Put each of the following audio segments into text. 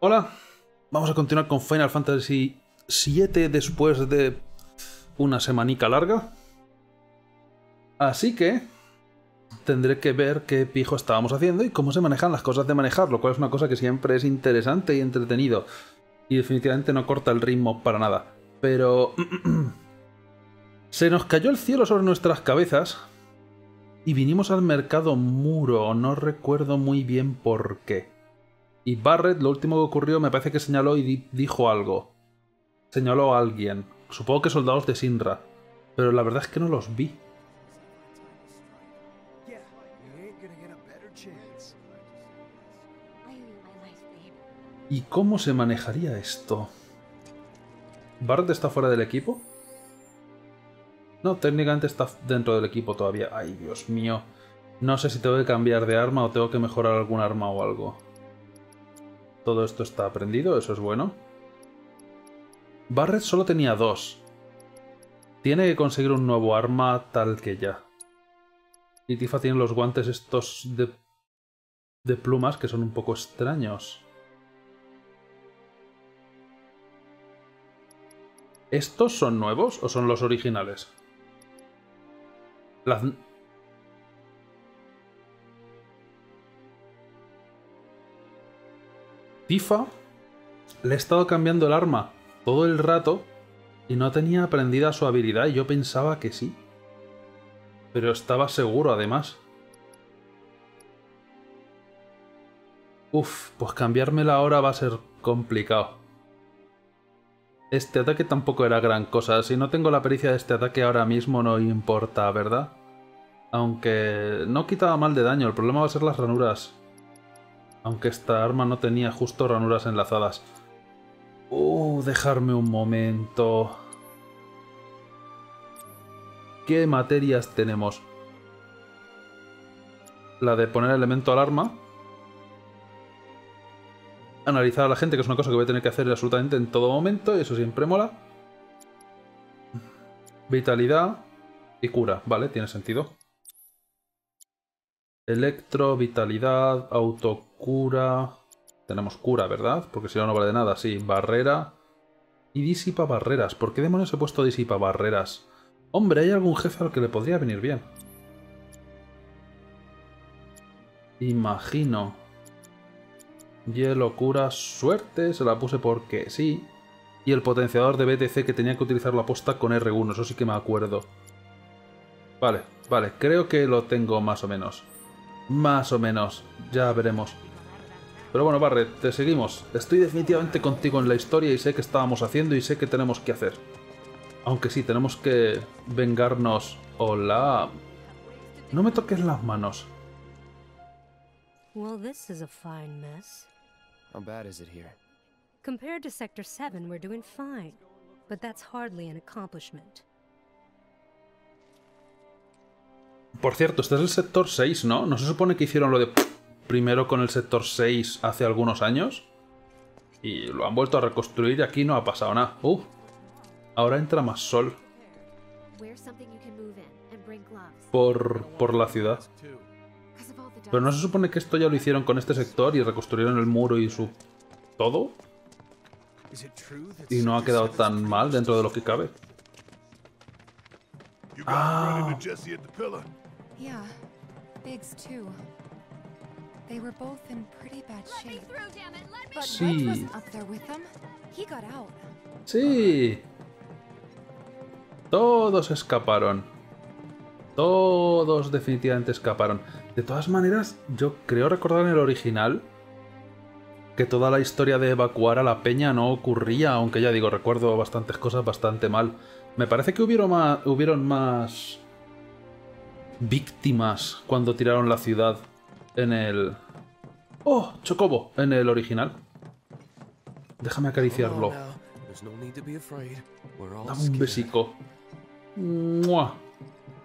Hola, vamos a continuar con Final Fantasy VII después de una semanica larga. Así que tendré que ver qué pijo estábamos haciendo y cómo se manejan las cosas de manejar, lo cual es una cosa que siempre es interesante y entretenido. Y definitivamente no corta el ritmo para nada. Pero... se nos cayó el cielo sobre nuestras cabezas y vinimos al mercado muro, no recuerdo muy bien por qué. Y Barrett, lo último que ocurrió, me parece que señaló y dijo algo. Señaló a alguien. Supongo que soldados de Sinra. Pero la verdad es que no los vi. ¿Y cómo se manejaría esto? ¿Barrett está fuera del equipo? No, técnicamente está dentro del equipo todavía. Ay, Dios mío. No sé si tengo que cambiar de arma o tengo que mejorar algún arma o algo. Todo esto está aprendido, eso es bueno. Barret solo tenía dos. Tiene que conseguir un nuevo arma tal que ya. Y Tifa tiene los guantes estos de, de plumas que son un poco extraños. ¿Estos son nuevos o son los originales? Las... Tifa le he estado cambiando el arma todo el rato y no tenía aprendida su habilidad y yo pensaba que sí. Pero estaba seguro además. Uf, pues cambiármela ahora va a ser complicado. Este ataque tampoco era gran cosa. Si no tengo la pericia de este ataque ahora mismo no importa, ¿verdad? Aunque no quitaba mal de daño, el problema va a ser las ranuras. Aunque esta arma no tenía justo ranuras enlazadas. Uh, dejarme un momento. ¿Qué materias tenemos? La de poner elemento al arma. Analizar a la gente, que es una cosa que voy a tener que hacer absolutamente en todo momento, y eso siempre mola. Vitalidad y cura, vale, tiene sentido. Electro, vitalidad, autocura. Tenemos cura, ¿verdad? Porque si no, no vale de nada. Sí, barrera. Y disipa barreras. ¿Por qué demonios he puesto disipa barreras? Hombre, hay algún jefe al que le podría venir bien. Imagino. Hielo, cura, suerte. Se la puse porque sí. Y el potenciador de BTC que tenía que utilizar la posta con R1. Eso sí que me acuerdo. Vale, vale. Creo que lo tengo más o menos. Más o menos, ya veremos. Pero bueno, Barret, te seguimos. Estoy definitivamente contigo en la historia y sé qué estábamos haciendo y sé qué tenemos que hacer. Aunque sí, tenemos que vengarnos. Hola. No me toques las manos. Well, this is a fine mess. How bad is it here? Compared to Sector 7, we're doing fine. But that's hardly an accomplishment. Por cierto, este es el sector 6, ¿no? ¿No se supone que hicieron lo de primero con el sector 6 hace algunos años? Y lo han vuelto a reconstruir y aquí no ha pasado nada. Uh, ahora entra más sol. Por, por la ciudad. Pero no se supone que esto ya lo hicieron con este sector y reconstruyeron el muro y su... todo. Y no ha quedado tan mal dentro de lo que cabe. Ah. Yeah, Biggs too. They were both in pretty bad shape. But Sí. Red was up there with them. He got out. Sí. Todos escaparon. Todos definitivamente escaparon. De todas maneras, yo creo recordar en el original que toda la historia de evacuar a la peña no ocurría, aunque ya digo, recuerdo bastantes cosas bastante mal. Me parece que hubieron más, hubieron más víctimas cuando tiraron la ciudad en el... ¡Oh! Chocobo, en el original. Déjame acariciarlo. Dame un besico. ¡Mua!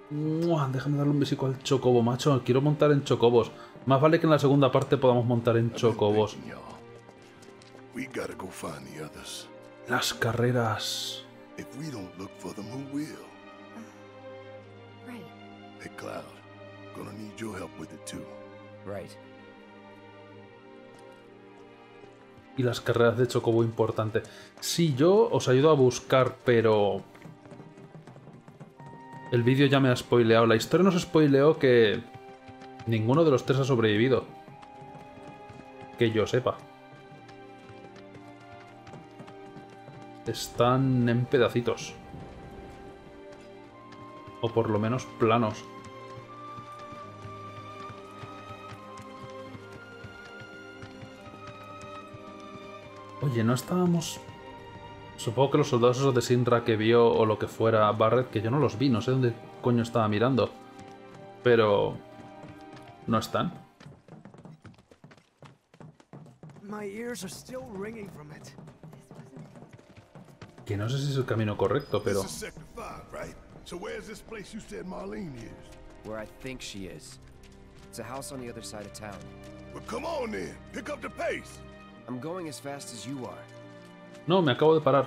¡Mua! Déjame darle un besico al chocobo, macho. Quiero montar en chocobos. Más vale que en la segunda parte podamos montar en chocobos. Las carreras. Cloud, gonna need your help with it too. Right. y las carreras de Chocobo importante. Sí, yo os ayudo a buscar, pero... El vídeo ya me ha spoileado. La historia nos spoileó que ninguno de los tres ha sobrevivido. Que yo sepa. Están en pedacitos. O por lo menos planos. Oye, no estábamos... Supongo que los soldados esos de Sinra que vio o lo que fuera Barret, que yo no los vi, no sé dónde coño estaba mirando. Pero... ¿No están? My ears are still ringing from it. Que no sé si es el camino correcto, pero... This is Sector 5, right? So where's this place you said Marlene is? Where I think she is. It's a house on the other side of town. Well, come on then. Pick up the pace. I'm going as fast as you are. No, me acabo de parar.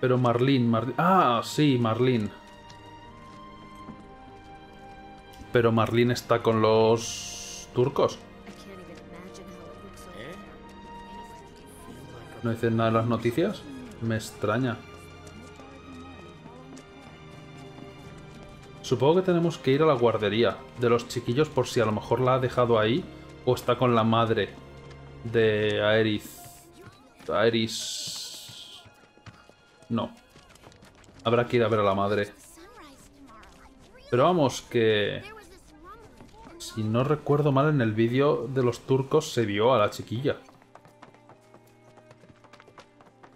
Pero Marlene, Marlene... Ah, sí, Marlene. Pero Marlene está con los turcos. ¿No dicen nada en las noticias? Me extraña. Supongo que tenemos que ir a la guardería de los chiquillos por si a lo mejor la ha dejado ahí o está con la madre de Aerith. Aeris... No. Habrá que ir a ver a la madre. Pero vamos, que... Si no recuerdo mal, en el vídeo de los turcos se vio a la chiquilla.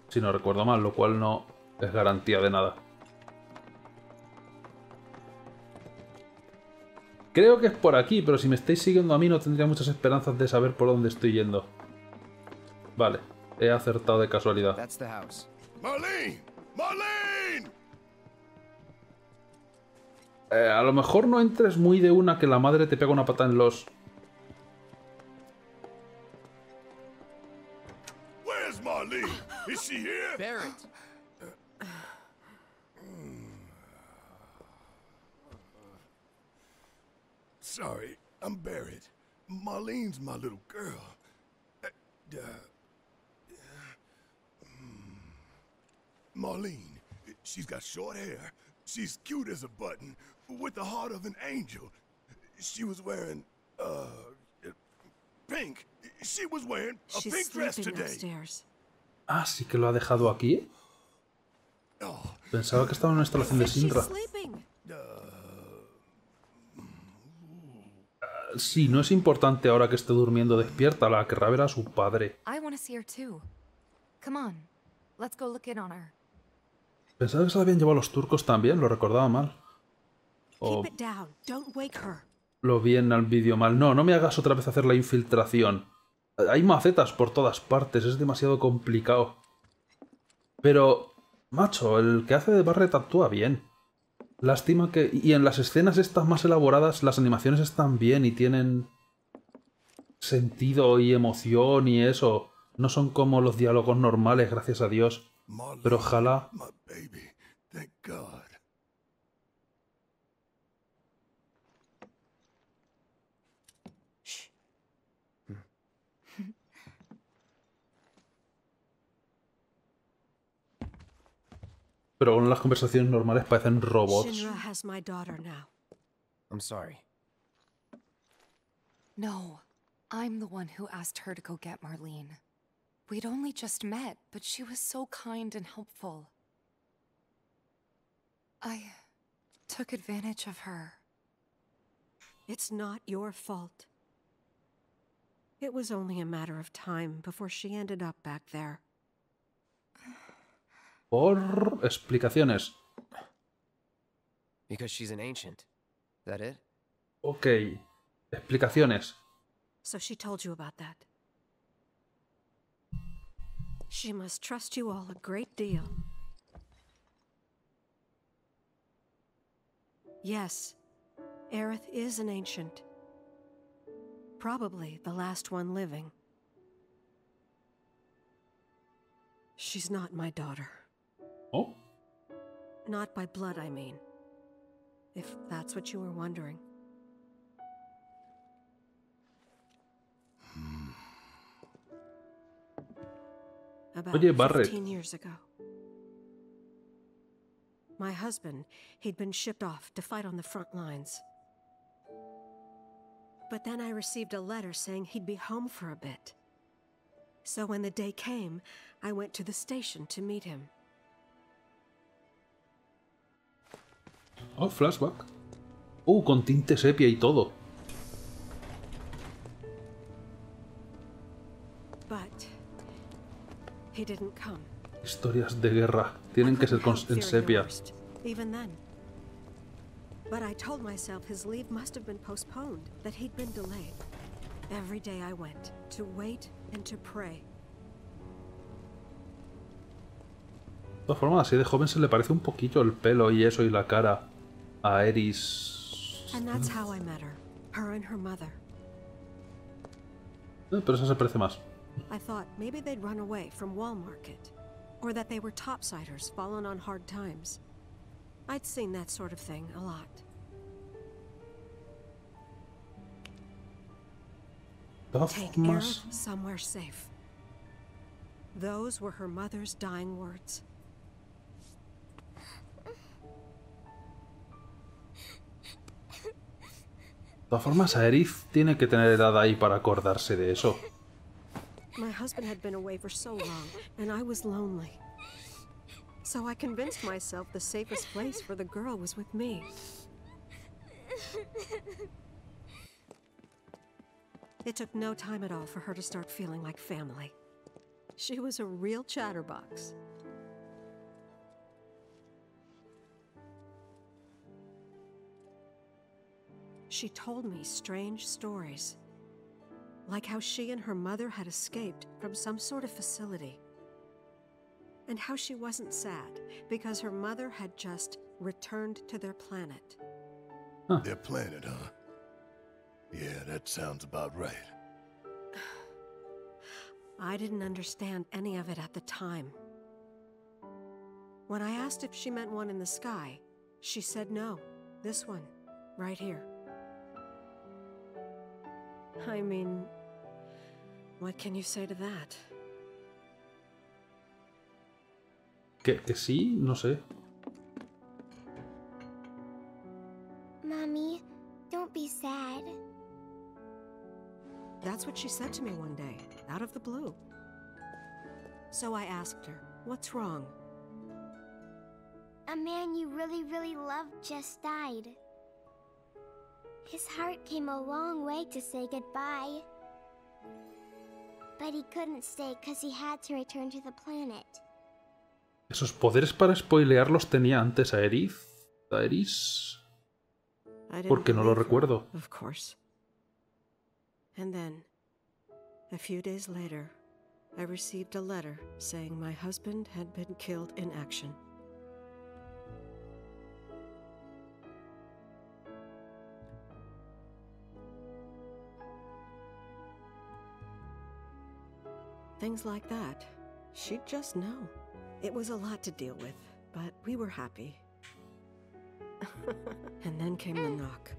Si no recuerdo mal, lo cual no es garantía de nada. Creo que es por aquí, pero si me estáis siguiendo a mí no tendría muchas esperanzas de saber por dónde estoy yendo. Vale, he acertado de casualidad. That's the house. Marlene! Marlene! Eh, a lo mejor no entres muy de una que la madre te pega una pata en los... Where's Marlene? Is she here? Barrett! Sorry, I'm buried. Marlene's my little girl. Uh, uh, Marlene, she's got short hair. She's cute as a button, with the heart of an angel. She was wearing, uh, pink. She was wearing a She's pink dress sleeping today. upstairs. Ah, sí que lo ha dejado aquí. Oh, Pensaba que estaba en una instalación de She's Sinra. sleeping. Sí, no es importante ahora que esté durmiendo despierta, la querrá ver a su padre. I want to see her too. Come on, let's go look in on her. Pensaba que se la habían llevado los turcos también, lo recordaba mal. O lo vi en el vídeo mal. No, no me hagas otra vez hacer la infiltración. Hay macetas por todas partes, es demasiado complicado. Pero, macho, el que hace de Barret actúa bien. Lástima que... Y en las escenas estas más elaboradas, las animaciones están bien y tienen sentido y emoción y eso. No son como los diálogos normales, gracias a Dios. Marlene, Pero ojalá... my baby. Thank God. Pero aún las conversaciones normales parecen robots. Shinra has my daughter now. I'm sorry. No, I'm the one who asked her to go get Marlene. We'd only just met, but she was so kind and helpful. I took advantage of her. It's not your fault. It was only a matter of time before she ended up back there. Por explicaciones. Because she's an ancient. That it? Ok. Explicaciones. So she told you about that. She must trust you all a great deal. Yes, Aerith is an ancient. Probably the last one living. She's not my daughter. Oh. Not by blood, I mean. If that's what you were wondering. About Oye, Barret. 15 years ago. My husband, he'd been shipped off to fight on the front lines. But then I received a letter saying he'd be home for a bit. So when the day came, I went to the station to meet him. Oh, flashback. Oh, con tinte sepia y todo. Historias de guerra. Tienen que ser con, en sepia. But I told myself his leave must have been postponed, that he'd been delayed. Every day I went, to wait and to pray. De todas formas, así de joven se le parece un poquillo el pelo y eso y la cara a Eris. And that's how I met her. Her and her mother. Eh, pero esa se parece más. I thought maybe they'd run away from Wall Market. Or that they were topsiders fallen on hard times. I'd seen that sort of thing a lot. Take Aerith somewhere safe. Those were her mother's dying words. de todas formas, Aerith tiene que tener edad ahí para acordarse de eso. My husband had been away for so long, and I was lonely. So I convinced myself the safest place for the girl was with me. It took no time at all for her to start feeling like family. She was a real chatterbox. She told me strange stories. Like how she and her mother had escaped from some sort of facility. And how she wasn't sad because her mother had just returned to their planet. Their planet, huh? Yeah, that sounds about right. I didn't understand any of it at the time. When I asked if she meant one in the sky, she said no. This one, right here. I mean, what can you say to that? Que, que sí, no sé. Mommy, don't be sad. That's what she said to me one day, out of the blue. So I asked her, What's wrong? A man you really, really loved just died. His heart came a long way to say goodbye. But he couldn't stay because he had to return to the planet. Esos poderes para spoilear los tenía antes Aerith. Aeris. I didn't Porque no lo recuerdo. Of course. And then, a few days later, I received a letter saying my husband had been killed in action. Things like that. She'd just know. It was a lot to deal with, but we were happy. and then came the knock.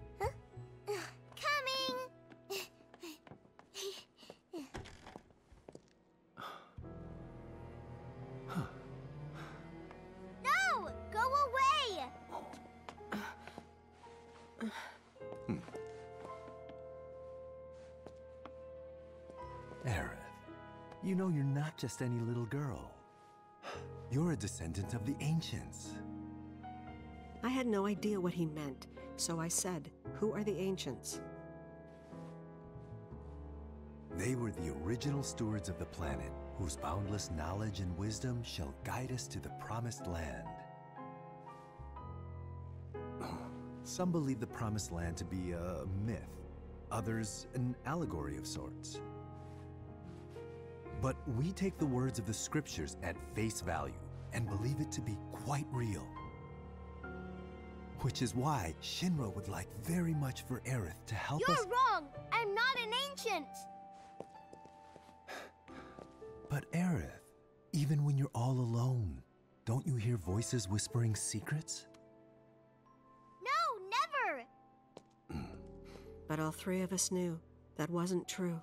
Not just any little girl. You're a descendant of the ancients. I had no idea what he meant, so I said, Who are the ancients? They were the original stewards of the planet, whose boundless knowledge and wisdom shall guide us to the promised land. Some believe the promised land to be a myth, others an allegory of sorts. But we take the words of the scriptures at face value and believe it to be quite real. Which is why Shinra would like very much for Aerith to help You're us. wrong! I'm not an ancient! But Aerith, even when you're all alone, don't you hear voices whispering secrets? No, never! But all three of us knew that wasn't true.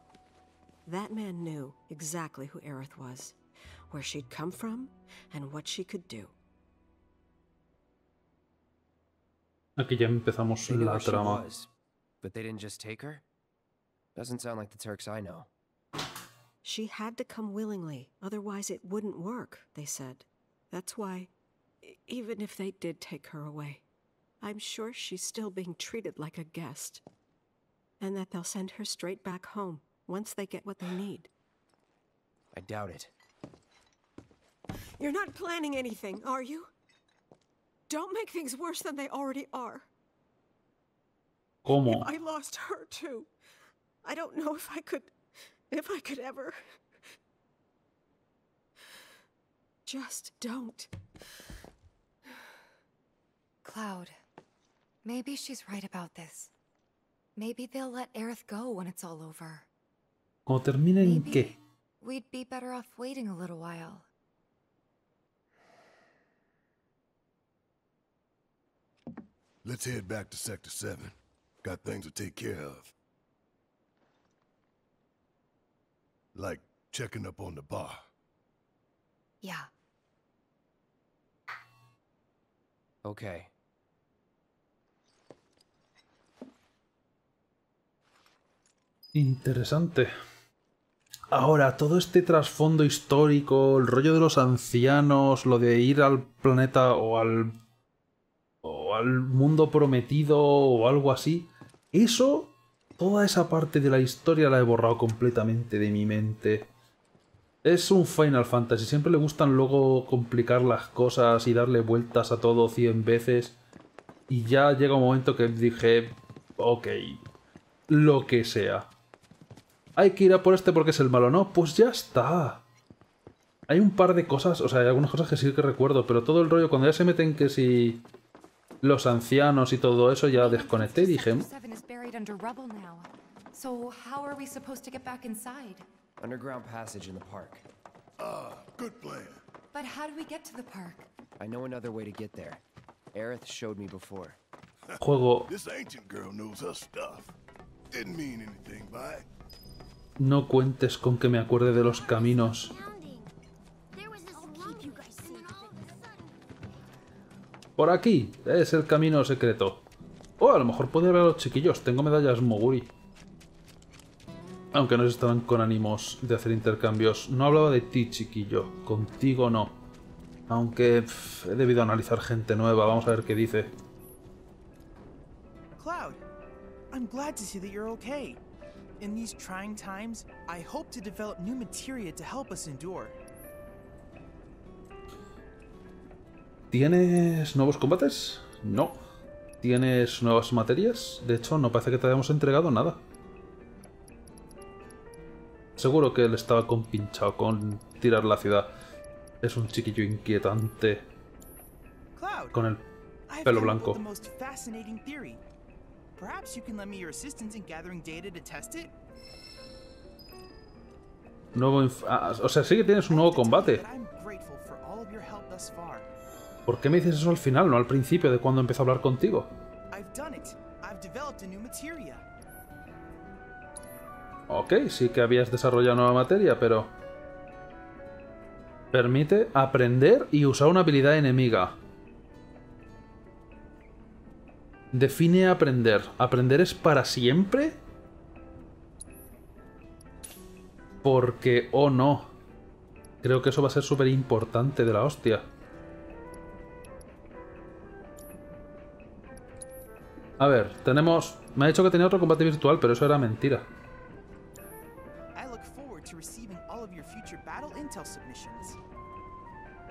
That man knew exactly who Aerith was. where she'd come from, and what she could do. Aquí ya empezamos They knew la where she trama. was, but they didn't just take her? Doesn't sound like the Turks I know. She had to come willingly, otherwise, it wouldn't work, they said. That's why, even if they did take her away, I'm sure she's still being treated like a guest. And that they'll send her straight back home once they get what they need. I doubt it. You're not planning anything, are you? Don't make things worse than they already are. ¿Cómo? I lost her too. I don't know if I could. if I could ever. Just don't. Cloud, maybe she's right about this. Maybe they'll let Aerith go when it's all over. Cuando termine en qué? we'd be better off waiting a little while. Let's head back to Sector 7. Got things to take care of. Like checking up on the bar. Yeah. Okay. Interesante. Ahora, todo este trasfondo histórico, el rollo de los ancianos, lo de ir al planeta o al. o al mundo prometido o algo así, eso, toda esa parte de la historia la he borrado completamente de mi mente. Es un Final Fantasy, siempre le gustan luego complicar las cosas y darle vueltas a todo cien veces. Y ya llega un momento que dije, ok, lo que sea. Hay que ir a por este porque es el malo, ¿no? Pues ya está. Hay un par de cosas, o sea, hay algunas cosas que sí que recuerdo, pero todo el rollo, cuando ya se meten que si los ancianos y todo eso, ya desconecté y dije, Sector 7 is buried under rubble now. So how are we supposed to get back inside? Underground passage in the park. Ah, good plan. But how do we get to the park? I know another way to get there. Aerith showed me before. juego, This ancient girl knows her stuff. Didn't mean anything by it. No cuentes con que me acuerde de los caminos. Por aquí, es el camino secreto. O a lo mejor puede ver a los chiquillos, tengo medallas Moguri. Aunque no estaban con ánimos de hacer intercambios. No hablaba de ti, chiquillo. Contigo no. Aunque he debido analizar gente nueva. Vamos a ver qué dice. Cloud, I'm glad to see that you're okay. In these trying times, I hope to develop new materia to help us endure. ¿Tienes nuevos combates? No. ¿Tienes nuevas materias? De hecho, no parece que te hayamos entregado nada. Seguro que él estaba compinchado con tirar la ciudad. Es un chiquillo inquietante. Con el pelo blanco. Perhaps you can lend me your assistance in gathering data to test it? Nuevo inf- ah, o sea, sí que tienes un nuevo combate. ¿Por qué me dices eso al final, no al principio de cuando empecé a hablar contigo? Ok, sí que habías desarrollado nueva materia, pero... Permite aprender y usar una habilidad enemiga. Define aprender. ¿Aprender es para siempre? Porque, oh no. Creo que eso va a ser súper importante de la hostia. A ver, tenemos... Me ha dicho que tenía otro combate virtual, pero eso era mentira.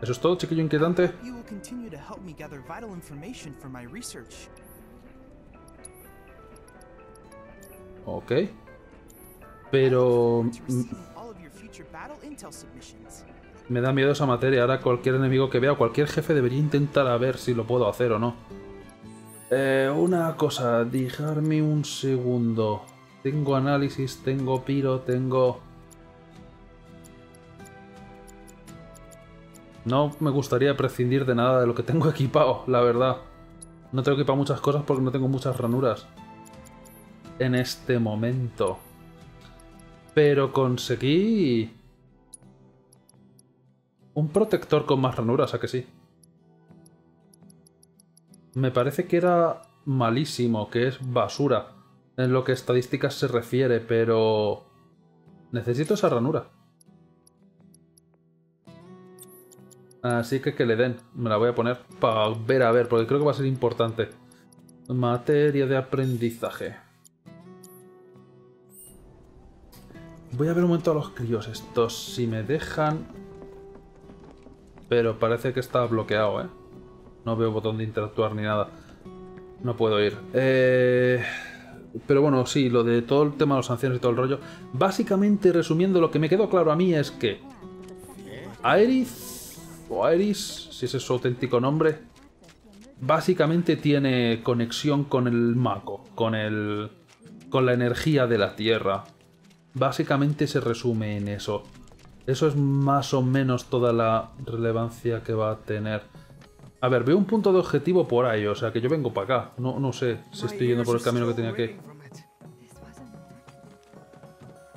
¿Eso es todo, chiquillo inquietante? Intel submissions. Me da miedo esa materia. Ahora cualquier enemigo que vea, cualquier jefe debería intentar a ver si lo puedo hacer o no. Eh, una cosa, dejarme un segundo. Tengo análisis, tengo piro, tengo... No me gustaría prescindir de nada de lo que tengo equipado, la verdad. No tengo equipado muchas cosas porque no tengo muchas ranuras. En este momento. Pero conseguí... Un protector con más ranuras, ¿a que sí? Me parece que era malísimo, que es basura en lo que estadísticas se refiere, pero... Necesito esa ranura. Así que que le den. Me la voy a poner para ver a ver, porque creo que va a ser importante. Materia de aprendizaje. Voy a ver un momento a los críos estos. Si me dejan... Pero parece que está bloqueado, ¿eh? No veo botón de interactuar ni nada. No puedo ir. Eh... Pero bueno, sí, lo de todo el tema de los ancianos y todo el rollo. Básicamente, resumiendo, lo que me quedó claro a mí es que... Aerith, o Aeris, si ese es su auténtico nombre, básicamente tiene conexión con el Mako, con el... con la energía de la Tierra. Básicamente se resume en eso. Eso es más o menos toda la relevancia que va a tener. A ver, veo un punto de objetivo por ahí, o sea que yo vengo para acá. No, no sé si estoy yendo por el camino que tenía que ir.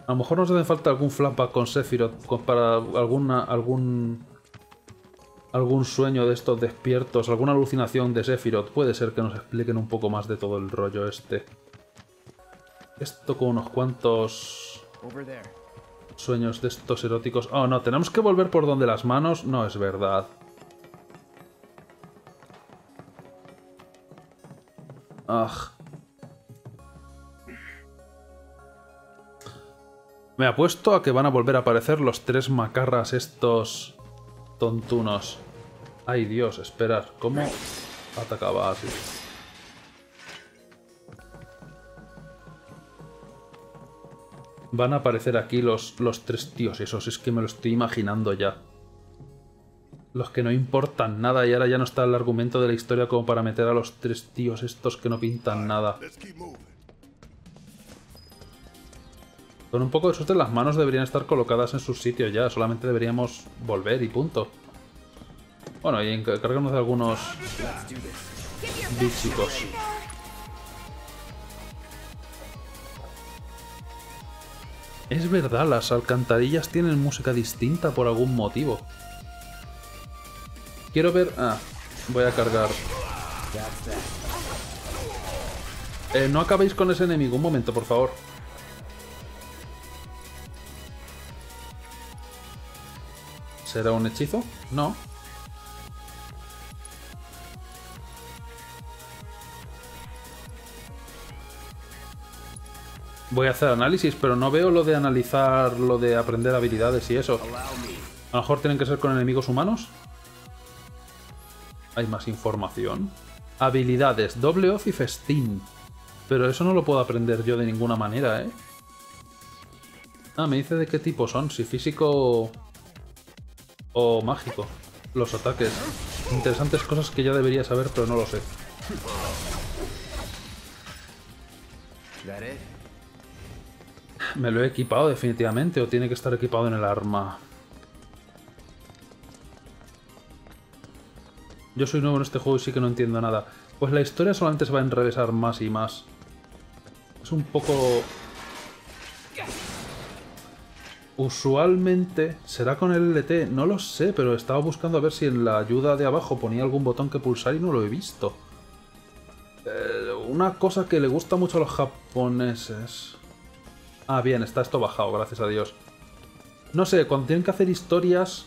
A lo mejor nos hace falta algún flashback con Sephiroth para alguna, algún algún sueño de estos despiertos, alguna alucinación de Sephiroth. Puede ser que nos expliquen un poco más de todo el rollo este. Esto con unos cuantos sueños de estos eróticos. Oh, no, tenemos que volver por donde las manos. No es verdad. Ah. Me apuesto a que van a volver a aparecer los tres macarras estos tontunos. Ay Dios, esperar, ¿cómo atacaba así? Van a aparecer aquí los, los tres tíos esos, es que me lo estoy imaginando ya. Los que no importan nada y ahora ya no está el argumento de la historia como para meter a los tres tíos estos que no pintan nada. Con un poco de suerte las manos deberían estar colocadas en sus sitios ya, solamente deberíamos volver y punto. Bueno, y encargarnos de algunos bichicos. Es verdad, las alcantarillas tienen música distinta por algún motivo. Quiero ver... Ah, voy a cargar. Eh, no acabéis con ese enemigo, un momento, por favor. ¿Será un hechizo? No. Voy a hacer análisis, pero no veo lo de analizar, lo de aprender habilidades y eso. A lo mejor tienen que ser con enemigos humanos. Hay más información. Habilidades, doble hoz y festín. Pero eso no lo puedo aprender yo de ninguna manera, ¿eh? Ah, me dice de qué tipo son, si físico o mágico. Los ataques. Interesantes cosas que ya debería saber, pero no lo sé. Me lo he equipado definitivamente, o tiene que estar equipado en el arma. Yo soy nuevo en este juego y sí que no entiendo nada. Pues la historia solamente se va a enrevesar más y más. Es un poco Usualmente será con el LT, no lo sé, pero estaba buscando a ver si en la ayuda de abajo ponía algún botón que pulsar y no lo he visto. Eh, una cosa que le gusta mucho a los japoneses... Ah, bien, está esto bajado, gracias a Dios. No sé, cuando tienen que hacer historias...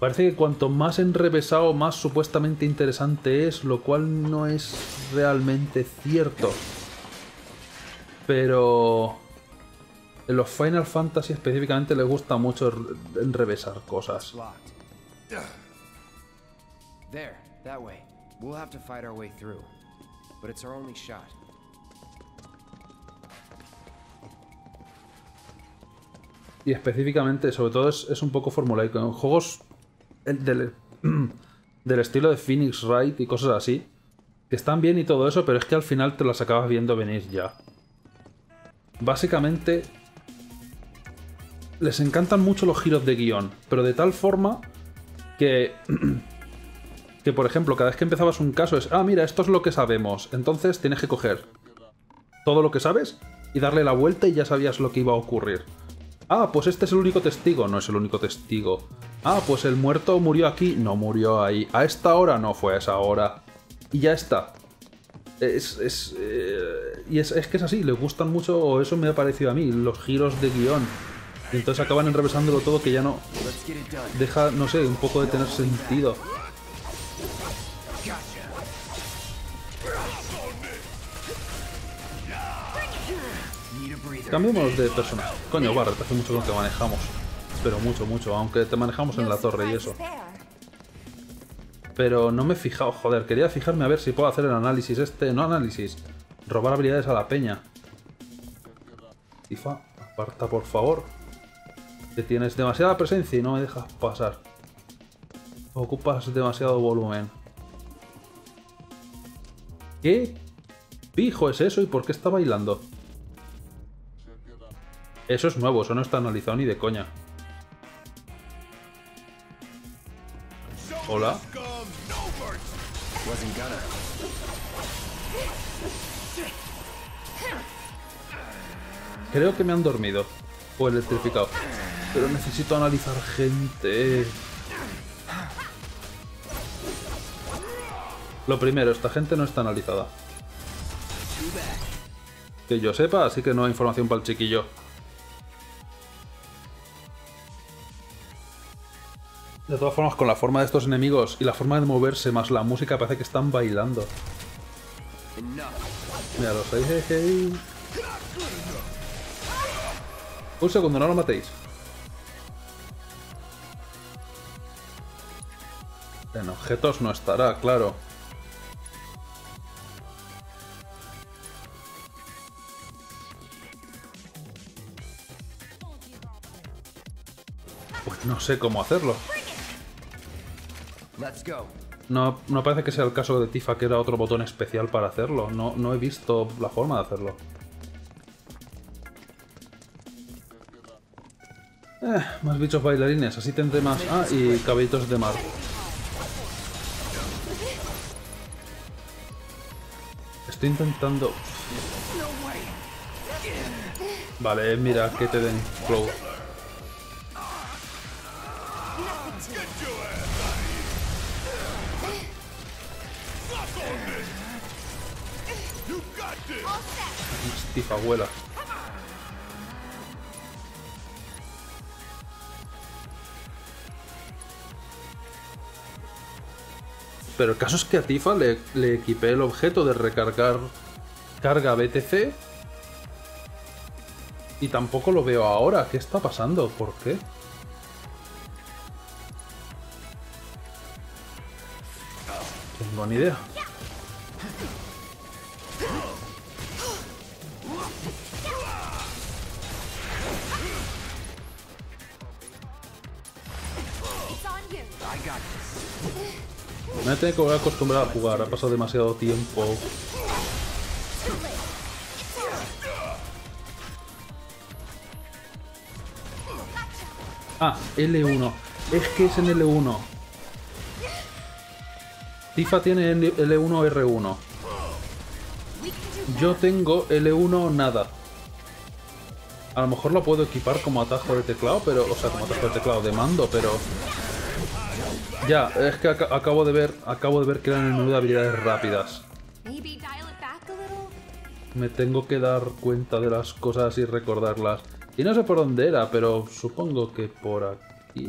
Parece que cuanto más enrevesado, más supuestamente interesante es, lo cual no es realmente cierto. Pero... En los Final Fantasy específicamente les gusta mucho enrevesar cosas. There, that way. We'll have to fight our way through. But it's our only shot. Y específicamente, sobre todo, es, es un poco formulaico. En juegos del, del estilo de Phoenix Wright y cosas así, que están bien y todo eso, pero es que al final te las acabas viendo venir ya. Básicamente, les encantan mucho los giros de guion, pero de tal forma que... que, por ejemplo, cada vez que empezabas un caso es, ah, mira, esto es lo que sabemos, entonces tienes que coger todo lo que sabes y darle la vuelta y ya sabías lo que iba a ocurrir. Ah, pues este es el único testigo. No es el único testigo. Ah, pues el muerto murió aquí. No murió ahí. A esta hora no fue a esa hora. Y ya está. Es, es, eh, y es, es que es así, le gustan mucho, o eso me ha parecido a mí, los giros de guion. Y entonces acaban enrevesándolo todo que ya no deja, no sé, un poco de tener sentido. Cambiemos de personaje. Coño, Barret, hace mucho que manejamos. Pero mucho, mucho, aunque te manejamos en la torre y eso. Pero no me he fijado, joder, quería fijarme a ver si puedo hacer el análisis este, no análisis, robar habilidades a la peña. Tifa, aparta por favor. Que tienes demasiada presencia y no me dejas pasar. Ocupas demasiado volumen. ¿Qué pijo es eso y por qué está bailando? Eso es nuevo, eso no está analizado ni de coña. Hola. Creo que me han dormido. O electrificado. Pero necesito analizar gente. Lo primero, esta gente no está analizada. Que yo sepa, así que no hay información para el chiquillo. De todas formas, con la forma de estos enemigos y la forma de moverse más la música parece que están bailando. Mira, los hey, Un segundo, no lo matéis. En objetos no estará, claro. Pues no sé cómo hacerlo. No, no parece que sea el caso de Tifa, que era otro botón especial para hacerlo. No, no he visto la forma de hacerlo. Eh, más bichos bailarines, así tendré más... Ah, y cabellitos de mar. Estoy intentando... Vale, mira, que te den flow. Tifa abuela. Pero el caso es que a Tifa le, le equipé el objeto de recargar carga BTC y tampoco lo veo ahora. ¿Qué está pasando? ¿Por qué? Tengo ni idea. Me tengo que volver a acostumbrar a jugar, ha pasado demasiado tiempo. Ah, L1. Es que es en L1. Tifa tiene L1 R1. Yo tengo L1 nada. A lo mejor lo puedo equipar como atajo de teclado, pero... O sea, como atajo de teclado de mando, pero... Ya, es que acabo de ver acabo de ver que eran el menú de habilidades rápidas. Me tengo que dar cuenta de las cosas y recordarlas. Y no sé por dónde era, pero supongo que por aquí.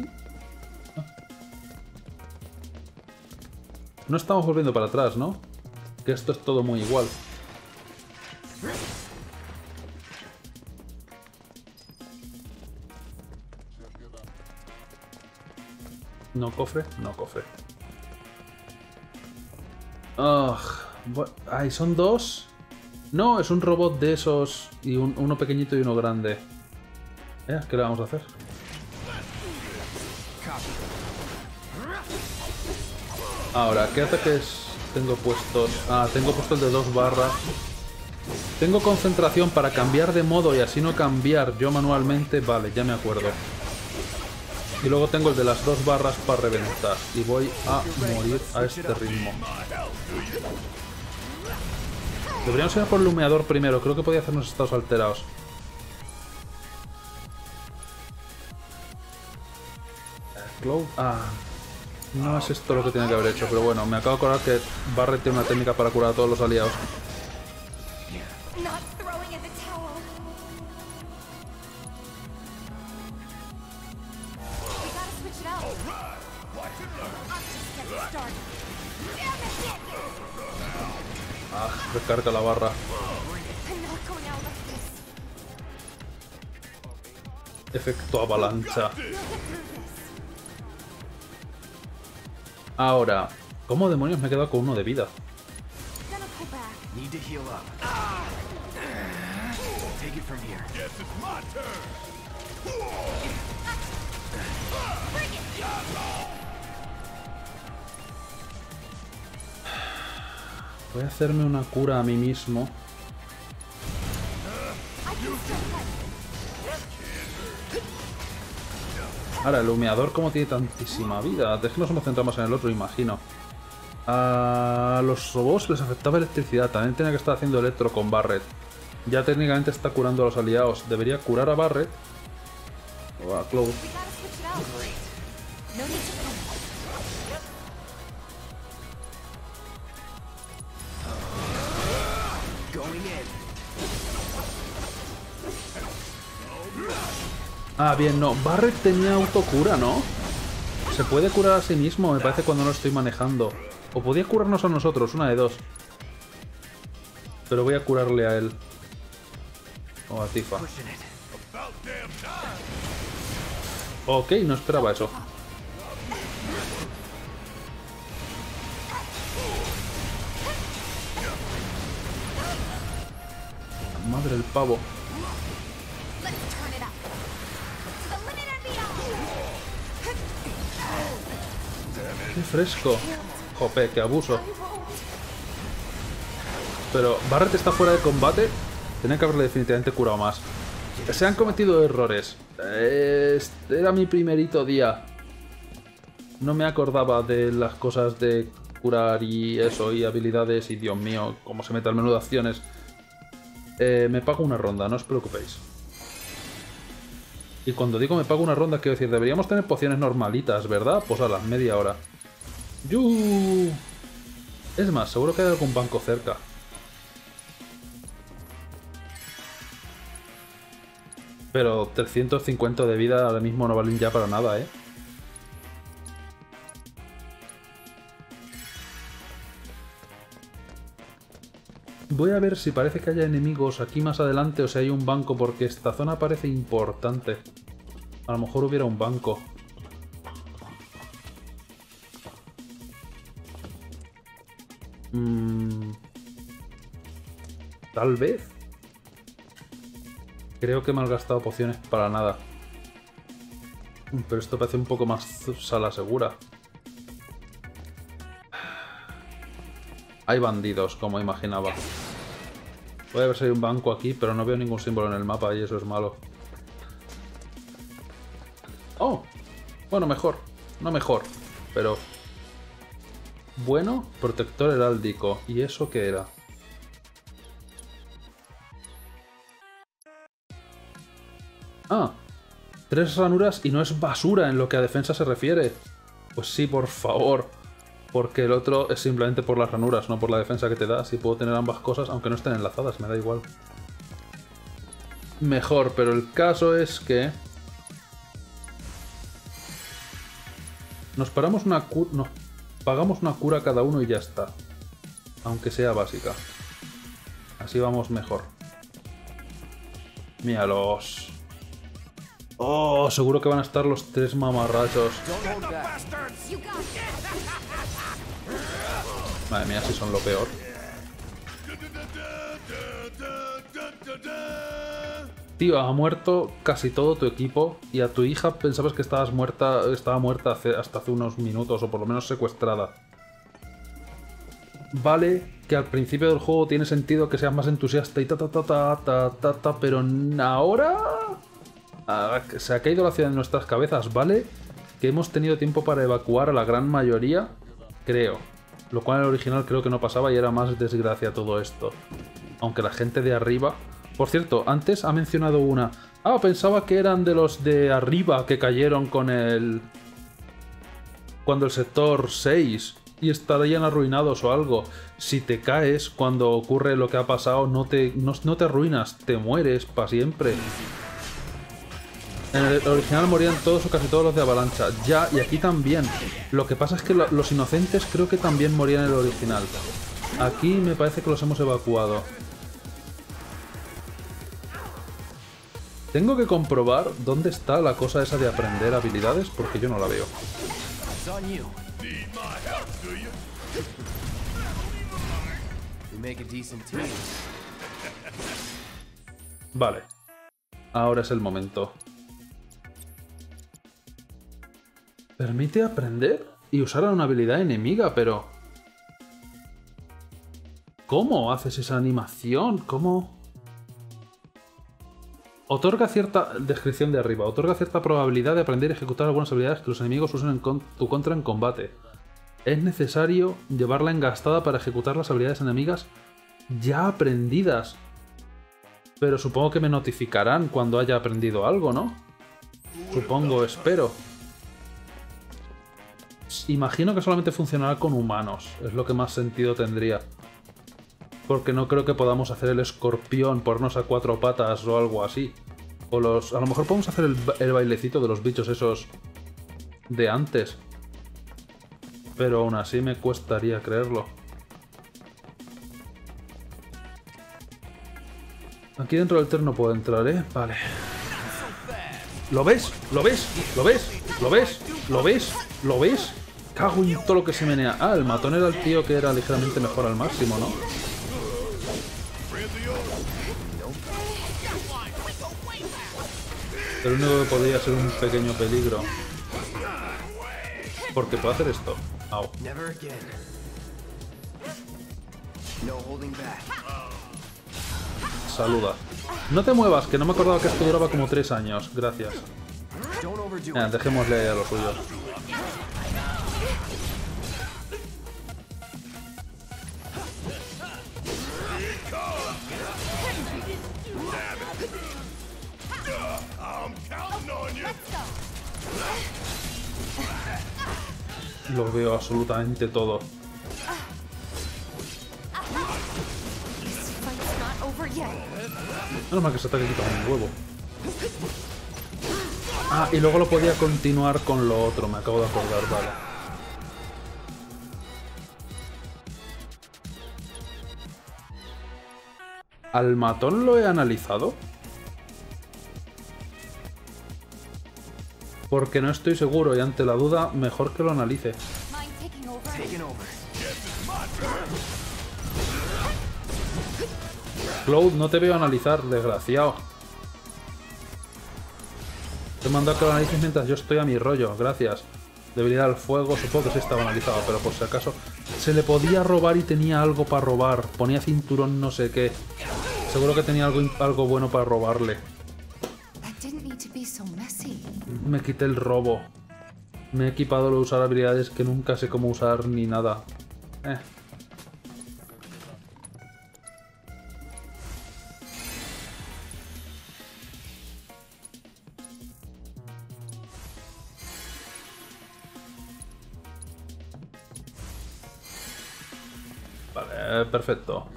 No estamos volviendo para atrás, ¿no? Que esto es todo muy igual. No cofre, no cofre. Ay, son dos. No, es un robot de esos y uno pequeñito y uno grande. ¿Eh? ¿Qué le vamos a hacer? Ahora, ¿qué ataques tengo puestos? Ah, tengo puesto el de dos barras. Tengo concentración para cambiar de modo y así no cambiar yo manualmente. Vale, ya me acuerdo. Y luego tengo el de las dos barras para reventar. Y voy a morir a este ritmo. Deberíamos ir por el lumeador primero. Creo que podía hacernos estados alterados. Cloud. Ah. No es esto lo que tiene que haber hecho, pero bueno, me acabo de acordar que Barret tiene una técnica para curar a todos los aliados. Recarga la barra. Efecto avalancha. Ahora, ¿cómo demonios me he quedado con uno de vida? Voy a hacerme una cura a mí mismo. Ahora, el humeador como tiene tantísima vida. Es que nos hemos en el otro, imagino. A los robots les afectaba electricidad. También tenía que estar haciendo electro con Barret. Ya técnicamente está curando a los aliados. Debería curar a Barret. O a Cloud. Ah, bien, no. Barret tenía autocura, ¿no? Se puede curar a sí mismo, me parece, cuando no lo estoy manejando. O podía curarnos a nosotros, una de dos. Pero voy a curarle a él. O a Tifa. Ok, no esperaba eso. Madre del pavo. ¡Qué fresco! Jope, qué abuso. Pero Barret está fuera de combate. Tenía que haberle definitivamente curado más. Se han cometido errores. Este era mi primerito día. No me acordaba de las cosas de curar y eso, y habilidades, y Dios mío, cómo se mete al menú acciones. Eh, me pago una ronda, no os preocupéis. Y cuando digo me pago una ronda, quiero decir, deberíamos tener pociones normalitas, ¿verdad? Pues a las media hora. ¡Yu! Es más, seguro que hay algún banco cerca. Pero 350 de vida ahora mismo no valen ya para nada, ¿eh? Voy a ver si parece que haya enemigos aquí más adelante o si hay un banco, porque esta zona parece importante. A lo mejor hubiera un banco. Mm. Tal vez. Creo que he gastado pociones para nada. Pero esto parece un poco más sala segura. Hay bandidos, como imaginaba. Puede si hay un banco aquí, pero no veo ningún símbolo en el mapa y eso es malo. Oh, bueno, mejor. No mejor, pero... Bueno, protector heráldico. ¿Y eso qué era? Ah, tres ranuras y no es basura en lo que a defensa se refiere. Pues sí, por favor. Porque el otro es simplemente por las ranuras, no por la defensa que te da. Si puedo tener ambas cosas, aunque no estén enlazadas, me da igual. Mejor, pero el caso es que... Nos paramos una cura... Nos pagamos una cura cada uno y ya está. Aunque sea básica. Así vamos mejor. Míralos. Oh, seguro que van a estar los tres mamarrachos. Madre mía, si son lo peor. Tío, ha muerto casi todo tu equipo y a tu hija pensabas que estabas muerta, estaba muerta hace- hasta hace unos minutos o por lo menos secuestrada. Vale que al principio del juego tiene sentido que seas más entusiasta y ta ta ta ta ta ta, ta pero ahora Ah, se ha caído la ciudad en nuestras cabezas, ¿vale? Que hemos tenido tiempo para evacuar a la gran mayoría, creo. Lo cual en el original creo que no pasaba y era más desgracia todo esto. Aunque la gente de arriba... Por cierto, antes ha mencionado una... Ah, pensaba que eran de los de arriba que cayeron con el... cuando el sector 6 y estarían arruinados o algo. Si te caes cuando ocurre lo que ha pasado, no te, no, te arruinas, te mueres para siempre. En el original morían todos o casi todos los de avalancha. Ya, y aquí también. Lo que pasa es que lo- los inocentes creo que también morían en el original. Aquí me parece que los hemos evacuado. Tengo que comprobar dónde está la cosa esa de aprender habilidades porque yo no la veo. Vale. Ahora es el momento. Permite aprender y usar una habilidad enemiga, pero... ¿Cómo haces esa animación? ¿Cómo...? Otorga cierta... Descripción de arriba. Otorga cierta probabilidad de aprender y ejecutar algunas habilidades que los enemigos usen en tu contra en combate. Es necesario llevarla engastada para ejecutar las habilidades enemigas ya aprendidas. Pero supongo que me notificarán cuando haya aprendido algo, ¿no? Supongo, espero. Imagino que solamente funcionará con humanos, es lo que más sentido tendría. Porque no creo que podamos hacer el escorpión, ponernos a cuatro patas o algo así. O los. A lo mejor podemos hacer el, ba- el bailecito de los bichos esos de antes. Pero aún así me cuestaría creerlo. Aquí dentro del tren no puedo entrar, ¿eh? Vale. ¿Lo ves? ¿Lo ves? ¿Lo ves? ¿Lo ves? ¿Lo ves? ¿Lo ves? Cago en todo lo que se menea. Ah, el matón era el tío que era ligeramente mejor al máximo, ¿no? El único que podría ser un pequeño peligro. Porque puedo hacer esto. Au. Saluda. No te muevas, que no me acordaba que esto duraba como tres años. Gracias. Eh, dejémosle a lo suyo. Lo veo absolutamente todo. Menos mal que ese ataque quita un huevo. Ah, y luego lo podía continuar con lo otro, me acabo de acordar, vale. ¿Al matón lo he analizado? Porque no estoy seguro y ante la duda, mejor que lo analice. Cloud, no te veo analizar, desgraciado. Te he mandado que lo analices mientras yo estoy a mi rollo, gracias. Debilidad al fuego, supongo que sí estaba analizado, pero por si acaso. Se le podía robar y tenía algo para robar. Ponía cinturón no sé qué. Seguro que tenía algo, algo bueno para robarle. Me quité el robo. Me he equipado lo usar habilidades que nunca sé cómo usar ni nada. Eh. Vale, perfecto.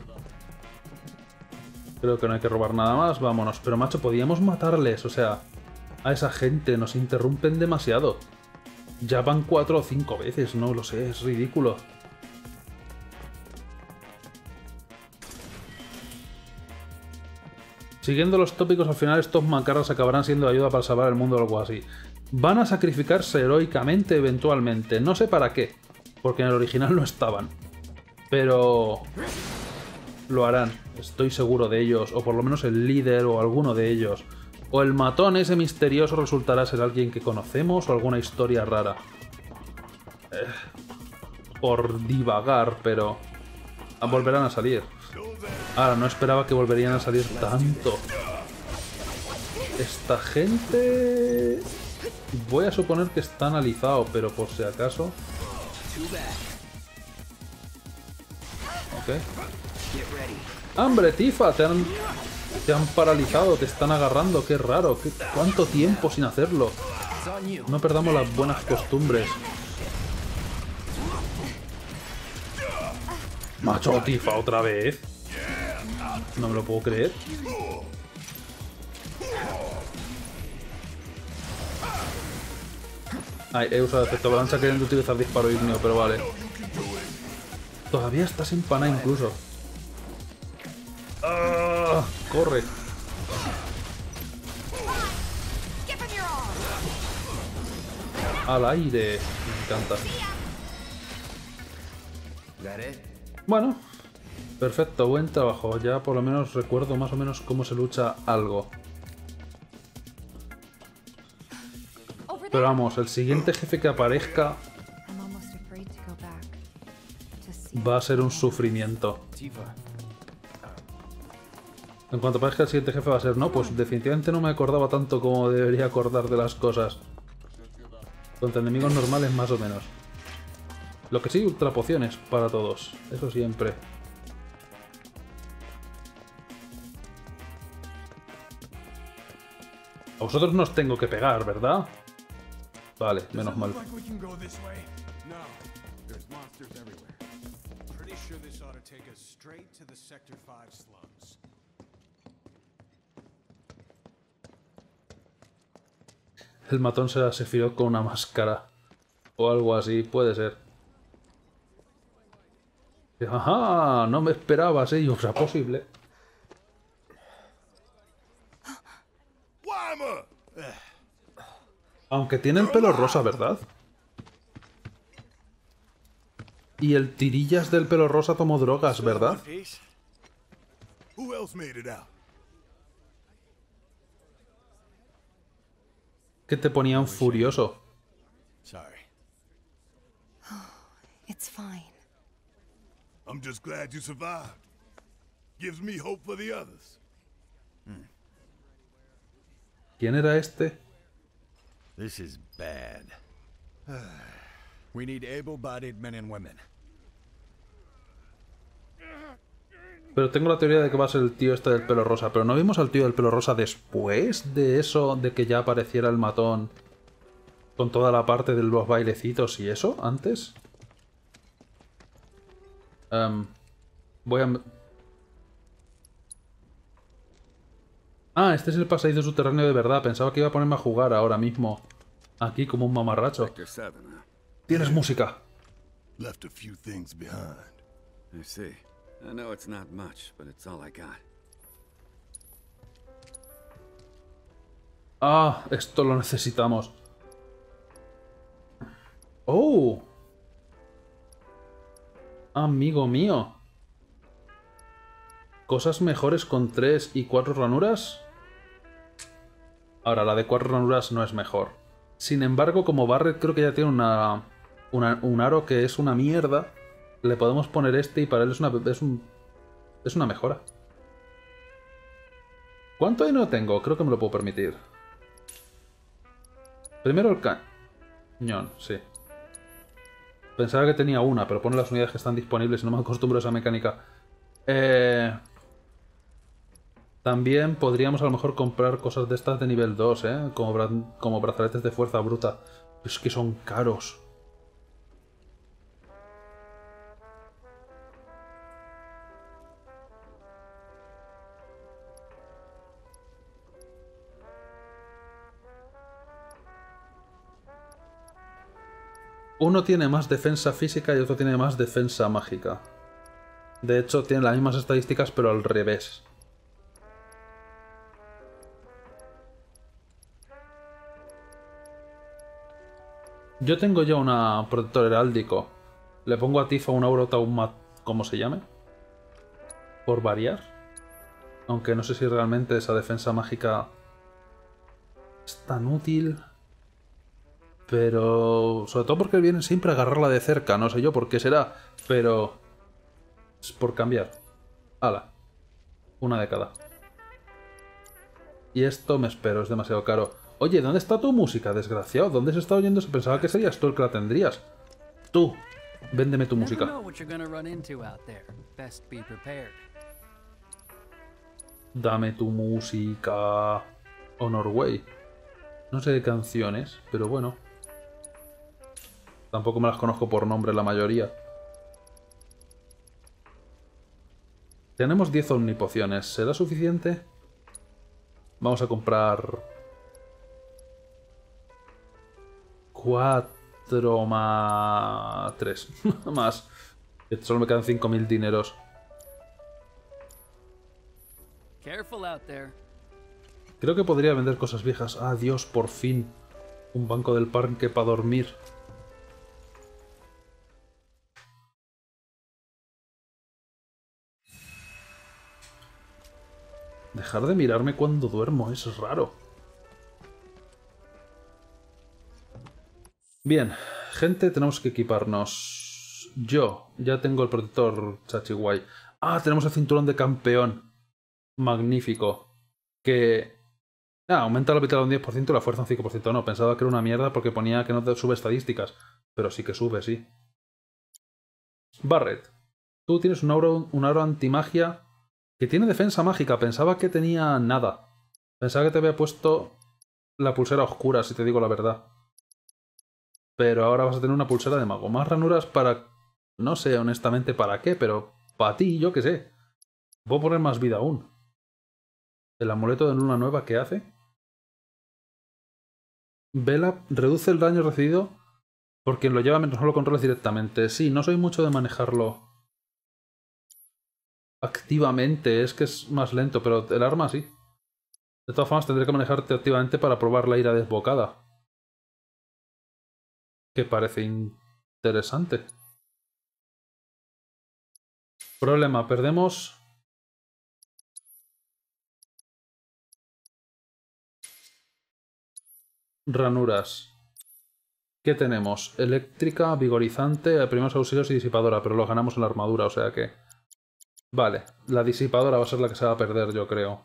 Creo que no hay que robar nada más, vámonos. Pero macho, podíamos matarles, o sea, a esa gente, nos interrumpen demasiado. Ya van cuatro o cinco veces, no lo sé, es ridículo. Siguiendo los tópicos, al final estos macarras acabarán siendo ayuda para salvar el mundo o algo así. Van a sacrificarse heroicamente eventualmente, no sé para qué, porque en el original no estaban. Pero lo harán, estoy seguro de ellos, o por lo menos el líder o alguno de ellos. O el matón ese misterioso resultará ser alguien que conocemos o alguna historia rara. Eh, por divagar, pero volverán a salir. Ahora, no esperaba que volverían a salir tanto. Esta gente... Voy a suponer que está analizado, pero por si acaso... Ok. ¡Hambre, Tifa! Te te han paralizado, te están agarrando, qué raro. ¿Cuánto tiempo sin hacerlo? No perdamos las buenas costumbres. Macho Tifa otra vez. No me lo puedo creer. Ay, he usado efecto balanza queriendo utilizar disparo ígneo, pero vale. Todavía estás en pana incluso. ¡Ah! ¡Corre! Al aire. Me encanta. Bueno. Perfecto, buen trabajo. Ya por lo menos recuerdo más o menos cómo se lucha algo. Pero vamos, el siguiente jefe que aparezca va a ser un sufrimiento. En cuanto aparezca el siguiente jefe va a ser, no, pues definitivamente no me acordaba tanto como debería acordar de las cosas. Contra enemigos normales más o menos. Lo que sí, ultra pociones para todos. Eso siempre. A vosotros no os tengo que pegar, ¿verdad? Vale, menos mal. El matón se la Sephiroth con una máscara. O algo así, puede ser. Ajá, no me esperabas, ¿eh? O sea, posible. Aunque tiene el pelo rosa, ¿verdad? Y el tirillas del pelo rosa tomó drogas, ¿verdad? Que te ponían furioso. It's fine. I'm just glad you survived. Gives me hope for the others. ¿Quién era este? This is bad. we need able-bodied men and women. Pero tengo la teoría de que va a ser el tío este del pelo rosa. Pero ¿no vimos al tío del pelo rosa después de eso? De que ya apareciera el matón. Con toda la parte de los bailecitos y eso, antes. Em, voy a... Ah, este es el pasadizo subterráneo de verdad. Pensaba que iba a ponerme a jugar ahora mismo. Aquí como un mamarracho. Tienes música. Left a few things behind. I see. I know it's not much, but it's all I got. Ah, esto lo necesitamos. Oh. Amigo mío. ¿Cosas mejores con 3 y 4 ranuras? Ahora, la de 4 ranuras no es mejor. Sin embargo, como Barret creo que ya tiene una, un aro que es una mierda, le podemos poner este y para él es una, es un, es una mejora. ¿Cuánto no tengo? Creo que me lo puedo permitir. Primero el cañón, sí. Pensaba que tenía una, pero pone las unidades que están disponibles y no me acostumbro a esa mecánica. Eh... También podríamos a lo mejor comprar cosas de estas de nivel 2, ¿eh? Como, como brazaletes de fuerza bruta. Es que son caros. Uno tiene más defensa física y otro tiene más defensa mágica. De hecho, tienen las mismas estadísticas, pero al revés. Yo tengo ya una protector heráldico. Le pongo a Tifa una Aurota un como se llame. Por variar. Aunque no sé si realmente esa defensa mágica es tan útil. Pero... Sobre todo porque vienen siempre a agarrarla de cerca. No sé yo por qué será. Pero... Es por cambiar. Hala. Una de cada. Y esto me espero, es demasiado caro. Oye, ¿dónde está tu música, desgraciado? ¿Dónde se está oyendo? Se pensaba que serías tú el que la tendrías. Tú, véndeme tu música. Dame tu música. Honor Way. No sé de canciones, pero bueno. Tampoco me las conozco por nombre la mayoría. Tenemos 10 omnipociones. ¿Será suficiente? Vamos a comprar... 4 más... 3. más. Solo me quedan 5.000 dineros. Creo que podría vender cosas viejas. Ah, Dios, por fin. Un banco del parque para dormir. Dejar de mirarme cuando duermo, es raro. Bien, gente, tenemos que equiparnos. Yo ya tengo el protector Chachiguay. Ah, tenemos el cinturón de campeón. Magnífico. Que... Ah, aumenta la vitalidad un 10% y la fuerza un 5%. No, pensaba que era una mierda porque ponía que no te sube estadísticas. Pero sí que sube, sí. Barret. Tú tienes un aura, un aura antimagia que tiene defensa mágica. Pensaba que tenía nada. Pensaba que te había puesto la pulsera oscura, si te digo la verdad. Pero ahora vas a tener una pulsera de mago. Más ranuras para... No sé honestamente para qué, pero para ti, yo qué sé. Puedo poner más vida aún. El amuleto de luna nueva, ¿qué hace? Vela reduce el daño recibido por quien lo lleva mientras no lo controles directamente. Sí, no soy mucho de manejarlo activamente, es que es más lento, pero el arma sí. De todas formas tendré que manejarte activamente para probar la ira desbocada. Que parece interesante. Problema, perdemos... Ranuras. ¿Qué tenemos? Eléctrica, vigorizante, primeros auxilios y disipadora, pero lo ganamos en la armadura, o sea que... Vale, la disipadora va a ser la que se va a perder, yo creo.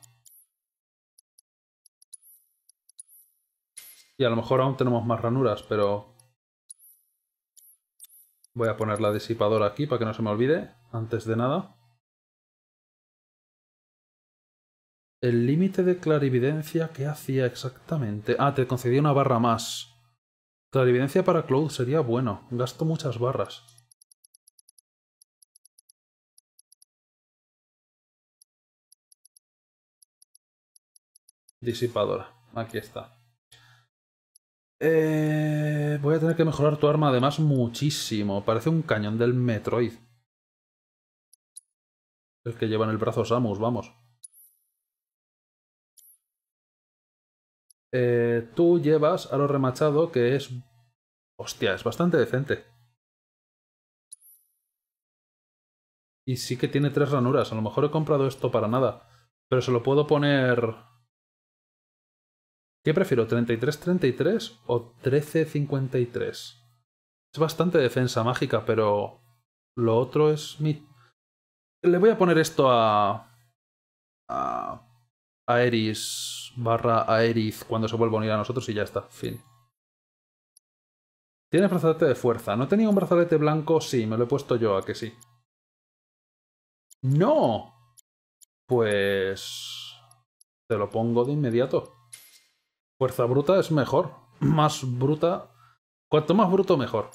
Y a lo mejor aún tenemos más ranuras, pero... Voy a poner la disipadora aquí para que no se me olvide, antes de nada. El límite de clarividencia, ¿qué hacía exactamente? Ah, te concedía una barra más. Clarividencia para Cloud sería bueno. Gasto muchas barras. Disipadora. Aquí está. Eh, voy a tener que mejorar tu arma además muchísimo. Parece un cañón del Metroid. El que lleva en el brazo Samus, vamos. Eh, tú llevas aro remachado que es... Hostia, es bastante decente. Y sí que tiene tres ranuras. A lo mejor he comprado esto para nada. Pero se lo puedo poner ¿Qué prefiero, 33-33 o 13-53? Es bastante defensa mágica, pero lo otro es mi... Le voy a poner esto a... a... Aeris barra Aerith cuando se vuelva a unir a nosotros y ya está, fin. Tiene brazalete de fuerza. ¿No tenía un brazalete blanco? Sí, me lo he puesto yo, a que sí. ¡No! Pues... Te lo pongo de inmediato. Fuerza bruta es mejor. Más bruta. Cuanto más bruto, mejor.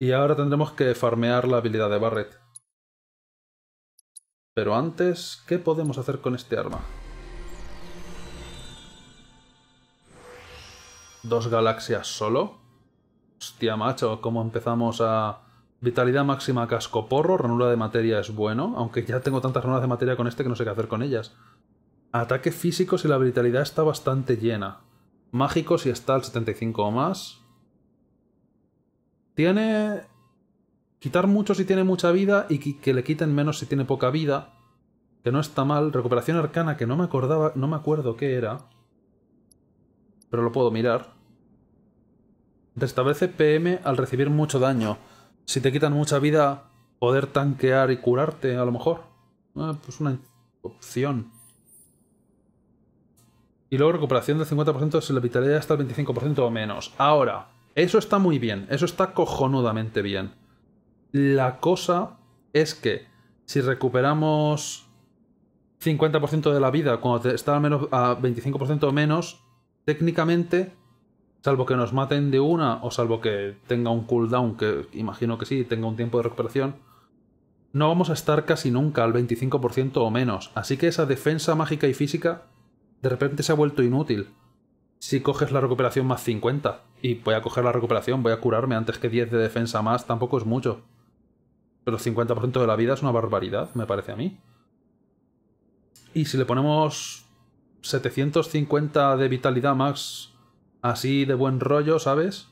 Y ahora tendremos que farmear la habilidad de Barret. Pero antes, ¿qué podemos hacer con este arma? ¿Dos galaxias solo? Hostia, macho, ¿cómo empezamos a Vitalidad máxima casco porro, ranura de materia es bueno, aunque ya tengo tantas ranuras de materia con este que no sé qué hacer con ellas. Ataque físico si la vitalidad está bastante llena. Mágico si está al 75 o más. Tiene... Quitar mucho si tiene mucha vida y que le quiten menos si tiene poca vida. Que no está mal. Recuperación arcana que no me acordaba, no me acuerdo qué era. Pero lo puedo mirar. Restablece PM al recibir mucho daño si te quitan mucha vida, poder tanquear y curarte, a lo mejor. Ah, pues una opción. Y luego recuperación del 50% si la vitalidad está al 25% o menos. Ahora, eso está muy bien, eso está cojonudamente bien. La cosa es que si recuperamos 50% de la vida cuando está al menos a 25% o menos, técnicamente Salvo que nos maten de una o salvo que tenga un cooldown, que imagino que sí, tenga un tiempo de recuperación, no vamos a estar casi nunca al 25% o menos. Así que esa defensa mágica y física de repente se ha vuelto inútil. Si coges la recuperación más 50 y voy a coger la recuperación, voy a curarme antes que 10 de defensa más, tampoco es mucho. Pero el 50% de la vida es una barbaridad, me parece a mí. Y si le ponemos 750 de vitalidad max así de buen rollo, ¿sabes?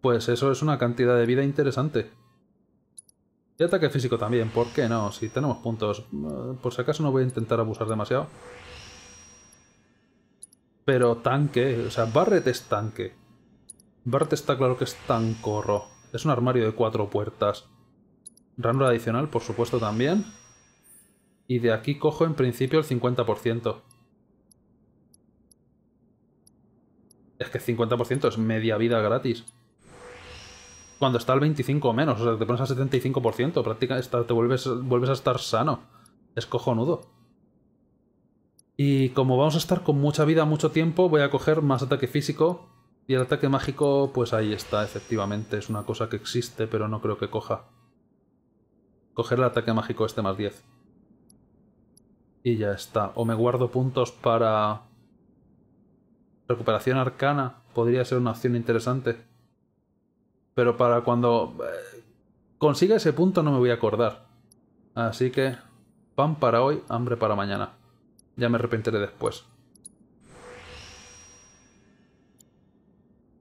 Pues eso es una cantidad de vida interesante. Y ataque físico también, ¿por qué no? Si tenemos puntos. Eh, por si acaso no voy a intentar abusar demasiado. Pero tanque, o sea, Barret es tanque. Barret está claro que es tancorro. Es un armario de cuatro puertas. Ranura adicional, por supuesto, también. Y de aquí cojo en principio el 50%. Es que 50% es media vida gratis. Cuando está al 25 o menos, o sea, te pones al 75%, prácticamente te vuelves, vuelves a estar sano. Es cojonudo. Y como vamos a estar con mucha vida mucho tiempo, voy a coger más ataque físico. Y el ataque mágico, pues ahí está, efectivamente. Es una cosa que existe, pero no creo que coja. Coger el ataque mágico este más 10. Y ya está. O me guardo puntos para... Recuperación arcana. Podría ser una opción interesante. Pero para cuando eh, consiga ese punto no me voy a acordar. Así que... Pan para hoy, hambre para mañana. Ya me arrepentiré después.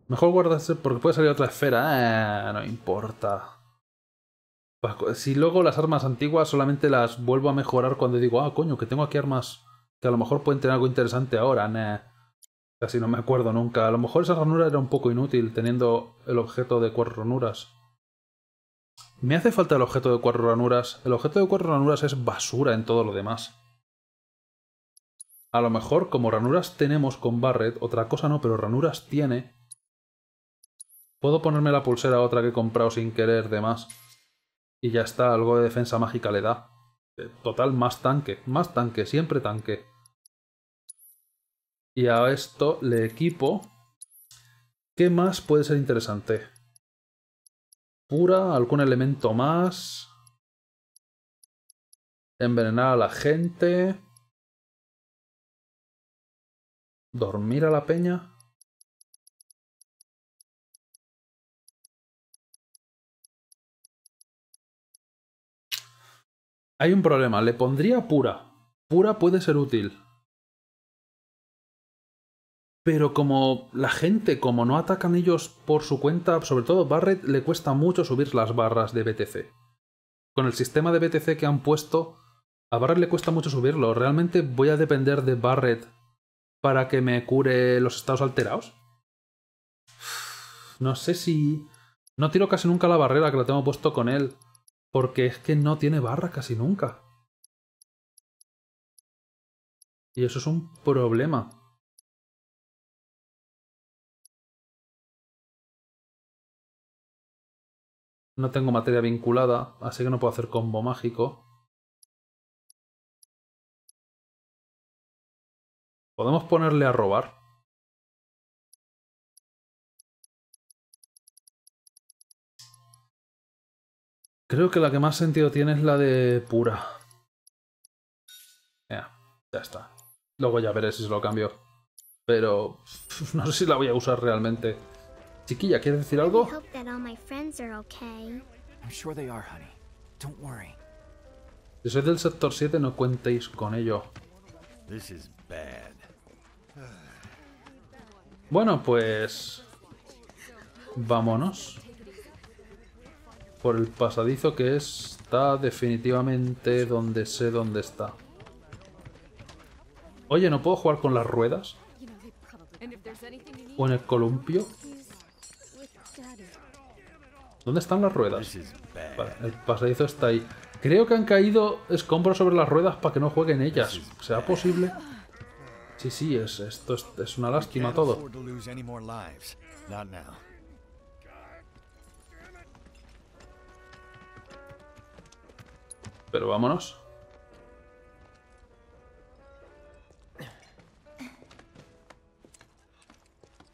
Mejor guardarse porque puede salir otra esfera. Eh, no importa. Si luego las armas antiguas solamente las vuelvo a mejorar cuando digo, ah, coño, que tengo aquí armas que a lo mejor pueden tener algo interesante ahora. Nah. Casi no me acuerdo nunca. A lo mejor esa ranura era un poco inútil teniendo el objeto de cuatro ranuras. Me hace falta el objeto de cuatro ranuras. El objeto de cuatro ranuras es basura en todo lo demás. A lo mejor, como ranuras tenemos con Barret, otra cosa no, pero ranuras tiene. Puedo ponerme la pulsera otra que he comprado sin querer de más. Y ya está, algo de defensa mágica le da. Eh, total, más tanque, más tanque, siempre tanque. Y a esto le equipo... ¿Qué más puede ser interesante? Pura, algún elemento más. Envenenar a la gente. Dormir a la peña. Hay un problema, le pondría pura. Pura puede ser útil. Pero como la gente, como no atacan ellos por su cuenta, sobre todo Barret le cuesta mucho subir las barras de BTC. Con el sistema de BTC que han puesto, a Barret le cuesta mucho subirlo. ¿Realmente voy a depender de Barret para que me cure los estados alterados? No sé si... No tiro casi nunca la barrera que la tengo puesto con él. Porque es que no tiene barra casi nunca. Y eso es un problema. No tengo materia vinculada, así que no puedo hacer combo mágico. Podemos ponerle a robar. Creo que la que más sentido tiene es la de pura. Ya, ya está. Luego ya veré si se lo cambio. Pero no sé si la voy a usar realmente. Chiquilla, ¿quieres decir algo? Si sois del sector 7 no cuentéis con ello. Bueno, pues... Vámonos por el pasadizo que está definitivamente donde sé dónde está. Oye, ¿no puedo jugar con las ruedas? ¿O en el columpio? ¿Dónde están las ruedas? el pasadizo está ahí. Creo que han caído escombros sobre las ruedas para que no jueguen ellas. ¿Será posible? Sí, sí, es, esto es, es una lástima todo. Pero vámonos.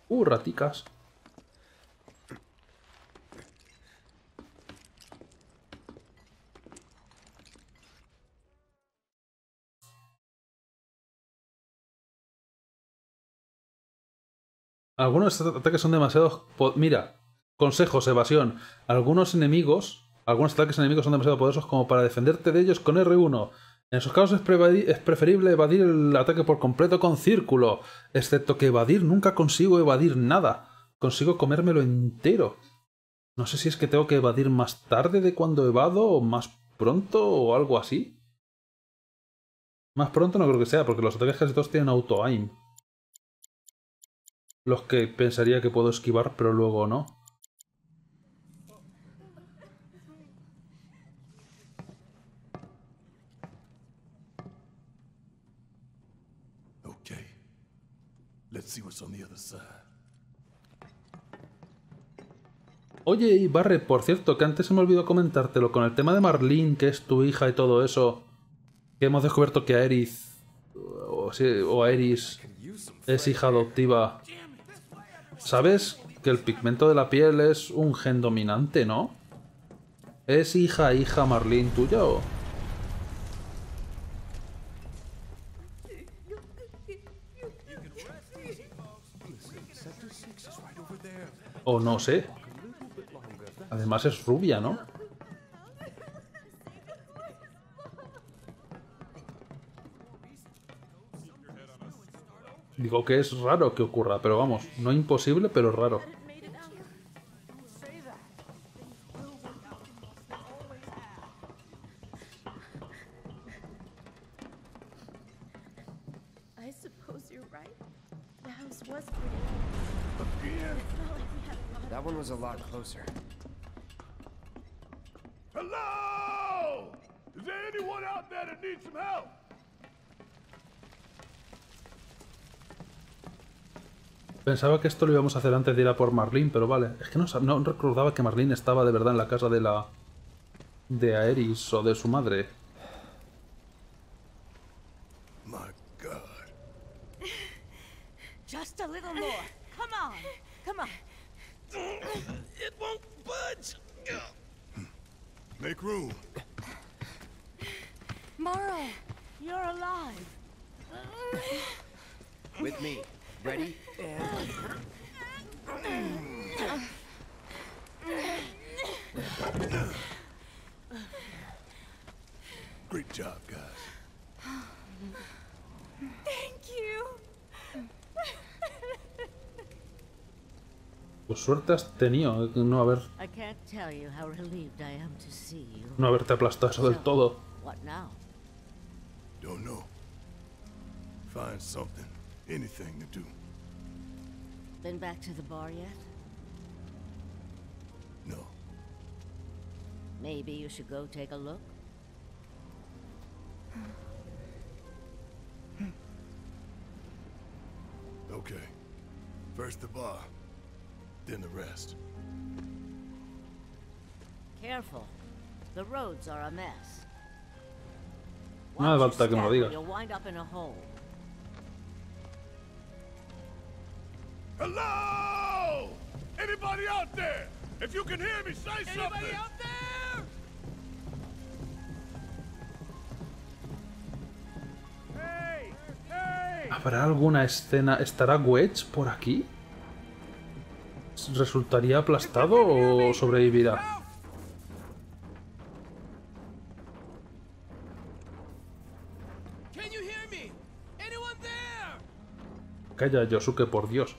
Uh, raticas. Algunos ataques son demasiado... Mira, consejos, evasión. Algunos enemigos, algunos ataques enemigos son demasiado poderosos como para defenderte de ellos con R1. En esos casos es, preferible evadir el ataque por completo con círculo, excepto que evadir nunca consigo evadir nada. Consigo comérmelo entero. No sé si es que tengo que evadir más tarde de cuando evado o más pronto o algo así. Más pronto no creo que sea, porque los ataques casi todos tienen auto-aim. Los que pensaría que puedo esquivar, pero luego no. Okay. Let's see what's on the other side. Oye, y Barre, por cierto, que antes se me olvidó comentártelo, con el tema de Marlene, que es tu hija y todo eso, que hemos descubierto que Aerith o, o Aeris es hija adoptiva ¿Sabes que el pigmento de la piel es un gen dominante, no? ¿Es hija, hija Marlene tuya o...? O no sé. Además es rubia, ¿no? Digo que es raro que ocurra, pero vamos, no imposible, pero raro. That one was a lot closer. Hello! Is there anyone out there that needs some help? Pensaba que esto lo íbamos a hacer antes de ir a por Marlene, pero vale. Es que no, no recordaba que Marlene estaba de verdad en la casa de la... de Aeris o de su madre. Suerte has tenido no haber I can't tell you how relieved I am to see you. no haberte aplastado eso del todo. What now? Don't know. Find something. Anything to do. Been back to the bar yet? No. Maybe you should go take a look? Careful. The roads are a mess. No hace falta que me lo digas. You'll wind up in a hole. Hello! Anybody out there? If you can hear me, say something! out there? Hey! Hey! ¿Habrá alguna escena? ¿Estará Wedge por aquí? ¿Resultaría aplastado o sobrevivirá? Calla, Yosuke, por Dios.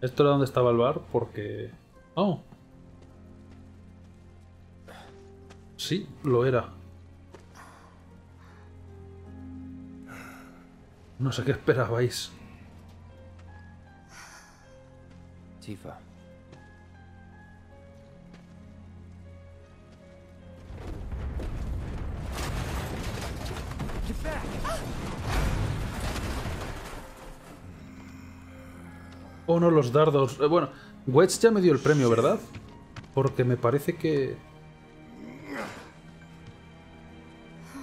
Esto era donde estaba el bar porque... Oh. Sí, lo era. No sé qué esperabais. Tifa. No, los dardos. Eh, bueno, Wedge ya me dio el premio, ¿verdad? Porque me parece que...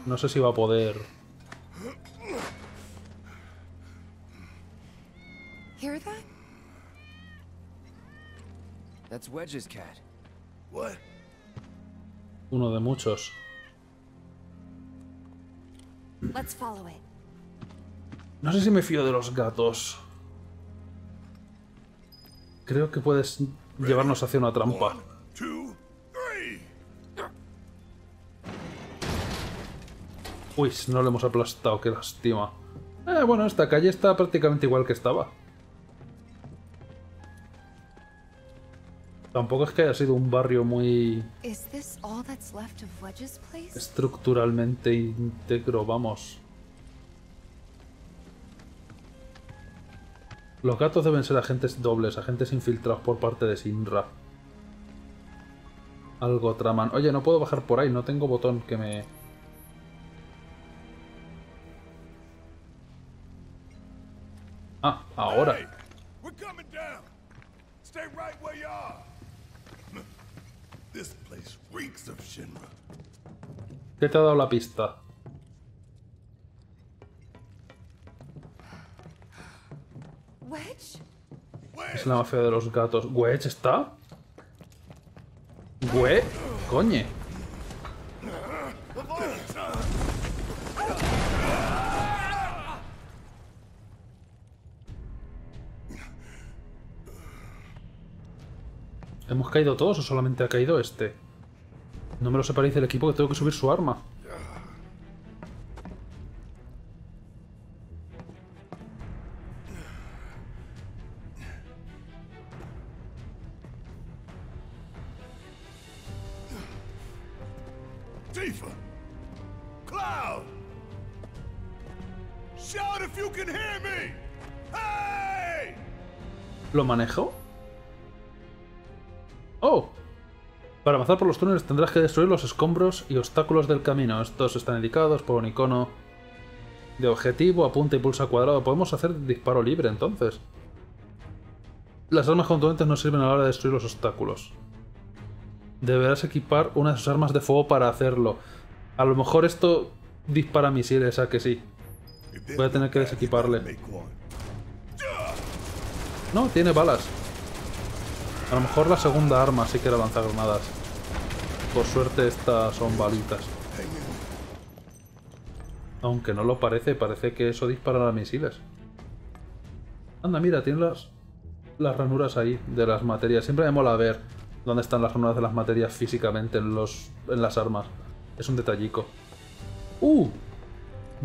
No sé si va a poder... Hear that? That's Wedge's cat. What? Uno de muchos. Let's follow it. No sé si me fío de los gatos. Creo que puedes llevarnos hacia una trampa. Uy, no le hemos aplastado, qué lástima. Eh, bueno, esta calle está prácticamente igual que estaba. Tampoco es que haya sido un barrio muy estructuralmente íntegro, vamos. Los gatos deben ser agentes dobles, agentes infiltrados por parte de Sinra. Algo traman. Oye, no puedo bajar por ahí, no tengo botón que me... Ah, ahora. ¿Qué te ha dado la pista? Es la mafia de los gatos. ¿Wedge está? ¿Güe? Coñe. ¿Hemos caído todos o solamente ha caído este? No me lo separaréis del equipo que tengo que subir su arma. Avanzar por los túneles tendrás que destruir los escombros y obstáculos del camino. Estos están indicados por un icono de objetivo, apunta y pulsa cuadrado. Podemos hacer disparo libre entonces. Las armas contundentes no sirven a la hora de destruir los obstáculos. Deberás equipar una de sus armas de fuego para hacerlo. A lo mejor esto dispara misiles, a que sí. Voy a tener que desequiparle. No, tiene balas. A lo mejor la segunda arma sí que era lanzagranadas. Por suerte estas son balitas. Aunque no lo parece, parece que eso disparará misiles. Anda, mira, tiene las, las ranuras ahí de las materias. Siempre me mola ver dónde están las ranuras de las materias físicamente en, las armas. Es un detallico. ¡Uh!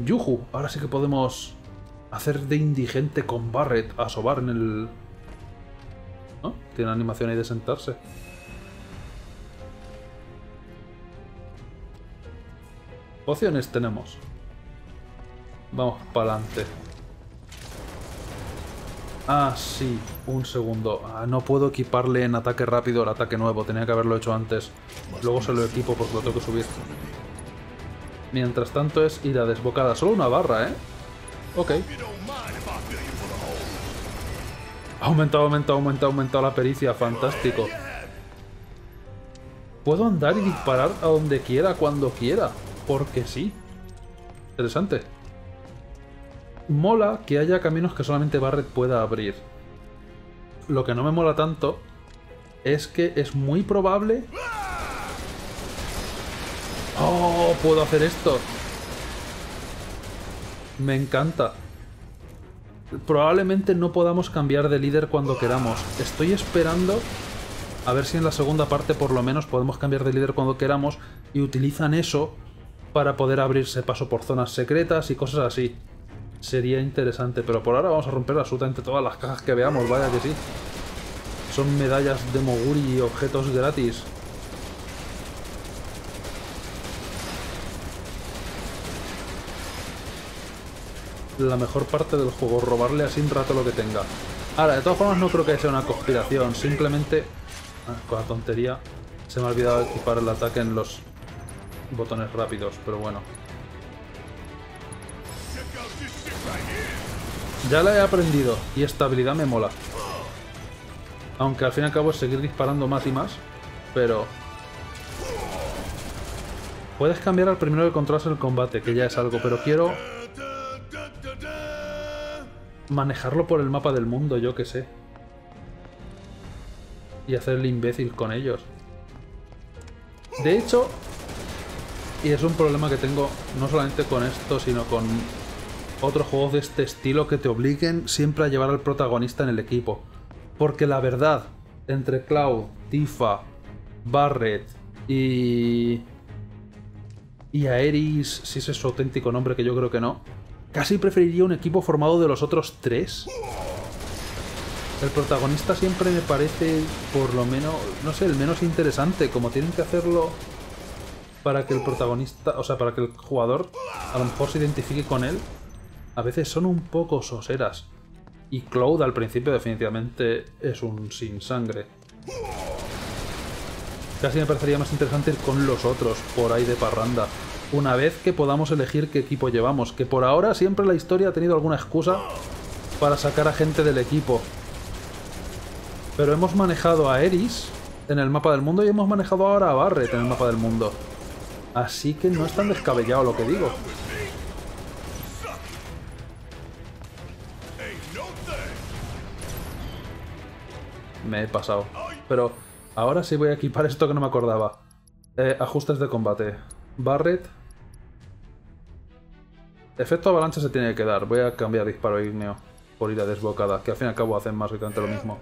Yuju, ahora sí que podemos hacer de indigente con Barret a sobar en el... ¿No? Tiene animación ahí de sentarse. Pociones tenemos. Vamos para adelante. Ah, sí. Un segundo. Ah, no puedo equiparle en ataque rápido el ataque nuevo. Tenía que haberlo hecho antes. Luego se lo equipo porque lo tengo que subir. Mientras tanto es ir a desbocada. Solo una barra, ¿eh? Ok. Ha aumentado, aumentado, aumentado, aumentado la pericia. Fantástico. Puedo andar y disparar a donde quiera, cuando quiera. Porque sí. Interesante. Mola que haya caminos que solamente Barret pueda abrir. Lo que no me mola tanto es que es muy probable... ¡Oh! Puedo hacer esto. Me encanta. Probablemente no podamos cambiar de líder cuando queramos. Estoy esperando a ver si en la segunda parte por lo menos podemos cambiar de líder cuando queramos y utilizan eso para poder abrirse paso por zonas secretas y cosas así. Sería interesante, pero por ahora vamos a romper absolutamente todas las cajas que veamos, vaya que sí. Son medallas de Moguri y objetos gratis. La mejor parte del juego, robarle así un rato lo que tenga. Ahora, de todas formas no creo que sea una conspiración, simplemente... Ah, con la tontería se me ha olvidado equipar el ataque en los botones rápidos, pero bueno. Ya la he aprendido y esta habilidad me mola. Aunque al fin y al cabo es seguir disparando más y más, pero... Puedes cambiar al primero que controlas el combate, que ya es algo, pero quiero manejarlo por el mapa del mundo, yo que sé. Y hacer el imbécil con ellos. De hecho, y es un problema que tengo no solamente con esto, sino con otros juegos de este estilo que te obliguen siempre a llevar al protagonista en el equipo. Porque la verdad, entre Cloud, Tifa, Barret y... Y Aeris, si ese es su auténtico nombre, que yo creo que no. Casi preferiría un equipo formado de los otros tres. El protagonista siempre me parece, por lo menos, no sé, el menos interesante. Como tienen que hacerlo para que el protagonista, o sea, para que el jugador a lo mejor se identifique con él, a veces son un poco soseras. Y Cloud al principio definitivamente es un sin sangre. Casi me parecería más interesante ir con los otros, por ahí de parranda. Una vez que podamos elegir qué equipo llevamos, que por ahora siempre la historia ha tenido alguna excusa para sacar a gente del equipo. Pero hemos manejado a Eris en el mapa del mundo y hemos manejado ahora a Barret en el mapa del mundo. Así que no es tan descabellado lo que digo. Me he pasado. Pero ahora sí voy a equipar esto que no me acordaba. Eh, ajustes de combate. Barret. Efecto avalancha se tiene que dar. Voy a cambiar disparo igneo por ira desbocada, que al fin y al cabo hacen más básicamente lo mismo.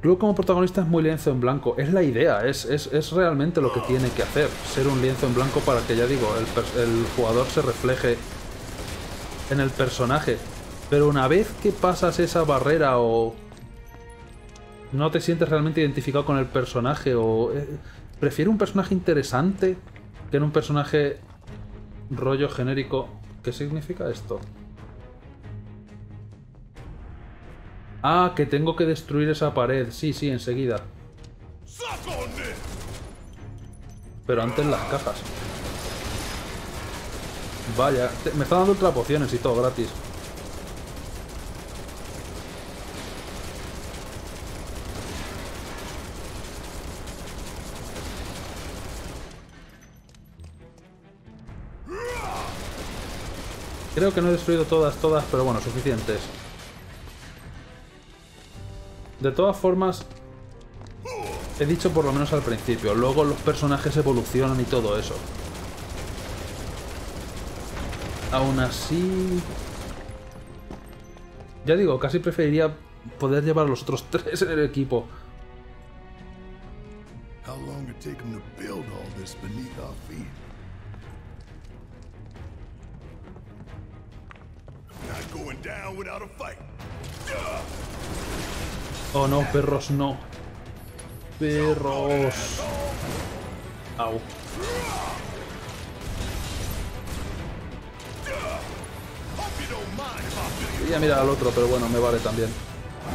Club como protagonista es muy lienzo en blanco. Es la idea, es, es, realmente lo que tiene que hacer. Ser un lienzo en blanco para que, ya digo, el, el jugador se refleje en el personaje. Pero una vez que pasas esa barrera o no te sientes realmente identificado con el personaje o... Eh, prefiero un personaje interesante que en un personaje rollo genérico. ¿Qué significa esto? Ah, que tengo que destruir esa pared. Sí, sí, enseguida. Pero antes las cajas. Vaya, me está dando ultra pociones y todo gratis. Creo que no he destruido todas, todas, pero bueno, suficientes. De todas formas, he dicho por lo menos al principio, luego los personajes evolucionan y todo eso. Aún así... Ya digo, casi preferiría poder llevar a los otros tres en el equipo. Oh no, perros no. Perros. Au. Quería mirar al otro, pero bueno, me vale también.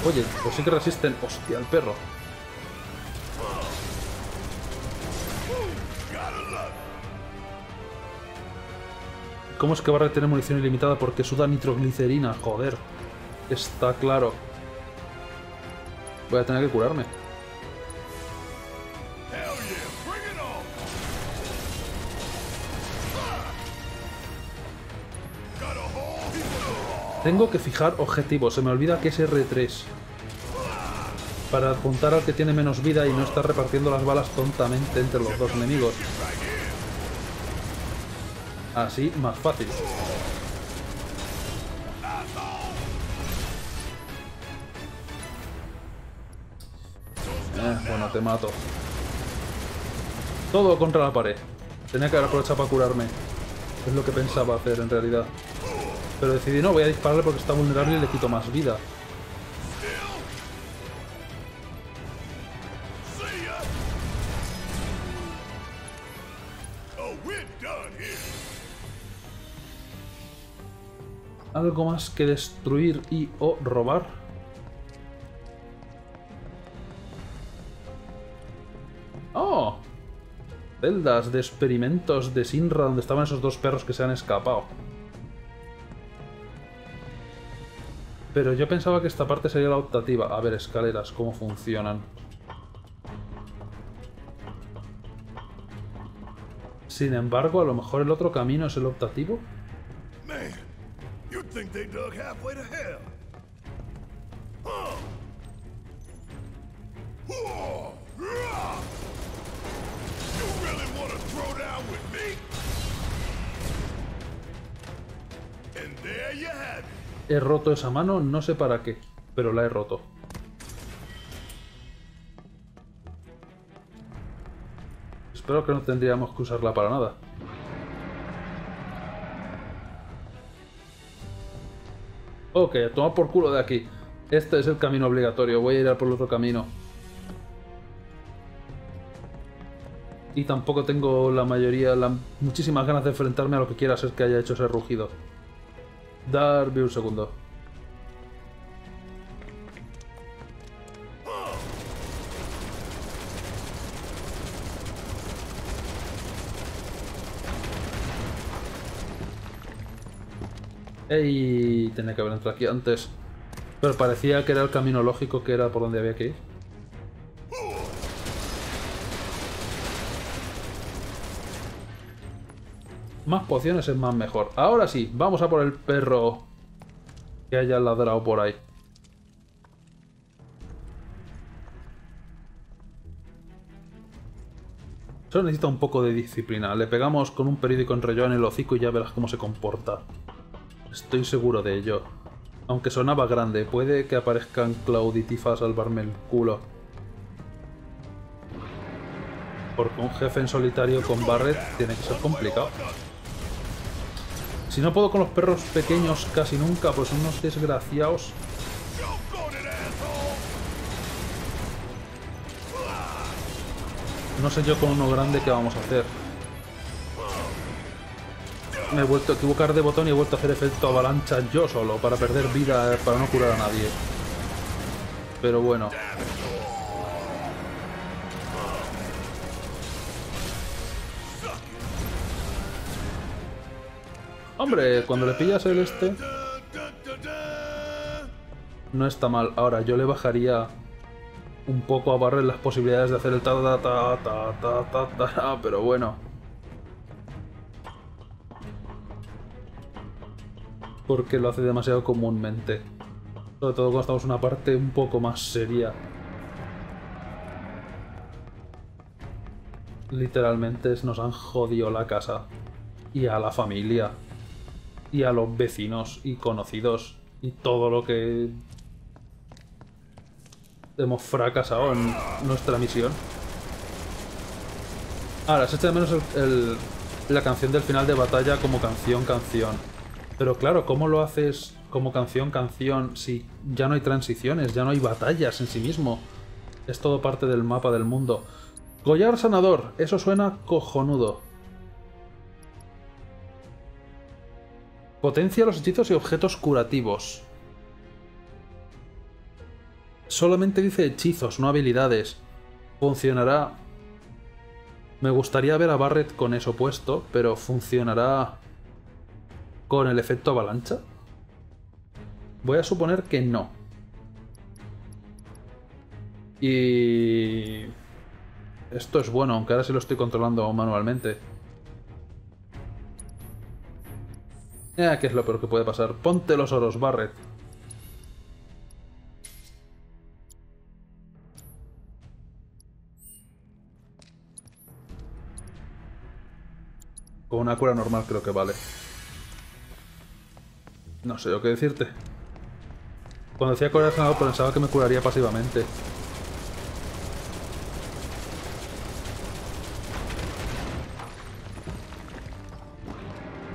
Oye, pues sí que resisten. Hostia, el perro. ¿Cómo es que va a retener munición ilimitada? Porque suda nitroglicerina, joder. Está claro. Voy a tener que curarme. Tengo que fijar objetivos, se me olvida que es R3. Para apuntar al que tiene menos vida y no estar repartiendo las balas tontamente entre los dos enemigos. Así, más fácil. Eh, bueno, te mato. Todo contra la pared. Tenía que haber aprovechado para curarme. Es lo que pensaba hacer en realidad. Pero decidí no, voy a dispararle porque está vulnerable y le quito más vida. ¿Algo más que destruir y o robar? ¡Oh! Celdas de experimentos de Sinra donde estaban esos dos perros que se han escapado. Pero yo pensaba que esta parte sería la optativa. A ver, escaleras, ¿cómo funcionan? Sin embargo, a lo mejor el otro camino es el optativo. He roto esa mano, no sé para qué, pero la he roto. Espero que no tendríamos que usarla para nada. Ok, a tomar por culo de aquí. Este es el camino obligatorio, voy a ir por el otro camino. Y tampoco tengo la mayoría, la, muchísimas ganas de enfrentarme a lo que quiera ser que haya hecho ese rugido. Darby un segundo. Ey, tenía que haber entrado aquí antes. Pero parecía que era el camino lógico que era por donde había que ir. Más pociones es más mejor. Ahora sí, vamos a por el perro que haya ladrado por ahí. Solo necesita un poco de disciplina. Le pegamos con un periódico enrollado en el hocico y ya verás cómo se comporta. Estoy seguro de ello. Aunque sonaba grande, puede que aparezcan Tifa a salvarme el culo. Porque un jefe en solitario con Barret tiene que ser complicado. Si no puedo con los perros pequeños casi nunca, pues son unos desgraciados. No sé yo con uno grande qué vamos a hacer. Me he vuelto a equivocar de botón y he vuelto a hacer efecto avalancha yo solo para perder vida, para no curar a nadie. Pero bueno. Hombre, cuando le pillas el este... No está mal. Ahora, yo le bajaría un poco a barrer las posibilidades de hacer el ta ta ta ta ta ta ta, pero bueno. Porque lo hace demasiado comúnmente. Sobre todo cuando estamos en una parte un poco más seria. Literalmente nos han jodido la casa. Y a la familia. Y a los vecinos y conocidos. Y todo lo que hemos fracasado en nuestra misión. Ahora, se echa de menos el- el- la canción del final de batalla como canción, canción. Pero claro, ¿cómo lo haces como canción, canción si ya no hay transiciones, ya no hay batallas en sí mismo? Es todo parte del mapa del mundo. Collar sanador, eso suena cojonudo. Potencia los hechizos y objetos curativos. Solamente dice hechizos, no habilidades. Funcionará... Me gustaría ver a Barret con eso puesto, pero funcionará con el efecto avalancha. Voy a suponer que no. Y... Esto es bueno, aunque ahora sí lo estoy controlando manualmente. Eh, ¿qué es lo peor que puede pasar? Ponte los oros, Barret. Con una cura normal creo que vale. No sé lo que decirte. Cuando decía sanador pensaba que me curaría pasivamente.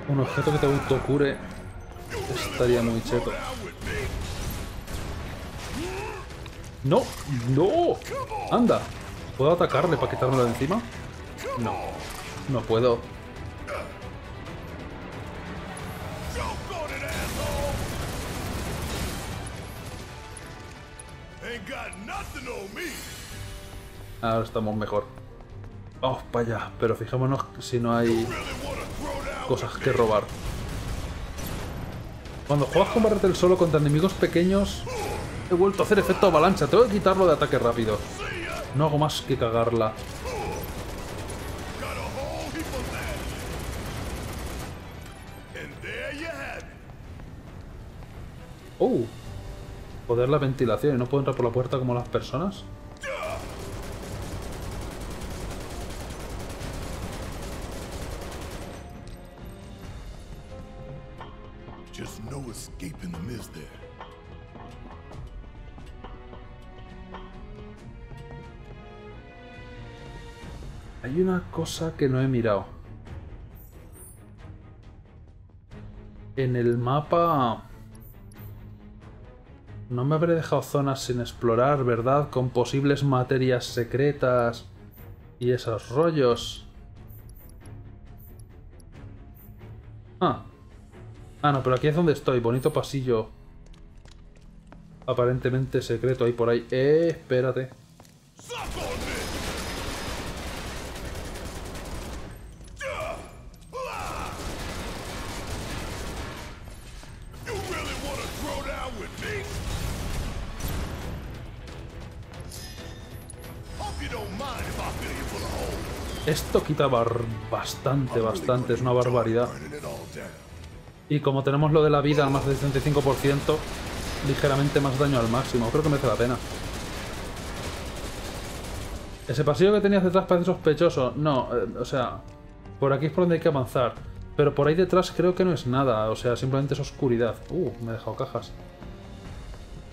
Un objeto que te autocure estaría muy cheto. ¡No! ¡No! ¡Anda! ¿Puedo atacarle para quitármelo de encima? No. No puedo. Ahora estamos mejor. Vamos para allá, pero fijémonos si no hay cosas que robar. Cuando juegas con Barretel solo contra enemigos pequeños, he vuelto a hacer efecto avalancha. Tengo que quitarlo de ataque rápido. No hago más que cagarla. ¡Oh! Poder la ventilación y no puedo entrar por la puerta como las personas. Cosa que no he mirado. En el mapa... No me habré dejado zonas sin explorar, ¿verdad? Con posibles materias secretas y esos rollos. Ah. Ah, no, pero aquí es donde estoy. Bonito pasillo. Aparentemente secreto ahí por ahí. Eh, espérate. Esto quita bar bastante, bastante. Es una barbaridad. Y como tenemos lo de la vida al más del 75%, ligeramente más daño al máximo. Creo que merece la pena. Ese pasillo que tenías detrás parece sospechoso. No, eh, o sea, por aquí es por donde hay que avanzar. Pero por ahí detrás creo que no es nada. O sea, simplemente es oscuridad. Uh, me he dejado cajas.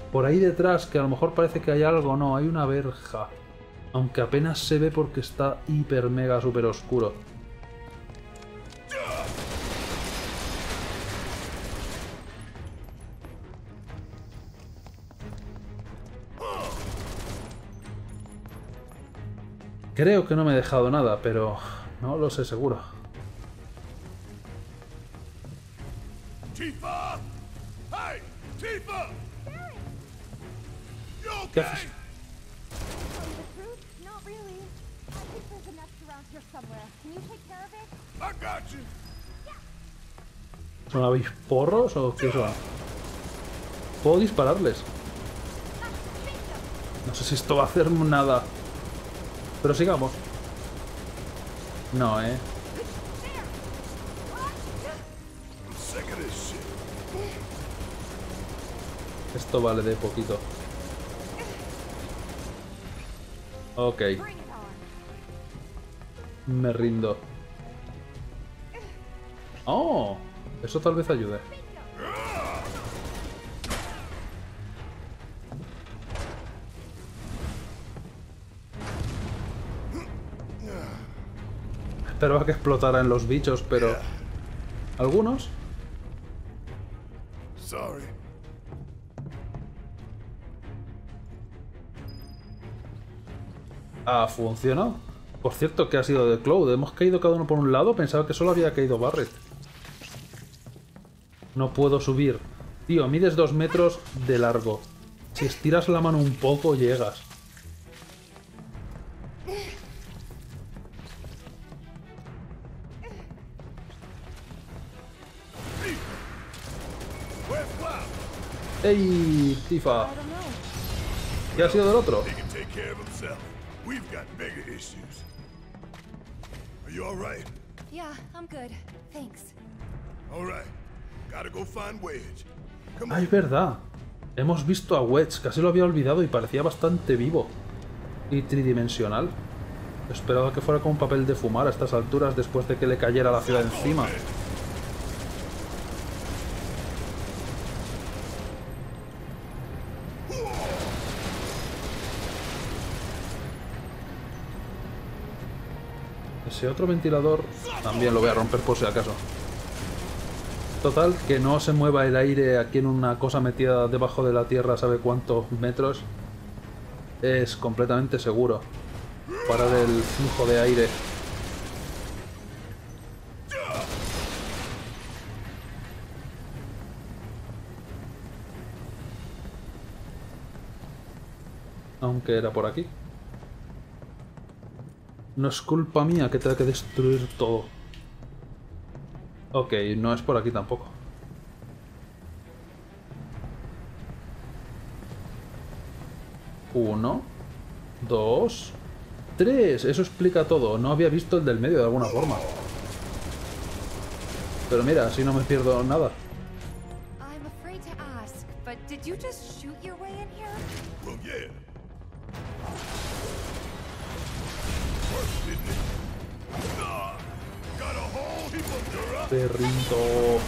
Por ahí detrás, que a lo mejor parece que hay algo. No, hay una verja. Aunque apenas se ve porque está hiper mega super oscuro. Creo que no me he dejado nada, pero no lo sé seguro. ¿Son avisporros o qué son? Puedo dispararles. No sé si esto va a hacer nada. Pero sigamos. No, eh. Esto vale de poquito. Ok. Me rindo. Oh, eso tal vez ayude. Esperaba que explotaran los bichos, pero... ¿Algunos? Sorry. Ha funcionado. Por cierto, ¿qué ha sido de Cloud? Hemos caído cada uno por un lado. Pensaba que solo había caído Barret. No puedo subir. Tío, mides dos metros de largo. Si estiras la mano un poco, llegas. ¡Ey, Tifa! ¿Qué ha sido del otro? Are you all right? Yeah, I'm good. Thanks. All Ah, es verdad. Hemos visto a Wedge, casi lo había olvidado y parecía bastante vivo. Y tridimensional. Esperaba que fuera con un papel de fumar a estas alturas después de que le cayera la ciudad encima. Ese otro ventilador también lo voy a romper por si acaso. Total, que no se mueva el aire aquí en una cosa metida debajo de la tierra, sabe cuántos metros. Es completamente seguro. Parar el flujo de aire. Aunque era por aquí. No es culpa mía que tenga que destruir todo. Ok, no es por aquí tampoco. Uno, dos, tres. Eso explica todo. No había visto el del medio de alguna forma. Pero mira, así no me pierdo nada. Perrito.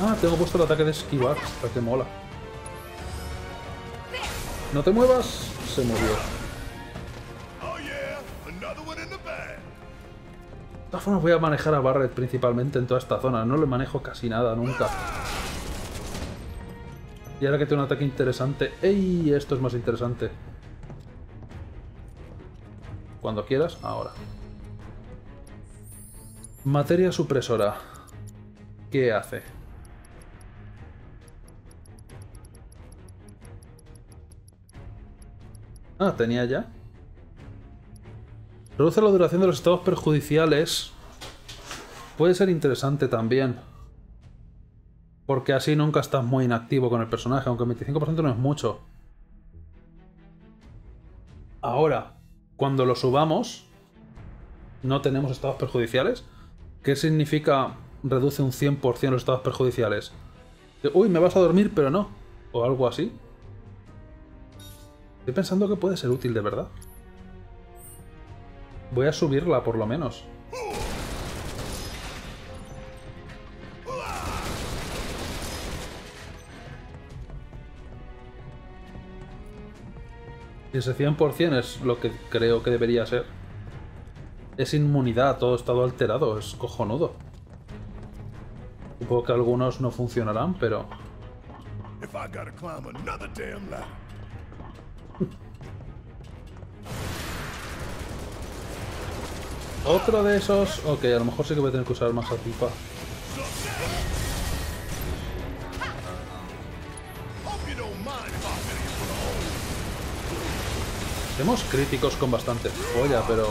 Ah, tengo puesto el ataque de esquivar. Hasta que mola. No te muevas. Se movió. Formas voy a manejar a Barret principalmente en toda esta zona. No le manejo casi nada, nunca. Y ahora que tiene un ataque interesante... ¡Ey! Esto es más interesante. Cuando quieras, ahora. Materia supresora. ¿Qué hace? Ah, tenía ya. Reduce la duración de los estados perjudiciales. Puede ser interesante también. Porque así nunca estás muy inactivo con el personaje, aunque 25% no es mucho. Ahora, cuando lo subamos, no tenemos estados perjudiciales. ¿Qué significa reduce un 100% los estados perjudiciales? Uy, me vas a dormir, pero no. O algo así. Estoy pensando que puede ser útil de verdad. Voy a subirla por lo menos. Ese 100% es lo que creo que debería ser. Es inmunidad, todo estado alterado, es cojonudo. Supongo que algunos no funcionarán, pero... Otro de esos... Ok, a lo mejor sí que voy a tener que usar más a tipa. Tenemos críticos con bastante joya, pero...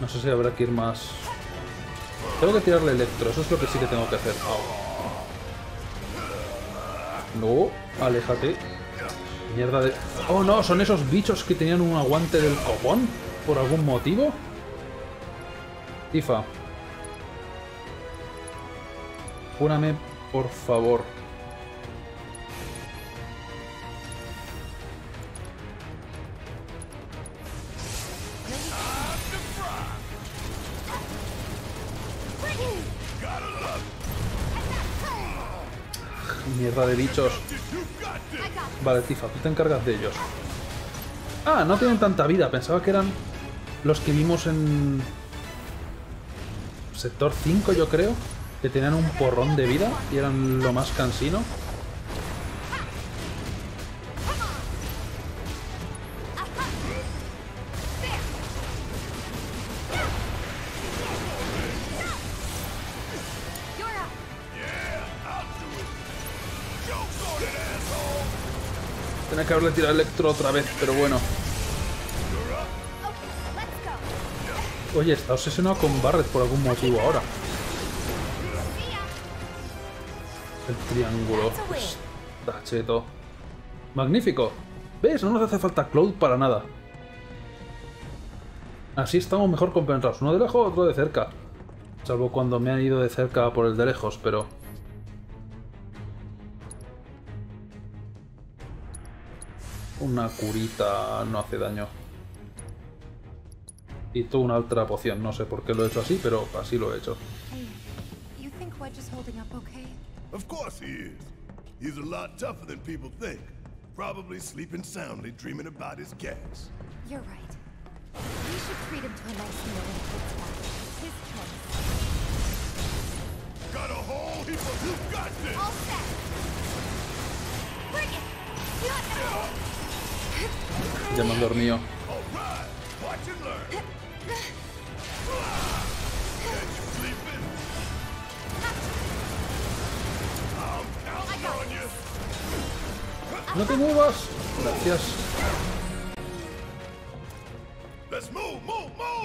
No sé si habrá que ir más... Tengo que tirarle electro, eso es lo que sí que tengo que hacer. No, aléjate. Mierda de... Oh no, son esos bichos que tenían un aguante del copón. Por algún motivo. Tifa. Júrame, por favor. De bichos. Vale, Tifa, tú te encargas de ellos. Ah, no tienen tanta vida. Pensaba que eran los que vimos en... Sector 5, yo creo. Que tenían un porrón de vida y eran lo más cansino. Haberle tirado electro otra vez, pero bueno. Oye, está obsesionado con Barret por algún motivo ahora. El triángulo. Está cheto. Magnífico. ¿Ves? No nos hace falta Cloud para nada. Así estamos mejor compensados. Uno de lejos, otro de cerca. Salvo cuando me han ido de cerca por el de lejos, pero... Una curita no hace daño. Y tú una otra poción. No sé por qué lo he hecho así, pero así lo he hecho. Hey, you think Wedge is holding up okay? Of course he is. He's a lot tougher than people think. Probably sleeping soundly, dreaming about his gas. You're right. We should treat him to a nice meal when he gets back. His choice. Got a whole heap of you got this. All set. Bring it. Ya me han dormido. ¡No te muevas! Gracias.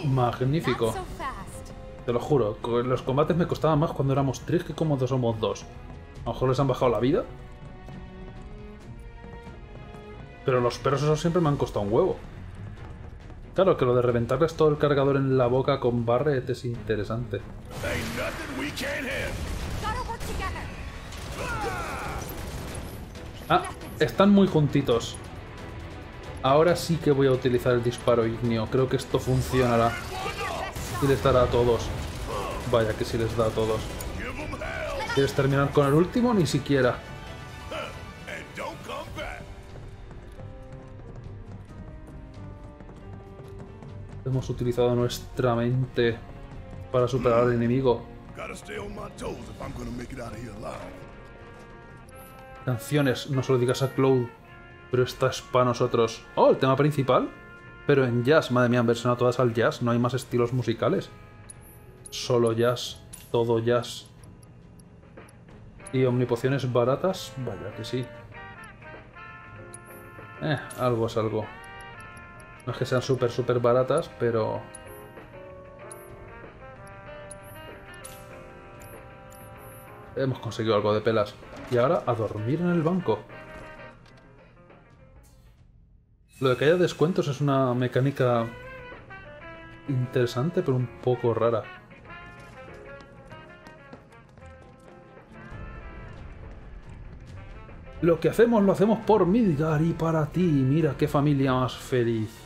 Magnífico. Te lo juro, los combates me costaban más cuando éramos tres que como somos dos. A lo mejor les han bajado la vida. Pero los perros esos siempre me han costado un huevo. Claro, que lo de reventarles todo el cargador en la boca con Barret es interesante. Ah, están muy juntitos. Ahora sí que voy a utilizar el disparo ignio. Creo que esto funcionará. Y les dará a todos. Vaya que sí les da a todos. ¿Quieres terminar con el último? Ni siquiera. Hemos utilizado nuestra mente para superar al enemigo. Canciones, no se lo digas a Cloud. Pero esta es para nosotros. Oh, el tema principal. Pero en jazz, madre mía, han versionado todas al jazz. No hay más estilos musicales. Solo jazz. Todo jazz. Y omnipociones baratas. Vaya que sí. Eh, algo es algo. No es que sean súper, súper baratas, pero... Hemos conseguido algo de pelas. Y ahora a dormir en el banco. Lo de que haya descuentos es una mecánica interesante, pero un poco rara. Lo que hacemos lo hacemos por Midgar y para ti. Mira qué familia más feliz.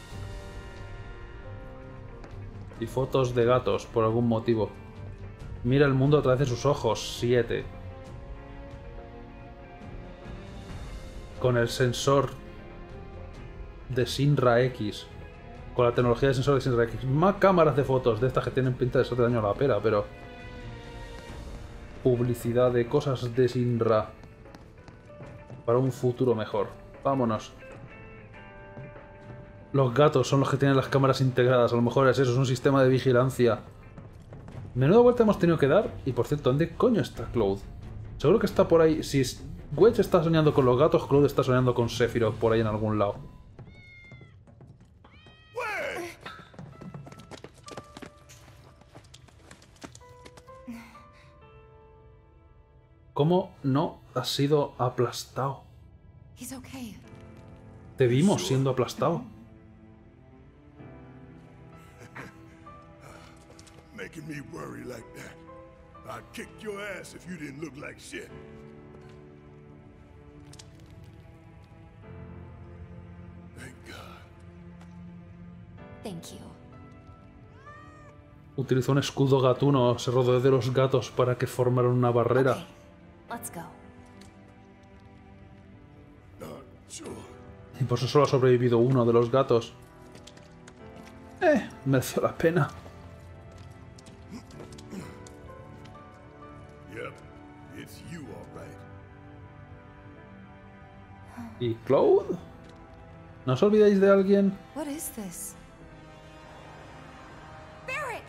Y fotos de gatos, por algún motivo. Mira el mundo a través de sus ojos. 7. Con el sensor de Sinra X. Con la tecnología de sensor de Sinra X. Más cámaras de fotos de estas que tienen pinta de ser de daño a la pera, pero... Publicidad de cosas de Sinra. Para un futuro mejor. Vámonos. Los gatos son los que tienen las cámaras integradas. A lo mejor es eso, es un sistema de vigilancia. Menuda vuelta hemos tenido que dar. Y por cierto, ¿dónde coño está Cloud? Seguro que está por ahí. Si Wedge está soñando con los gatos, Cloud está soñando con Sephiroth por ahí en algún lado. ¿Cómo no has sido aplastado? Te vimos siendo aplastado. Making me worry like that. I'd kick your ass if you didn't look like shit. Thank God. Thank you. Utilizó un escudo gatuno, se rodeó de los gatos para que formaran una barrera. Let's go. Sure. Y por eso solo ha sobrevivido uno de los gatos. Eh, mereció la pena. ¿Y Cloud? ¿No os olvidéis de alguien? What is this? Barrett!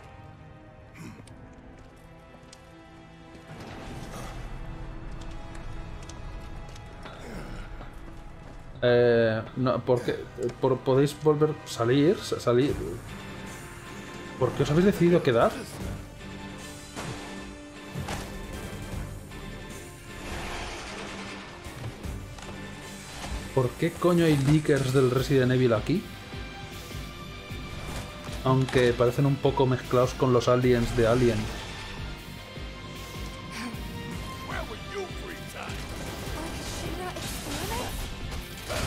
Eh, no, porque por, podéis volver salir, sa- salir. ¿Por qué os habéis decidido quedar? ¿Por qué coño hay leakers del Resident Evil aquí? Aunque parecen un poco mezclados con los aliens de Alien.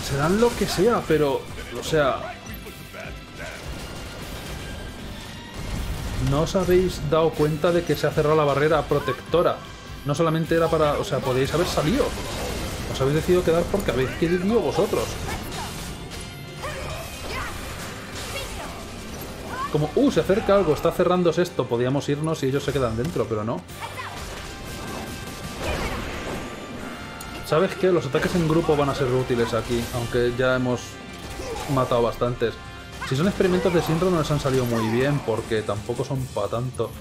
Serán lo que sea, pero... O sea... ¿No os habéis dado cuenta de que se ha cerrado la barrera protectora? No solamente era para... O sea, podíais haber salido. Os habéis decidido quedar porque habéis querido vosotros. Como, uh, se acerca algo, está cerrándose esto. Podíamos irnos y ellos se quedan dentro, pero no. ¿Sabes qué? Los ataques en grupo van a ser útiles aquí, aunque ya hemos matado bastantes. Si son experimentos de Sinro no les han salido muy bien, porque tampoco son para tanto.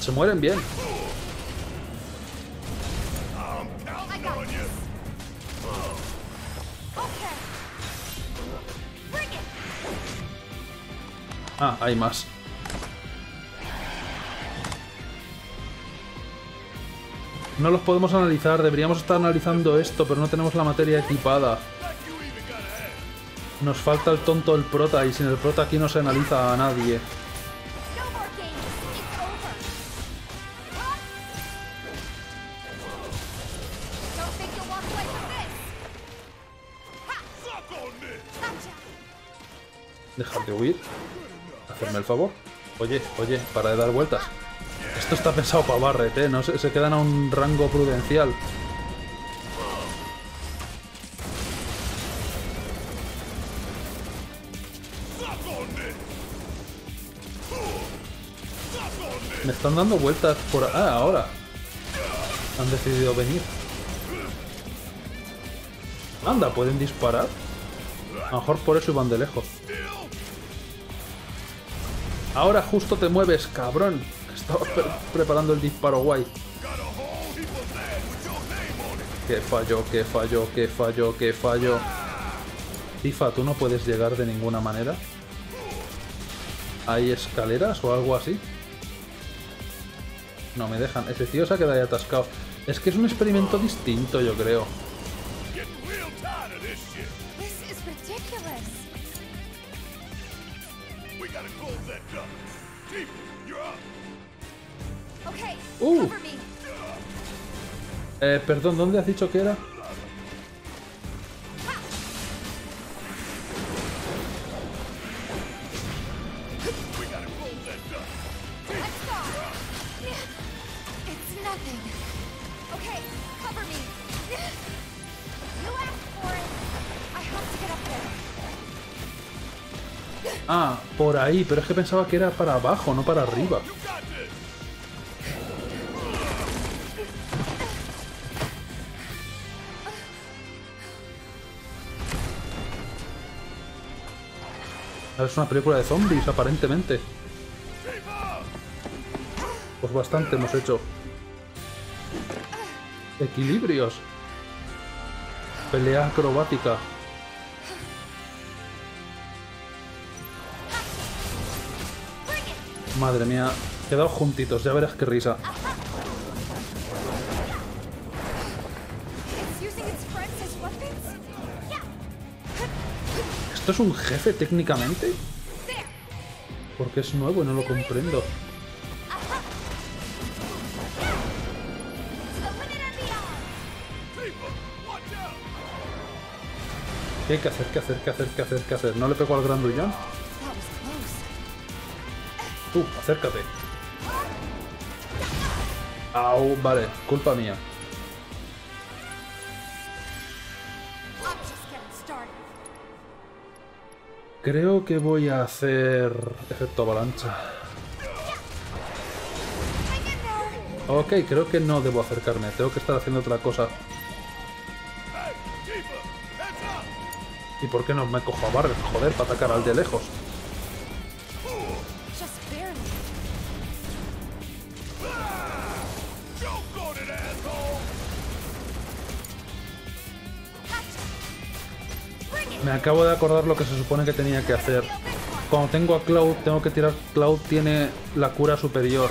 Se mueren bien. Ah, hay más. No los podemos analizar, deberíamos estar analizando esto, pero no tenemos la materia equipada. Nos falta el tonto del prota y sin el prota aquí no se analiza a nadie. Dejar de huir. Hacerme el favor. Oye, oye, para de dar vueltas. Esto está pensado para Barret, ¿eh? No se, se quedan a un rango prudencial. Me están dando vueltas por... Ah, ahora. Han decidido venir. Anda, ¿pueden disparar? A lo mejor por eso iban de lejos. Ahora justo te mueves, cabrón. Estaba pre preparando el disparo guay. Que falló, que falló, que falló, que falló. Tifa, ¿tú no puedes llegar de ninguna manera? ¿Hay escaleras o algo así? No me dejan. Ese tío se ha quedado ahí atascado. Es que es un experimento distinto, yo creo. Uh. Eh, perdón, ¿dónde has dicho que era? Ah, por ahí, pero es que pensaba que era para abajo, no para arriba. Es una película de zombies, aparentemente. Pues bastante hemos hecho. Equilibrios. Pelea acrobática. Madre mía, quedaos juntitos, ya verás qué risa. ¿Esto es un jefe técnicamente? Porque es nuevo y no lo comprendo. ¿Qué hay que hacer? ¿Qué hacer? ¿Qué hacer? ¿Qué hacer? ¿Qué hacer? ¿No le pego al grandullón? Tú, acércate. Au, vale, culpa mía. Creo que voy a hacer efecto avalancha. Ok, creo que no debo acercarme. Tengo que estar haciendo otra cosa. ¿Y por qué no me cojo a Barret? Joder, para atacar al de lejos. Me acabo de acordar lo que se supone que tenía que hacer. Cuando tengo a Cloud, tengo que tirar... Cloud tiene la cura superior.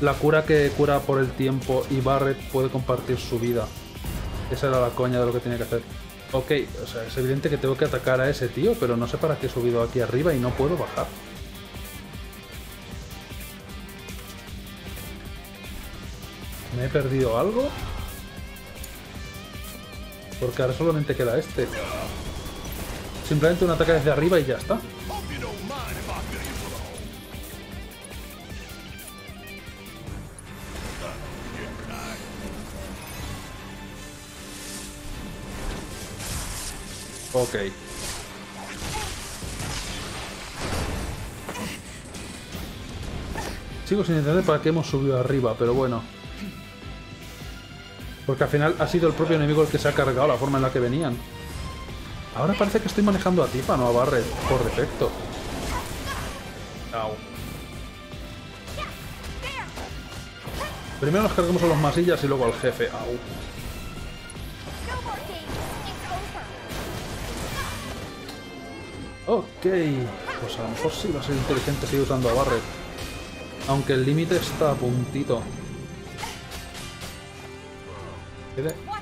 La cura que cura por el tiempo y Barret puede compartir su vida. Esa era la coña de lo que tenía que hacer. Ok, o sea, es evidente que tengo que atacar a ese tío, pero no sé para qué he subido aquí arriba y no puedo bajar. ¿Me he perdido algo? Porque ahora solamente queda este. Simplemente un ataque desde arriba y ya está. Ok. Sigo sin entender para qué hemos subido arriba, pero bueno. Porque al final ha sido el propio enemigo el que se ha cargado la forma en la que venían. Ahora parece que estoy manejando a Tifa, no a Barret, por defecto. Au. Primero nos cargamos a los masillas y luego al jefe. Au. Ok, pues a lo mejor sí va a ser inteligente seguir usando a Barret. Aunque el límite está a puntito. Quede- Watch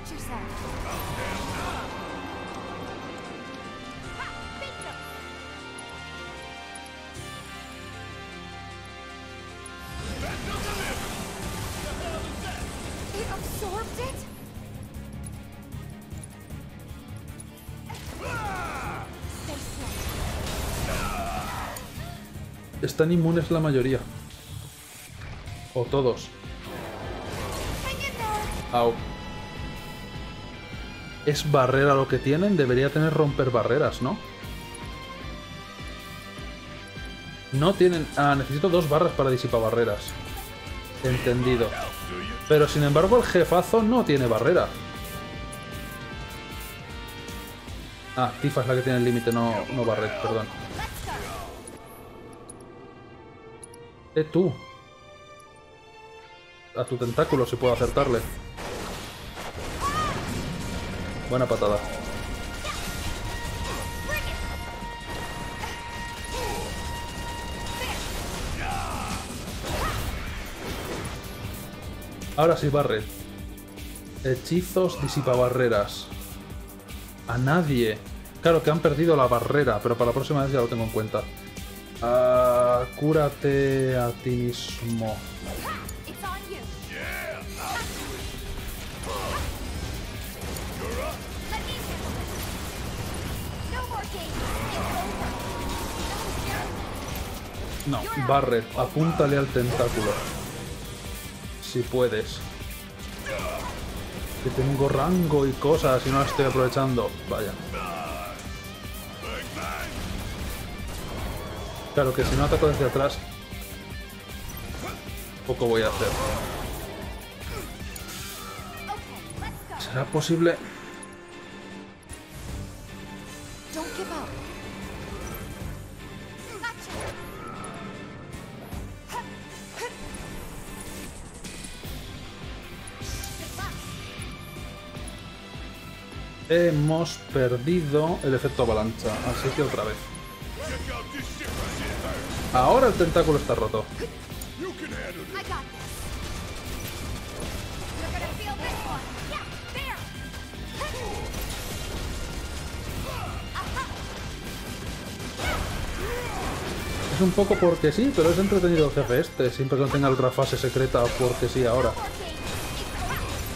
Están inmunes la mayoría. O todos. Au. Es barrera lo que tienen, debería tener romper barreras, ¿no? No tienen... Ah, necesito dos barras para disipar barreras. Entendido. Pero sin embargo el jefazo no tiene barrera. Ah, Tifa es la que tiene el límite, no, no perdón. Eh, tú. A tu tentáculo si puedo acertarle. Buena patada. Ahora sí, Barret. Hechizos disipa barreras. A nadie. Claro que han perdido la barrera, pero para la próxima vez ya lo tengo en cuenta. Ah, cúrate a ti mismo. No, Barret, apúntale al tentáculo. Si puedes. Que tengo rango y cosas y no las estoy aprovechando. Vaya. Claro que si no ataco desde atrás, poco voy a hacer. ¿Será posible? Hemos perdido el efecto avalancha, así que otra vez. Ahora el tentáculo está roto. Es un poco porque sí, pero es entretenido el jefe este, siempre que no tenga otra fase secreta porque sí ahora.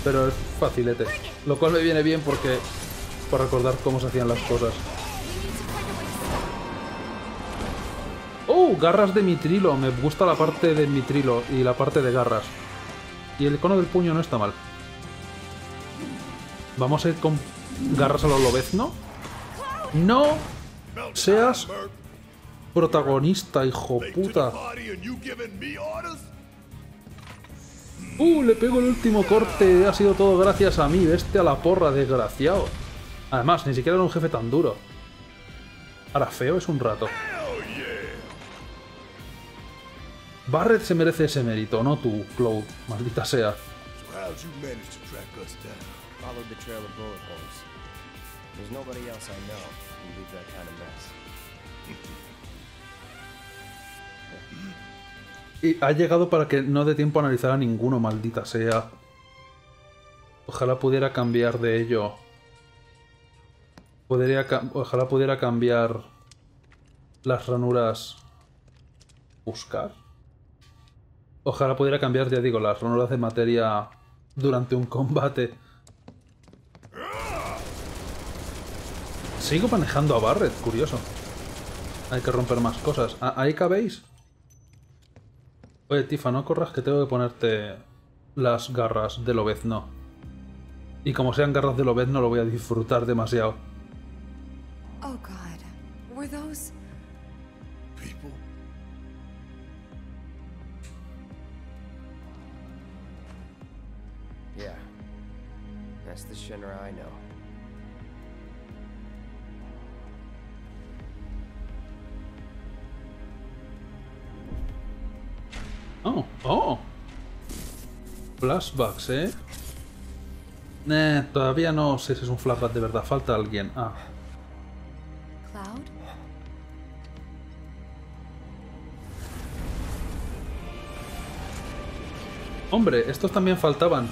Pero es facilete. Lo cual me viene bien porque... Por recordar cómo se hacían las cosas. ¡Oh! Garras de mitrilo. Me gusta la parte de mitrilo y la parte de garras. Y el icono del puño no está mal. Vamos a ir con garras a lo lobezno. ¡No! Seas protagonista, hijo puta. ¡Uh! Le pego el último corte. Ha sido todo gracias a mí. Veste a la porra, desgraciado. Además, ni siquiera era un jefe tan duro. Ahora, feo es un rato. Barret se merece ese mérito, no tú, Cloud. Maldita sea. Y ha llegado para que no dé tiempo a analizar a ninguno, maldita sea. Ojalá pudiera cambiar de ello. Podría Ojalá pudiera cambiar las ranuras. Buscar. Ojalá pudiera cambiar, ya digo, las ranuras de materia durante un combate. Sigo manejando a Barret, curioso. Hay que romper más cosas. Ah, ¿Ahí cabéis? Oye, Tifa, no corras que tengo que ponerte las garras de Lobezno. Y como sean garras de Lobezno, lo voy a disfrutar demasiado. Oh god. Oh, oh. Flashbacks, ¿eh? Eh, todavía no sé si es un flashback de verdad. Falta alguien. Ah. Cloud? Hombre, estos también faltaban.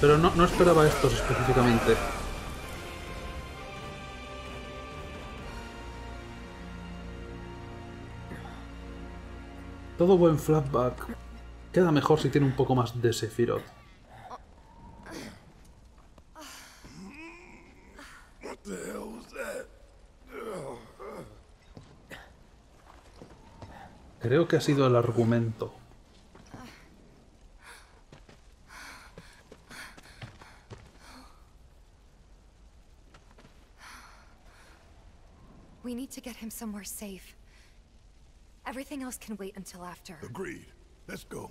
Pero no, no esperaba estos específicamente. Todo buen flashback queda mejor si tiene un poco más de Sephiroth. Creo que ha sido el argumento. We need to get him somewhere safe. Everything else can wait until after. Agreed. Let's go.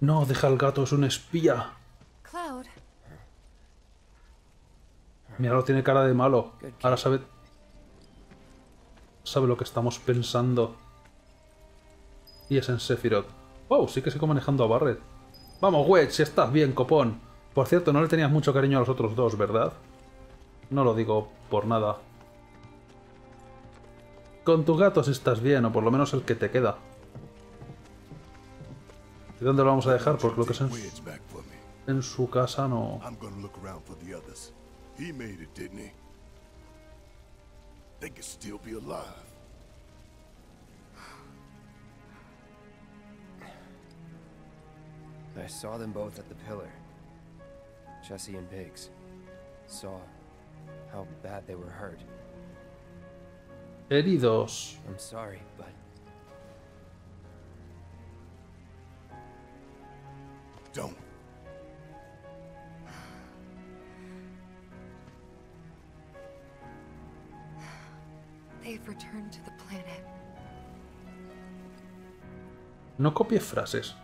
No, deja al gato, es un espía. Cloud, Mira, lo tiene cara de malo. Ahora sabe... Sabe lo que estamos pensando. Y es en Sephiroth. Wow, sí que sigo manejando a Barret. Vamos, Wedge, si estás bien, copón. Por cierto, no le tenías mucho cariño a los otros dos, ¿verdad? No lo digo por nada. Con tus gatos estás bien, o por lo menos el que te queda. ¿Y dónde lo vamos a dejar? Porque lo que es en, en su casa no... I'm gonna look around for the others. He made it, didn't he? They could still be alive. I saw them both at the pillar. Jesse and Biggs. Saw how bad they were hurt. Heridos. I'm sorry, but Don't. they've returned to the planet. No copies frases.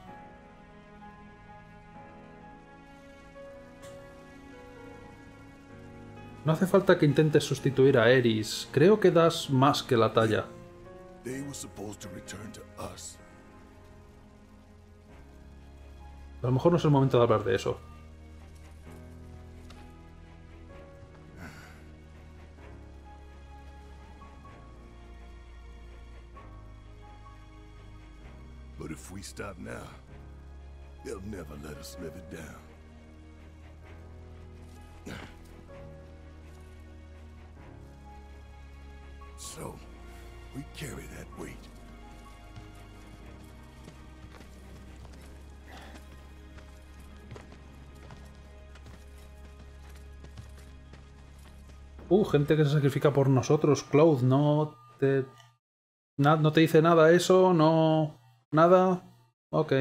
No hace falta que intentes sustituir a Eris. Creo que das más que la talla. A lo mejor no es el momento de hablar de eso. But if we stop now, they'll never let us live it down. So, we carry that weight. Uh, gente que se sacrifica por nosotros. Cloud, no te... na- no te dice nada eso, no... Nada. Ok.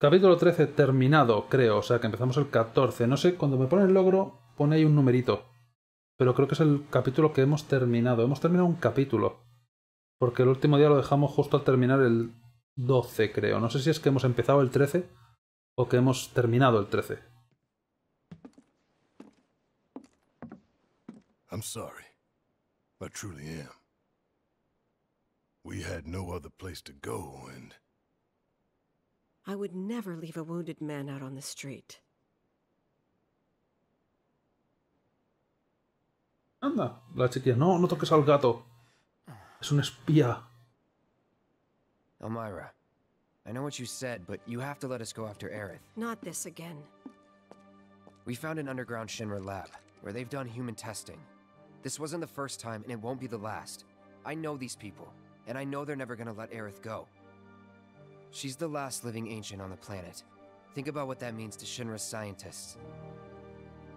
Capítulo 13 terminado, creo. O sea que empezamos el 14. No sé, cuando me pone el logro, pone ahí un numerito. Pero creo que es el capítulo que hemos terminado. Hemos terminado un capítulo. Porque el último día lo dejamos justo al terminar el 12, creo. No sé si es que hemos empezado el 13 o que hemos terminado el 13. I'm sorry. I truly am. We had no other place to go, and I would never leave a wounded man out on the street. Anda, la chiquilla. No, no toques al gato. Es un espía. Elmira, I know what you said, but you have to let us go after Aerith. Not this again. We found an underground Shinra lab where they've done human testing. This wasn't the first time, and it won't be the last. I know these people, and I know they're never gonna let Aerith go. She's the last living ancient on the planet. Think about what that means to Shinra's scientists.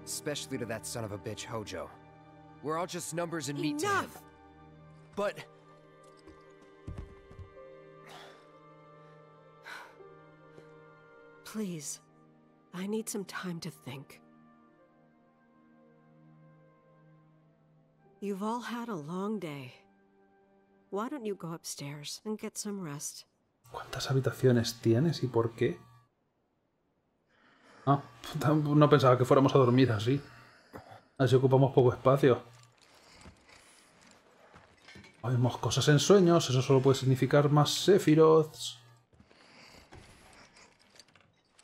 Especially to that son of a bitch Hojo. We're all just numbers and meat to him. Enough! But Please, I need some time to think. You've all had a long day. Why don't you go upstairs and get some rest? ¿Cuántas habitaciones tienes y por qué? Ah, no pensaba que fuéramos a dormir así. Así ocupamos poco espacio. Oímos cosas en sueños, eso solo puede significar más Sephiroths.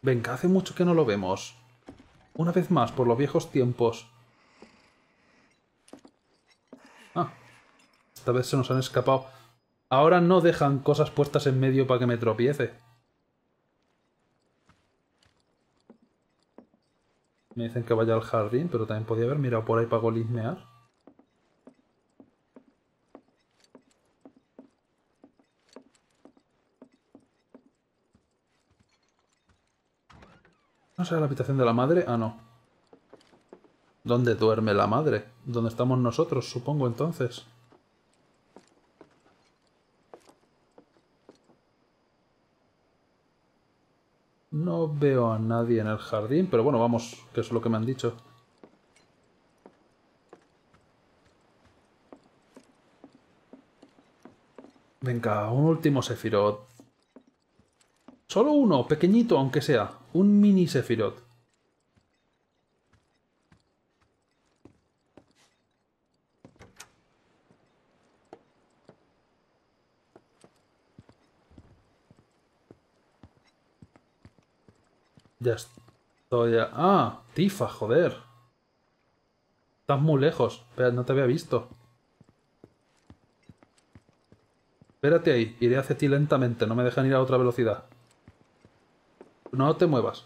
Venga, hace mucho que no lo vemos. Una vez más, por los viejos tiempos. Ah. Esta vez se nos han escapado. Ahora no dejan cosas puestas en medio para que me tropiece. Me dicen que vaya al jardín, pero también podía haber mirado por ahí para golismear. ¿No será la habitación de la madre? Ah, no. ¿Dónde duerme la madre? ¿Dónde estamos nosotros, supongo, entonces? No veo a nadie en el jardín, pero bueno, vamos, que es lo que me han dicho. Venga, un último Sephiroth. Solo uno, pequeñito aunque sea. Un mini Sephiroth. Ya estoy... Ah, Tifa, joder. Estás muy lejos. Espera, no te había visto. Espérate ahí. Iré hacia ti lentamente. No me dejan ir a otra velocidad. No te muevas.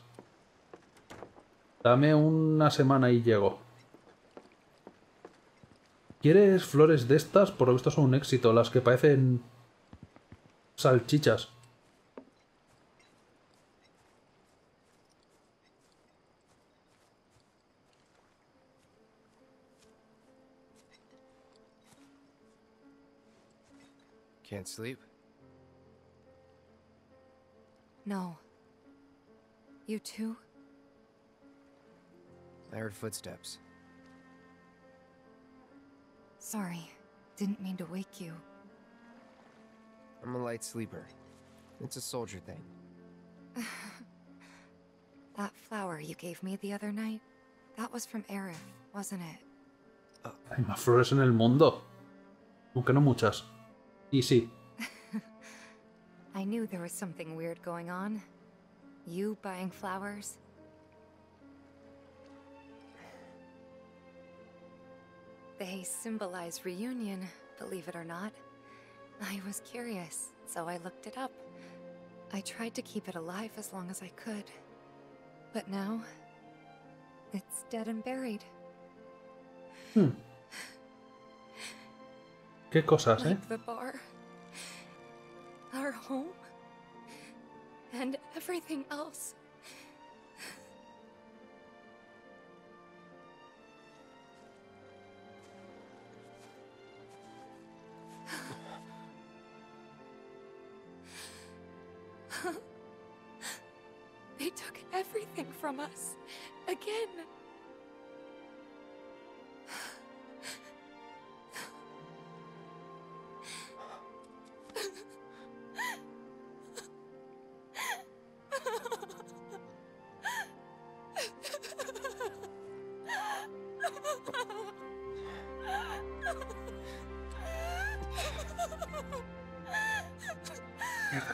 Dame una semana y llego. ¿Quieres flores de estas? Por lo visto son un éxito. Las que parecen... Salchichas. Can't sleep? No. You too? I heard footsteps. Sorry. Didn't mean to wake you. I'm a light sleeper. It's a soldier thing. that flower you gave me the other night, that was from Aerith, wasn't it? Hay más flores en el mundo. Aunque no muchas. Sí. I knew there was something weird going on. You buying flowers? They symbolize reunion, believe it or not. I was curious, so I looked it up. I tried to keep it alive as long as I could. But now, it's dead and buried. Hmm. ¿Qué cosas, eh? Like the bar, our home, and everything else.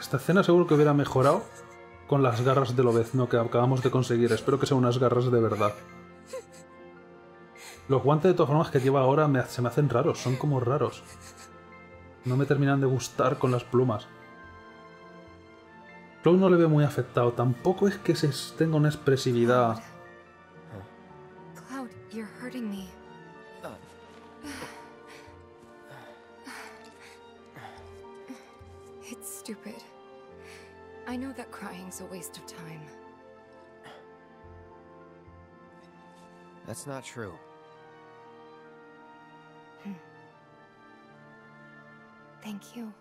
Esta escena seguro que hubiera mejorado con las garras del obezno que acabamos de conseguir. Espero que sean unas garras de verdad. Los guantes de todas formas que lleva ahora se me hacen raros, son como raros. No me terminan de gustar con las plumas. Cloud no le veo muy afectado, tampoco es que se tenga una expresividad. Cloud, you're hurting me. I know that crying's a waste of time. That's not true. Hmm. Thank you.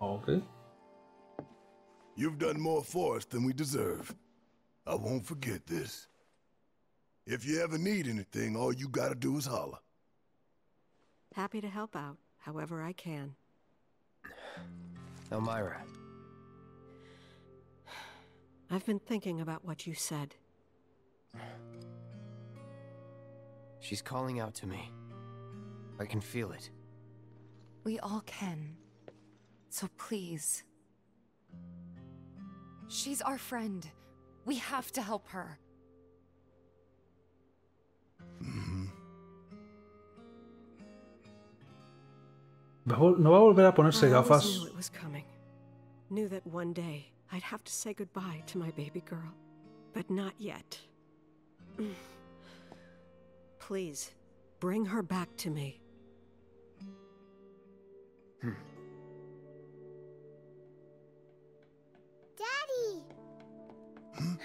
Ok. You've done more for us than we deserve. I won't forget this. If you ever need anything, all you gotta do is holler. Happy to help out, however I can. Elmira, I've been thinking about what you said. she's calling out to me. I can feel it. We all can. So please. She's our friend. We have to help her. No va a volver a ponerse gafas. knew it was coming. Knew that one day I'd have to say goodbye to my baby girl. But not yet. Please, bring her back to me. Daddy!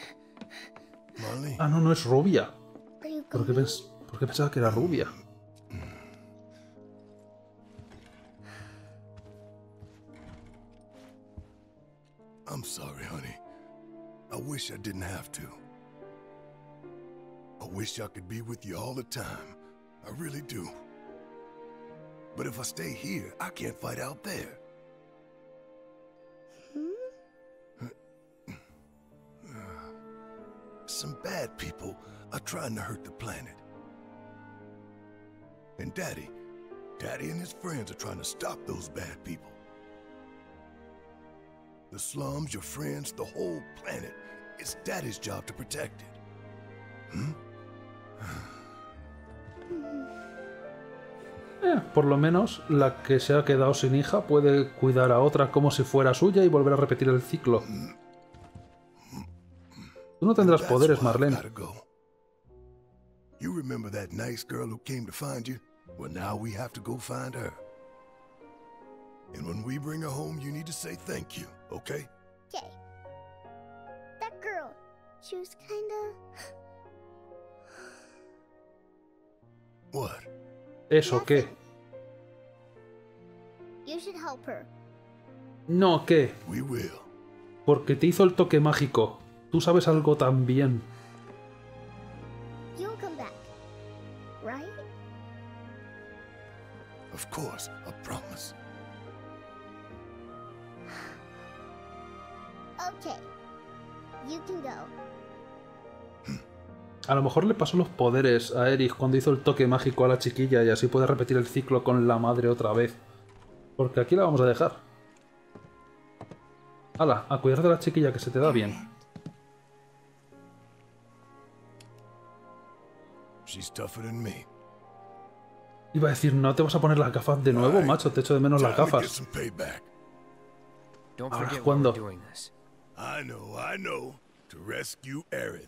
Ah, no, no es rubia. ¿Por qué, pens- por qué pensaba que era rubia? I'm sorry, honey. I wish I didn't have to. I wish I could be with you all the time. I really do. But if I stay here, I can't fight out there. Hmm? Some bad people are trying to hurt the planet. And Daddy, Daddy and his friends are trying to stop those bad people. The slums, your friends, the whole planet. It's Daddy's job to protect it. Hmm? Eh, por lo menos la que se ha quedado sin hija puede cuidar a otra como si fuera suya y volver a repetir el ciclo. Tú no tendrás poderes, Marlene. gotta go. You remember that nice girl who came to find you? Well, now we have to go find her. And when we bring her home, you need to say thank you, okay? Okay. That girl, she was kinda. What? ¿Eso qué? You should help her. No, ¿qué? We will. Porque te hizo el toque mágico. Tú sabes algo también. You'll come back. Right? Of course, I promise. Okay. You can go. A lo mejor le pasó los poderes a Eric cuando hizo el toque mágico a la chiquilla y así puede repetir el ciclo con la madre otra vez. Porque aquí la vamos a dejar. Hala, a cuidar de la chiquilla que se te da bien. She's tougher than me. Iba a decir, no te vas a poner las gafas de nuevo, macho, te echo de menos las gafas. Ahora, ¿cuándo? We're doing this. I know, I know. To rescue Aerith.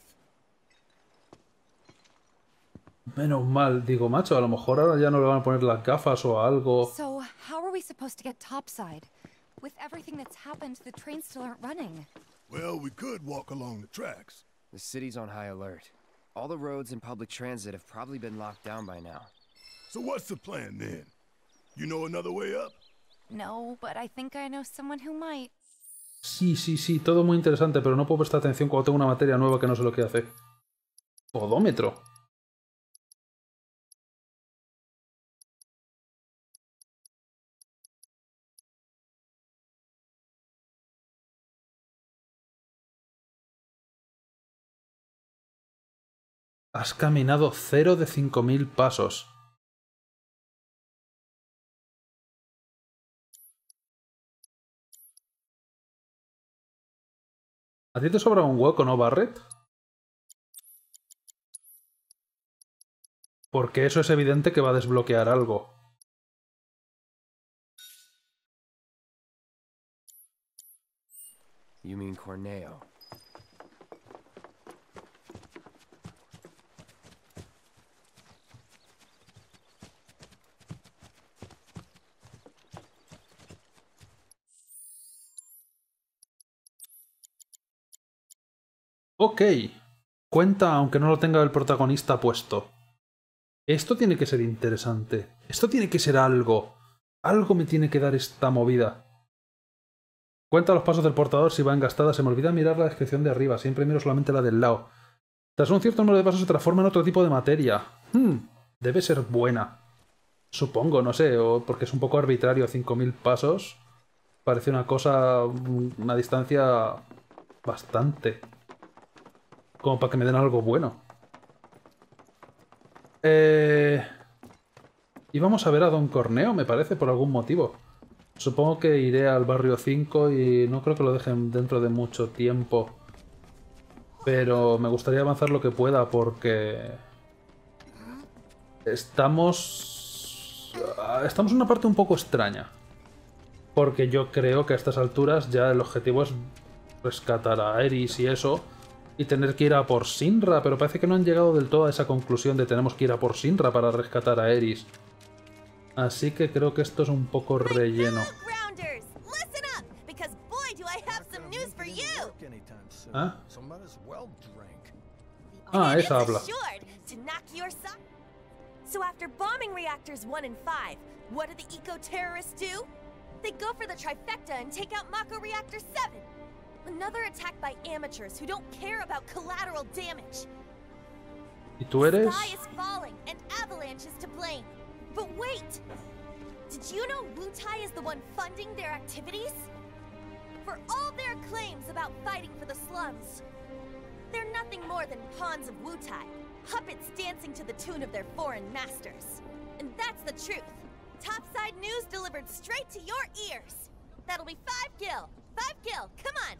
Menos mal, digo, macho, a lo mejor ahora ya no le van a poner las gafas o algo. So, how are we supposed to get topside? With everything that's happened, the trains still aren't running. Well, we could walk along the tracks. The city's on high alert. All the roads and public transit have probably been locked down by now. So what's the plan then? You know another way up? No, but I think I know someone who might. Sí, sí, sí, todo muy interesante, pero no puedo prestar atención cuando tengo una materia nueva que no sé lo que hace. Podómetro. Has caminado cero de 5.000 pasos. ¿A ti te sobra un hueco, no, Barret? Porque eso es evidente que va a desbloquear algo. Corneo? Ok. Cuenta aunque no lo tenga el protagonista puesto. Esto tiene que ser interesante. Esto tiene que ser algo. Algo me tiene que dar esta movida. Cuenta los pasos del portador si va engastada. Se me olvida mirar la descripción de arriba. Siempre miro solamente la del lado. Tras un cierto número de pasos se transforma en otro tipo de materia. Hmm, debe ser buena. Supongo, no sé, porque es un poco arbitrario 5.000 pasos. Parece una cosa, una distancia bastante. Como para que me den algo bueno. Eh... Y vamos a ver a Don Corneo, me parece, por algún motivo. Supongo que iré al barrio 5 y no creo que lo dejen dentro de mucho tiempo. Pero me gustaría avanzar lo que pueda porque... Estamos... Estamos en una parte un poco extraña. Porque yo creo que a estas alturas ya el objetivo es rescatar a Eris y eso. Y tener que ir a por Sinra, pero parece que no han llegado del todo a esa conclusión de tenemos que ir a por Sinra para rescatar a Eris. Así que creo que esto es un poco relleno. ¿Ah? Ah, esa habla. So after bombing reactors 1 and 5, what do the eco-terrorists do? They go for the trifecta and take out Mako Reactor 7. Another attack by amateurs who don't care about collateral damage. ¿Y tú eres? Sky is falling and Avalanche is to blame. But wait! Did you know Wutai is the one funding their activities? For all their claims about fighting for the slums, they're nothing more than pawns of Wutai, puppets dancing to the tune of their foreign masters. And that's the truth. Topside news delivered straight to your ears. That'll be five gil. Five gil, come on.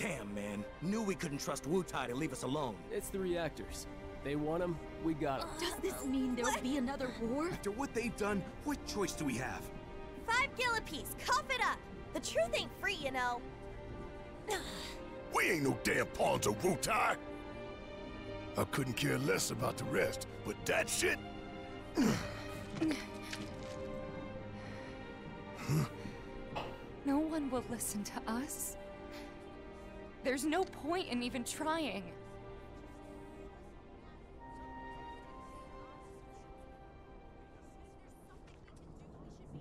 Damn, man. Knew we couldn't trust Wutai to leave us alone. It's the reactors. They want them, we got them. Does this mean there'll be another war? After what they've done, what choice do we have? Five gil apiece, cough it up. The truth ain't free, you know. We ain't no damn pawns of Wutai. I couldn't care less about the rest, but that shit... No one will listen to us. There's no point in even trying.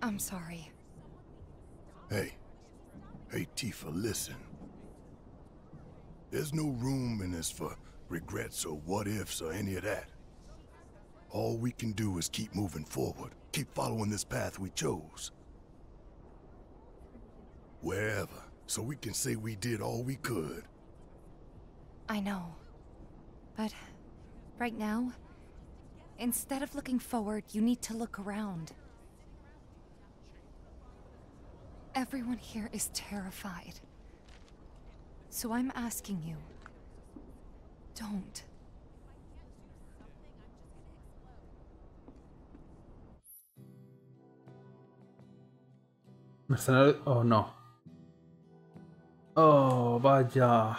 I'm sorry. Hey. Hey, Tifa, listen. There's no room in this for regrets or what-ifs or any of that. All we can do is keep moving forward. Keep following this path we chose. Wherever, so we can say we did all we could. I know. But right now, instead of looking forward, you need to look around. Everyone here is terrified. So I'm asking you, don't. Mercenario... Oh, no. Oh, vaya.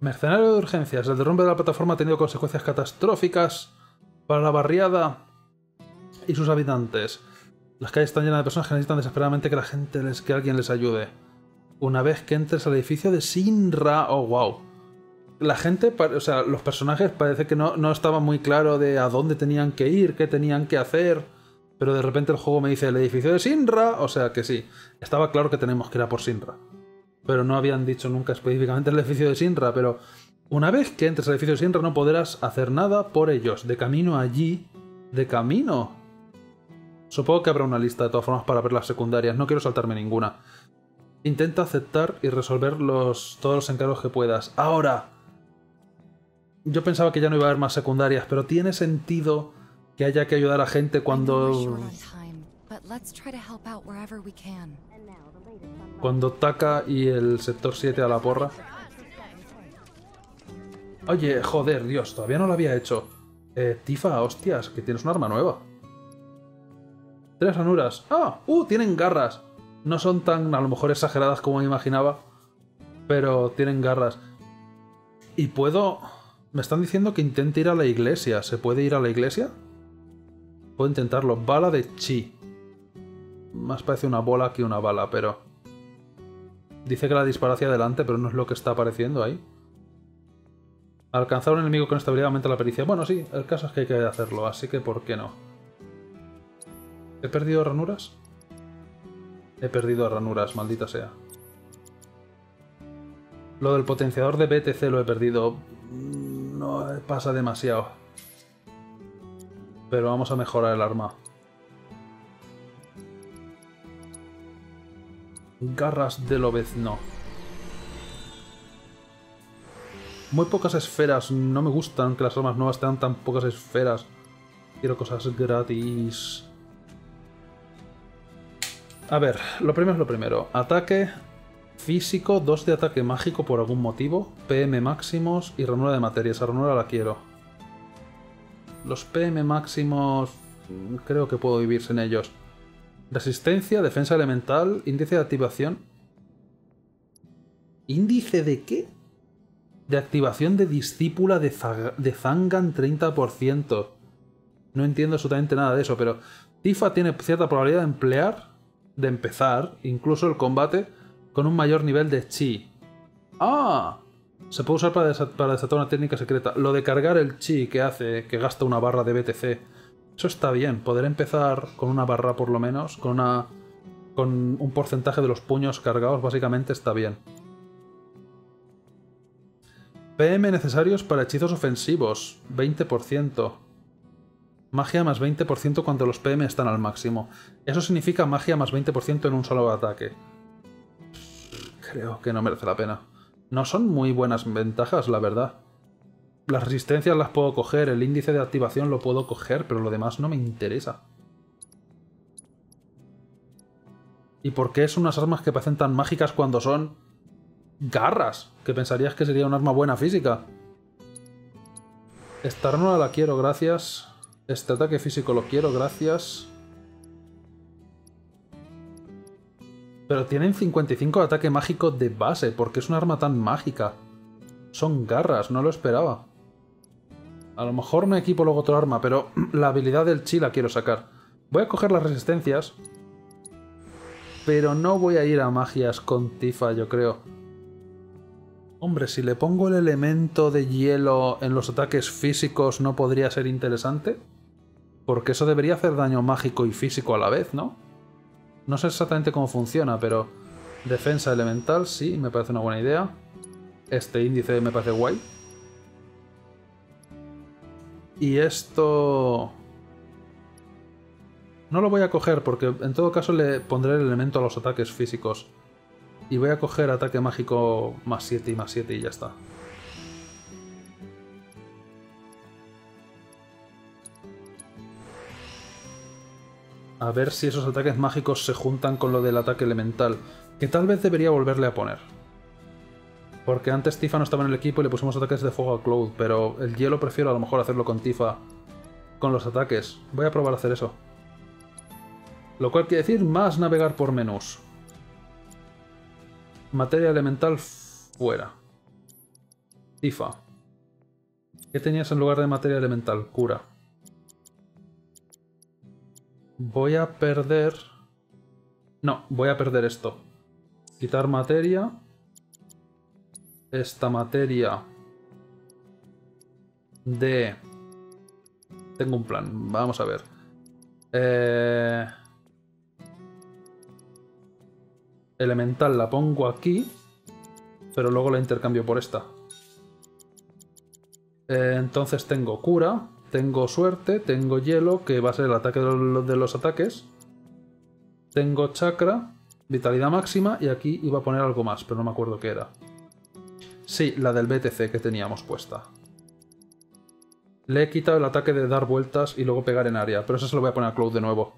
Mercenario de urgencias. El derrumbe de la plataforma ha tenido consecuencias catastróficas para la barriada y sus habitantes. Las calles están llenas de personas que necesitan desesperadamente que la gente les, que alguien les ayude. Una vez que entres al edificio de Sinra, oh wow. La gente, o sea, los personajes parece que no, no estaba muy claro de a dónde tenían que ir, qué tenían que hacer. Pero de repente el juego me dice el edificio de Sinra, o sea que sí. Estaba claro que tenemos que ir a por Sinra. Pero no habían dicho nunca específicamente el edificio de Sinra, pero una vez que entres al edificio de Sinra no podrás hacer nada por ellos. De camino allí, de camino Supongo que habrá una lista de todas formas para ver las secundarias, no quiero saltarme ninguna. Intenta aceptar y resolver los, todos los encargos que puedas. Ahora, yo pensaba que ya no iba a haber más secundarias, pero tiene sentido que haya que ayudar a gente cuando... Cuando Taka y el sector 7 a la porra. Oye, joder, Dios, todavía no lo había hecho. Eh, Tifa, hostias, que tienes un arma nueva. Tres ranuras. ¡Ah! ¡Uh! Tienen garras. No son tan, a lo mejor, exageradas como me imaginaba. Pero tienen garras. Y puedo... Me están diciendo que intente ir a la iglesia. ¿Se puede ir a la iglesia? Puedo intentarlo. Bala de chi. Más parece una bola que una bala, pero... Dice que la dispara hacia adelante, pero no es lo que está apareciendo ahí. Alcanzar un enemigo con estabilidad aumenta la pericia. Bueno, sí, el caso es que hay que hacerlo, así que ¿por qué no? ¿He perdido ranuras? He perdido ranuras, maldita sea. Lo del potenciador de BTC lo he perdido. No pasa demasiado. Pero vamos a mejorar el arma. Garras de Lobezno. Muy pocas esferas. No me gustan que las armas nuevas tengan tan pocas esferas. Quiero cosas gratis. A ver, lo primero es lo primero. Ataque físico, 2 de ataque mágico por algún motivo, PM máximos y ranura de materia. Esa ranura la quiero. Los PM máximos mm, creo que puedo vivir sin ellos. Resistencia, defensa elemental, índice de activación. ¿Índice de qué? De activación de discípula de, de Zangan 30%. No entiendo absolutamente nada de eso, pero Tifa tiene cierta probabilidad de emplear, de empezar, incluso el combate, con un mayor nivel de chi. ¡Ah! Se puede usar para, para desatar una técnica secreta. Lo de cargar el chi que hace, que gasta una barra de BTC. Eso está bien, poder empezar con una barra por lo menos, con una. con un porcentaje de los puños cargados, básicamente está bien. PM necesarios para hechizos ofensivos, 20%. Magia más 20% cuando los PM están al máximo. Eso significa magia más 20% en un solo ataque. Creo que no merece la pena. No son muy buenas ventajas, la verdad. Las resistencias las puedo coger, el índice de activación lo puedo coger, pero lo demás no me interesa. ¿Y por qué son unas armas que parecen tan mágicas cuando son garras, que pensarías que sería un arma buena física. Esta arma la quiero, gracias. Este ataque físico lo quiero, gracias. Pero tienen 55 de ataque mágico de base, porque es un arma tan mágica. Son garras, no lo esperaba. A lo mejor me equipo luego otro arma, pero la habilidad del chi la quiero sacar. Voy a coger las resistencias. Pero no voy a ir a magias con Tifa, yo creo. Hombre, si le pongo el elemento de hielo en los ataques físicos, ¿no podría ser interesante? Porque eso debería hacer daño mágico y físico a la vez, ¿no? No sé exactamente cómo funciona, pero... Defensa elemental, sí, me parece una buena idea. Este índice me parece guay. Y esto... No lo voy a coger porque en todo caso le pondré el elemento a los ataques físicos. Y voy a coger ataque mágico más 7 y más 7 y ya está. A ver si esos ataques mágicos se juntan con lo del ataque elemental, que tal vez debería volverle a poner. Porque antes Tifa no estaba en el equipo y le pusimos ataques de fuego a Cloud, pero el hielo prefiero a lo mejor hacerlo con Tifa con los ataques. Voy a probar a hacer eso. Lo cual quiere decir más navegar por menús. Materia elemental fuera. Tifa. ¿Qué tenías en lugar de materia elemental? Cura. Voy a perder... No, voy a perder esto. Quitar materia. Esta materia de... Tengo un plan, vamos a ver. Eh elemental la pongo aquí, pero luego la intercambio por esta. Eh, entonces tengo cura, tengo suerte, tengo hielo, que va a ser el ataque de los ataques. Tengo chakra, vitalidad máxima, y aquí iba a poner algo más, pero no me acuerdo qué era. Sí, la del BTC que teníamos puesta. Le he quitado el ataque de dar vueltas y luego pegar en área, pero eso se lo voy a poner a Cloud de nuevo.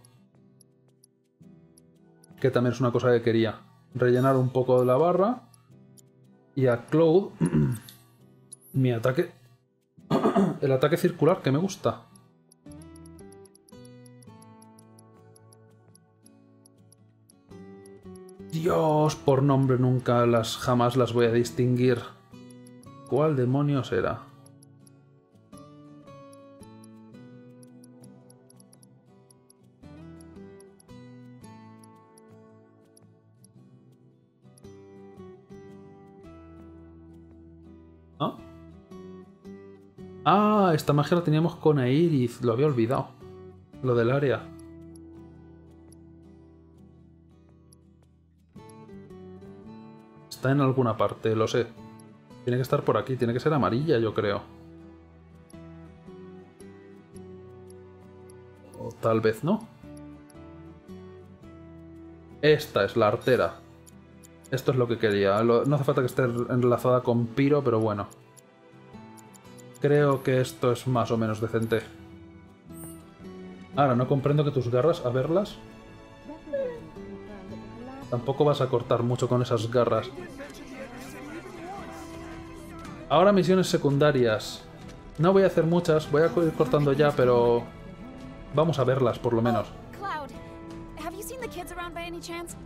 Que también es una cosa que quería rellenar un poco de la barra. Y a Cloud, mi ataque, el ataque circular que me gusta. Dios, por nombre nunca las jamás las voy a distinguir. ¿Cuál demonios era? Ah, esta magia la teníamos con Aerith, lo había olvidado. Lo del área. Está en alguna parte, lo sé. Tiene que estar por aquí, tiene que ser amarilla, yo creo. O tal vez no. Esta es la artera. Esto es lo que quería. No hace falta que esté enlazada con Piro, pero bueno. Creo que esto es más o menos decente. Ahora, no comprendo que tus garras, a verlas... Tampoco vas a cortar mucho con esas garras. Ahora misiones secundarias. No voy a hacer muchas, voy a ir cortando ya, pero... Vamos a verlas, por lo menos. Chance?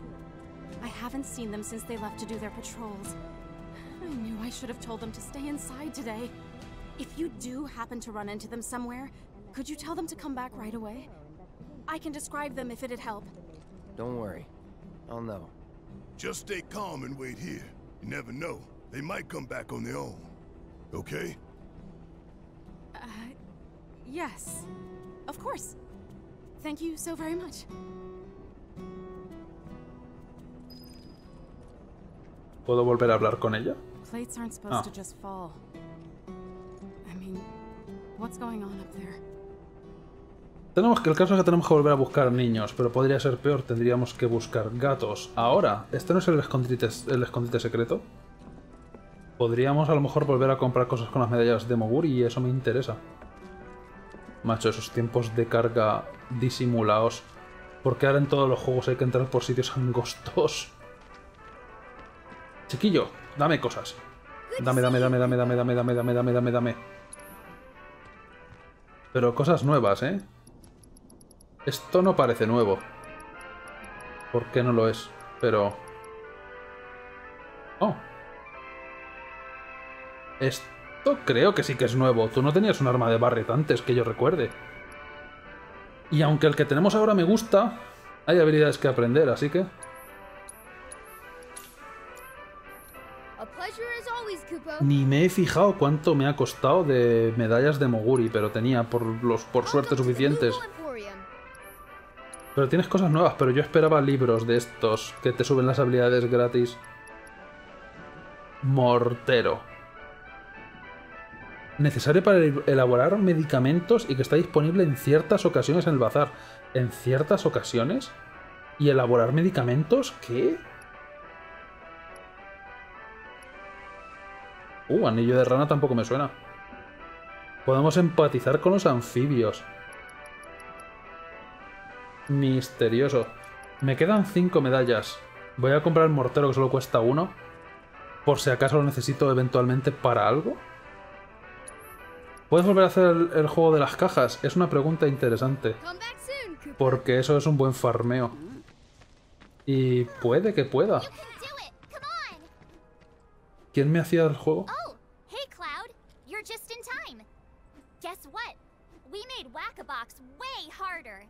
I. If you do happen to run into them somewhere, could you tell them to come back right away? I can describe them if it'd help. Don't worry. I'll know. Just stay calm and wait here. You never know. They might come back on their own. Okay? Uh, yes. Of course. Thank you so very much. ¿Puedo volver a hablar con ella? Plates aren't supposed Ah. to just fall. Tenemos que el caso es que tenemos que volver a buscar niños, pero podría ser peor, tendríamos que buscar gatos. Ahora, ¿este no es el escondite, el escondite secreto? Podríamos a lo mejor volver a comprar cosas con las medallas de Moguri y eso me interesa. Macho, esos tiempos de carga disimulados. Porque ahora en todos los juegos hay que entrar por sitios angostos. Chiquillo, dame cosas. Dame, dame, dame, dame, dame, dame, dame, dame, dame, dame, dame. Pero cosas nuevas, ¿eh? Esto no parece nuevo. ¿Por qué no lo es? Pero... Oh. Esto creo que sí que es nuevo. Tú no tenías un arma de Barret antes, que yo recuerde. Y aunque el que tenemos ahora me gusta, hay habilidades que aprender, así que... Ni me he fijado cuánto me ha costado de medallas de Moguri, pero tenía por, los, por suerte suficientes. Pero tienes cosas nuevas, pero yo esperaba libros de estos que te suben las habilidades gratis. Mortero. Necesario para el- elaborar medicamentos y que está disponible en ciertas ocasiones en el bazar. ¿En ciertas ocasiones? ¿Y elaborar medicamentos? ¿Qué? Uh, anillo de rana tampoco me suena. Podemos empatizar con los anfibios. Misterioso. Me quedan 5 medallas. Voy a comprar el mortero que solo cuesta uno. Por si acaso lo necesito eventualmente para algo. ¿Puedes volver a hacer el, el juego de las cajas? Es una pregunta interesante. Porque eso es un buen farmeo. Y puede que pueda. ¿Quién me hacía el juego? Oh, hey Cloud, you're just in time. Guess what? We made Whack-a-Box way harder.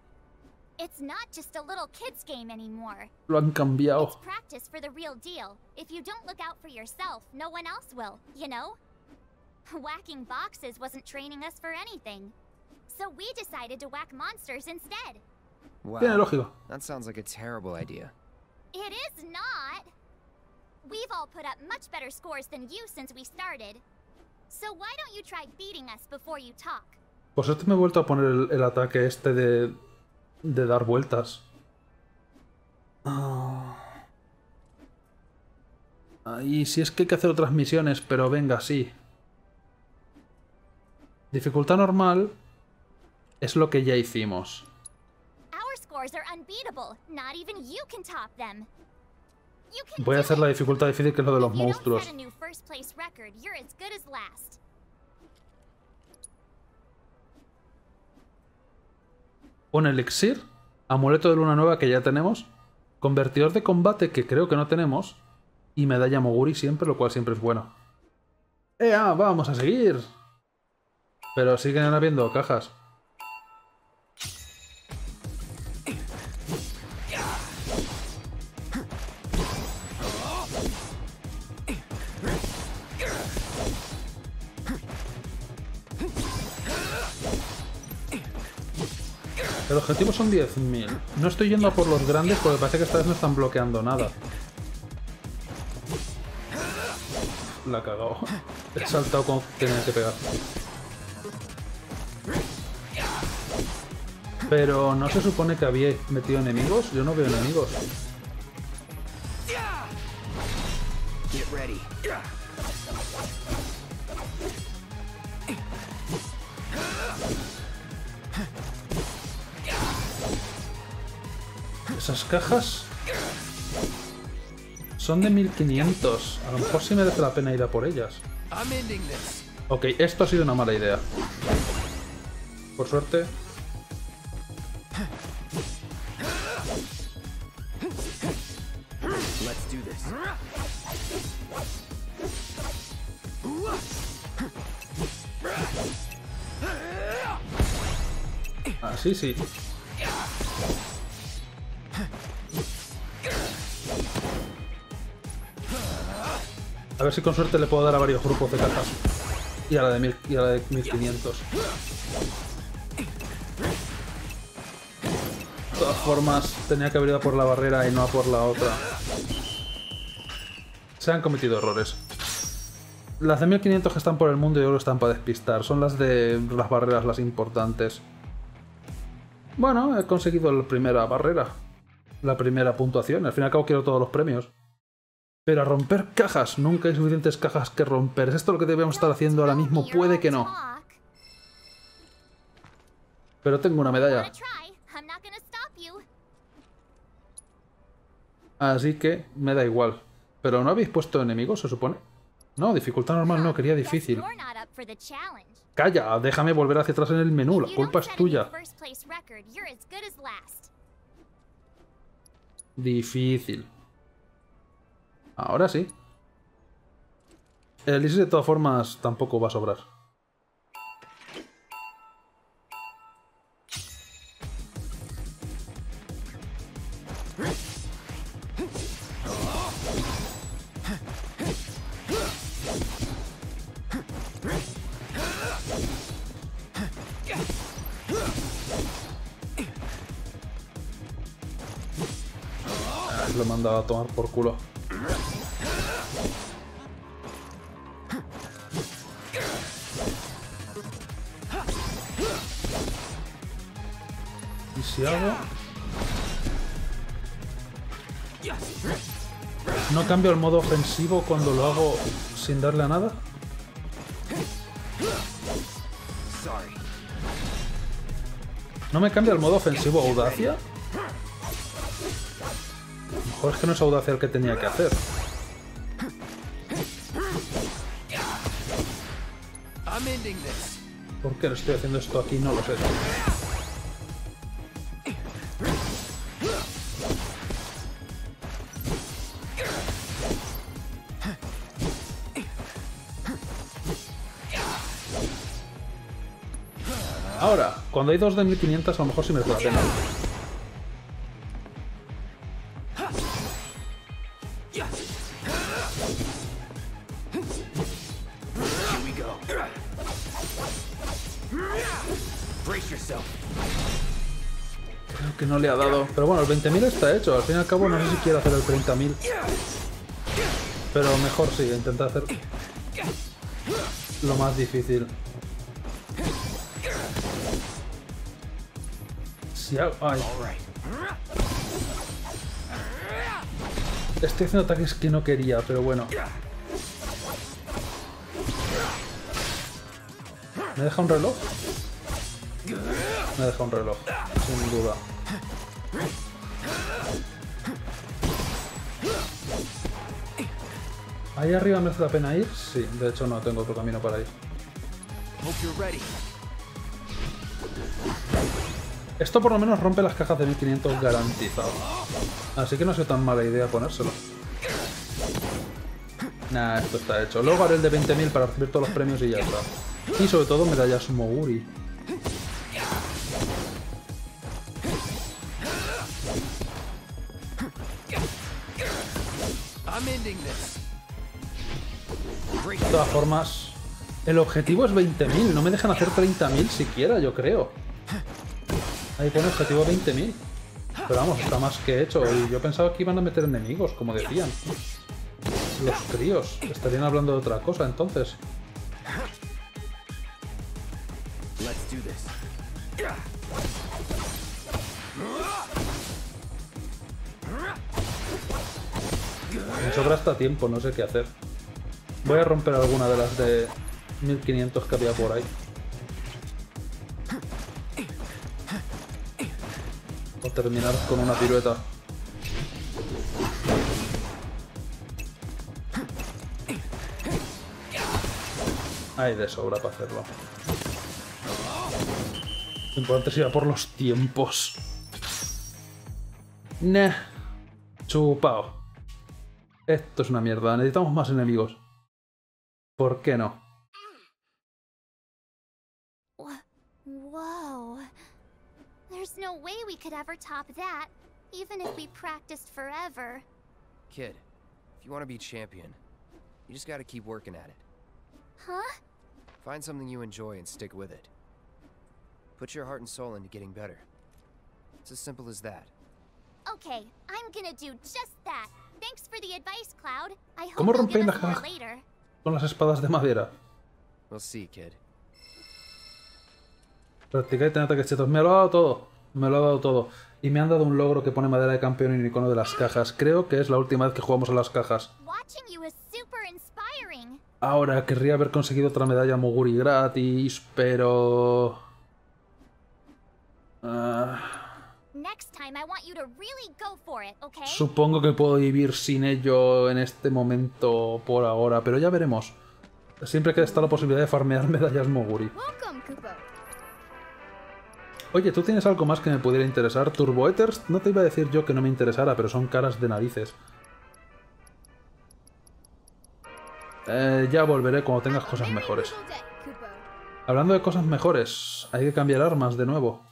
It's not just a little kid's game anymore. Lo han cambiado. It's practice for the real deal. If you don't look out for yourself, no one else will, you know? Whacking boxes wasn't training us for anything. So we decided to whack monsters instead. Wow. That sounds like a terrible idea. It is not. We've all put up much better scores than you since we started. So why don't you try beating us before you talk? Pues este me he vuelto a poner el, el ataque este de, de dar vueltas. Ah. Ahí sí es que hay que hacer otras misiones, pero venga, sí. Dificultad normal es lo que ya hicimos. Our scores are unbeatable. Not even you can top them. Voy a hacer la dificultad difícil que es lo de los monstruos. Un elixir, amuleto de luna nueva que ya tenemos, convertidor de combate que creo que no tenemos, y medalla Moguri siempre, lo cual siempre es bueno. ¡Ea! ¡Vamos a seguir! Pero siguen habiendo cajas. El objetivo son 10.000. No estoy yendo a por los grandes porque parece que esta vez no están bloqueando nada. La cagado. He saltado como tenía que pegar. Pero no se supone que había metido enemigos. Yo no veo enemigos. Esas cajas son de 1500. A lo mejor sí merece la pena ir a por ellas. Ok, esto ha sido una mala idea. Por suerte. Let's do this. Así sí. A ver si con suerte le puedo dar a varios grupos de cajas. Y a la de, mil, y a la de 1500. De todas formas, tenía que haber ido por la barrera y no a por la otra. Se han cometido errores. Las de 1500 que están por el mundo y oro están para despistar. Son las de las barreras las importantes. Bueno, he conseguido la primera barrera. La primera puntuación. Al fin y al cabo quiero todos los premios. Pero a romper cajas. Nunca hay suficientes cajas que romper. ¿Es esto lo que debemos estar haciendo ahora mismo? Puede que no. Pero tengo una medalla. Así que me da igual. Pero no habéis puesto enemigos, se supone. No, dificultad normal no, quería difícil. Calla, déjame volver hacia atrás en el menú. La culpa es tuya. First Ahora sí. El Elise de todas formas tampoco va a sobrar. Lo he mandado a tomar por culo. ¿No cambio el modo ofensivo cuando lo hago sin darle a nada? ¿No me cambia el modo ofensivo audacia? Lo mejor es que no es audacia el que tenía que hacer. ¿Por qué no estoy haciendo esto aquí? No lo sé. Cuando hay dos de 1500 a lo mejor sí merece la pena. Creo que no le ha dado. Pero bueno, el 20.000 está hecho. Al fin y al cabo no sé si quiero hacer el 30.000. Pero mejor sí, intentar hacer lo más difícil. Estoy haciendo ataques que no quería, pero bueno. ¿Me deja un reloj? Me deja un reloj, sin duda. ¿Ahí arriba merece la pena ir? Sí, de hecho no tengo otro camino para ir. Esto por lo menos rompe las cajas de 1500 garantizado. Así que no es tan mala idea ponérselo. Nah, esto está hecho. Luego haré el de 20.000 para recibir todos los premios y ya está. Y sobre todo medallas Moguri. De todas formas, el objetivo es 20.000. No me dejan hacer 30.000 siquiera, yo creo. Ahí pone objetivo 20.000. Pero vamos, está más que hecho. Y yo pensaba que iban a meter enemigos, como decían. Los críos. Estarían hablando de otra cosa, entonces. Me sobra hasta tiempo, no sé qué hacer. Voy a romper alguna de las de 1500 que había por ahí. por terminar con una pirueta. Hay de sobra para hacerlo. Lo importante es ir por los tiempos. Nah. Chupao. Esto es una mierda. Necesitamos más enemigos. ¿Por qué no? No way we could ever top that, even if we practiced forever. Kid, if you want to be champion, you just gotta keep working at it. Huh? Find something you enjoy and stick with it. Put your heart and soul into getting better. It's as simple as that. Okay, I'm gonna do just that. Thanks for the advice, Cloud. I hope ¿Cómo you'll give rompéis us more later. con las espadas de madera? We'll see, kid. Practicáis tener ataques chetos. Me lo ha dado todo. Me lo ha dado todo. Y me han dado un logro que pone madera de campeón y un icono de las cajas. Creo que es la última vez que jugamos a las cajas. Ahora, querría haber conseguido otra medalla Moguri gratis, pero... Ah, supongo que puedo vivir sin ello en este momento por ahora, pero ya veremos. Siempre que está la posibilidad de farmear medallas Moguri. Oye, ¿tú tienes algo más que me pudiera interesar? Turbo Ethers, no te iba a decir yo que no me interesara, pero son caras de narices. Eh, ya volveré cuando tengas cosas mejores. Hablando de cosas mejores, hay que cambiar armas de nuevo.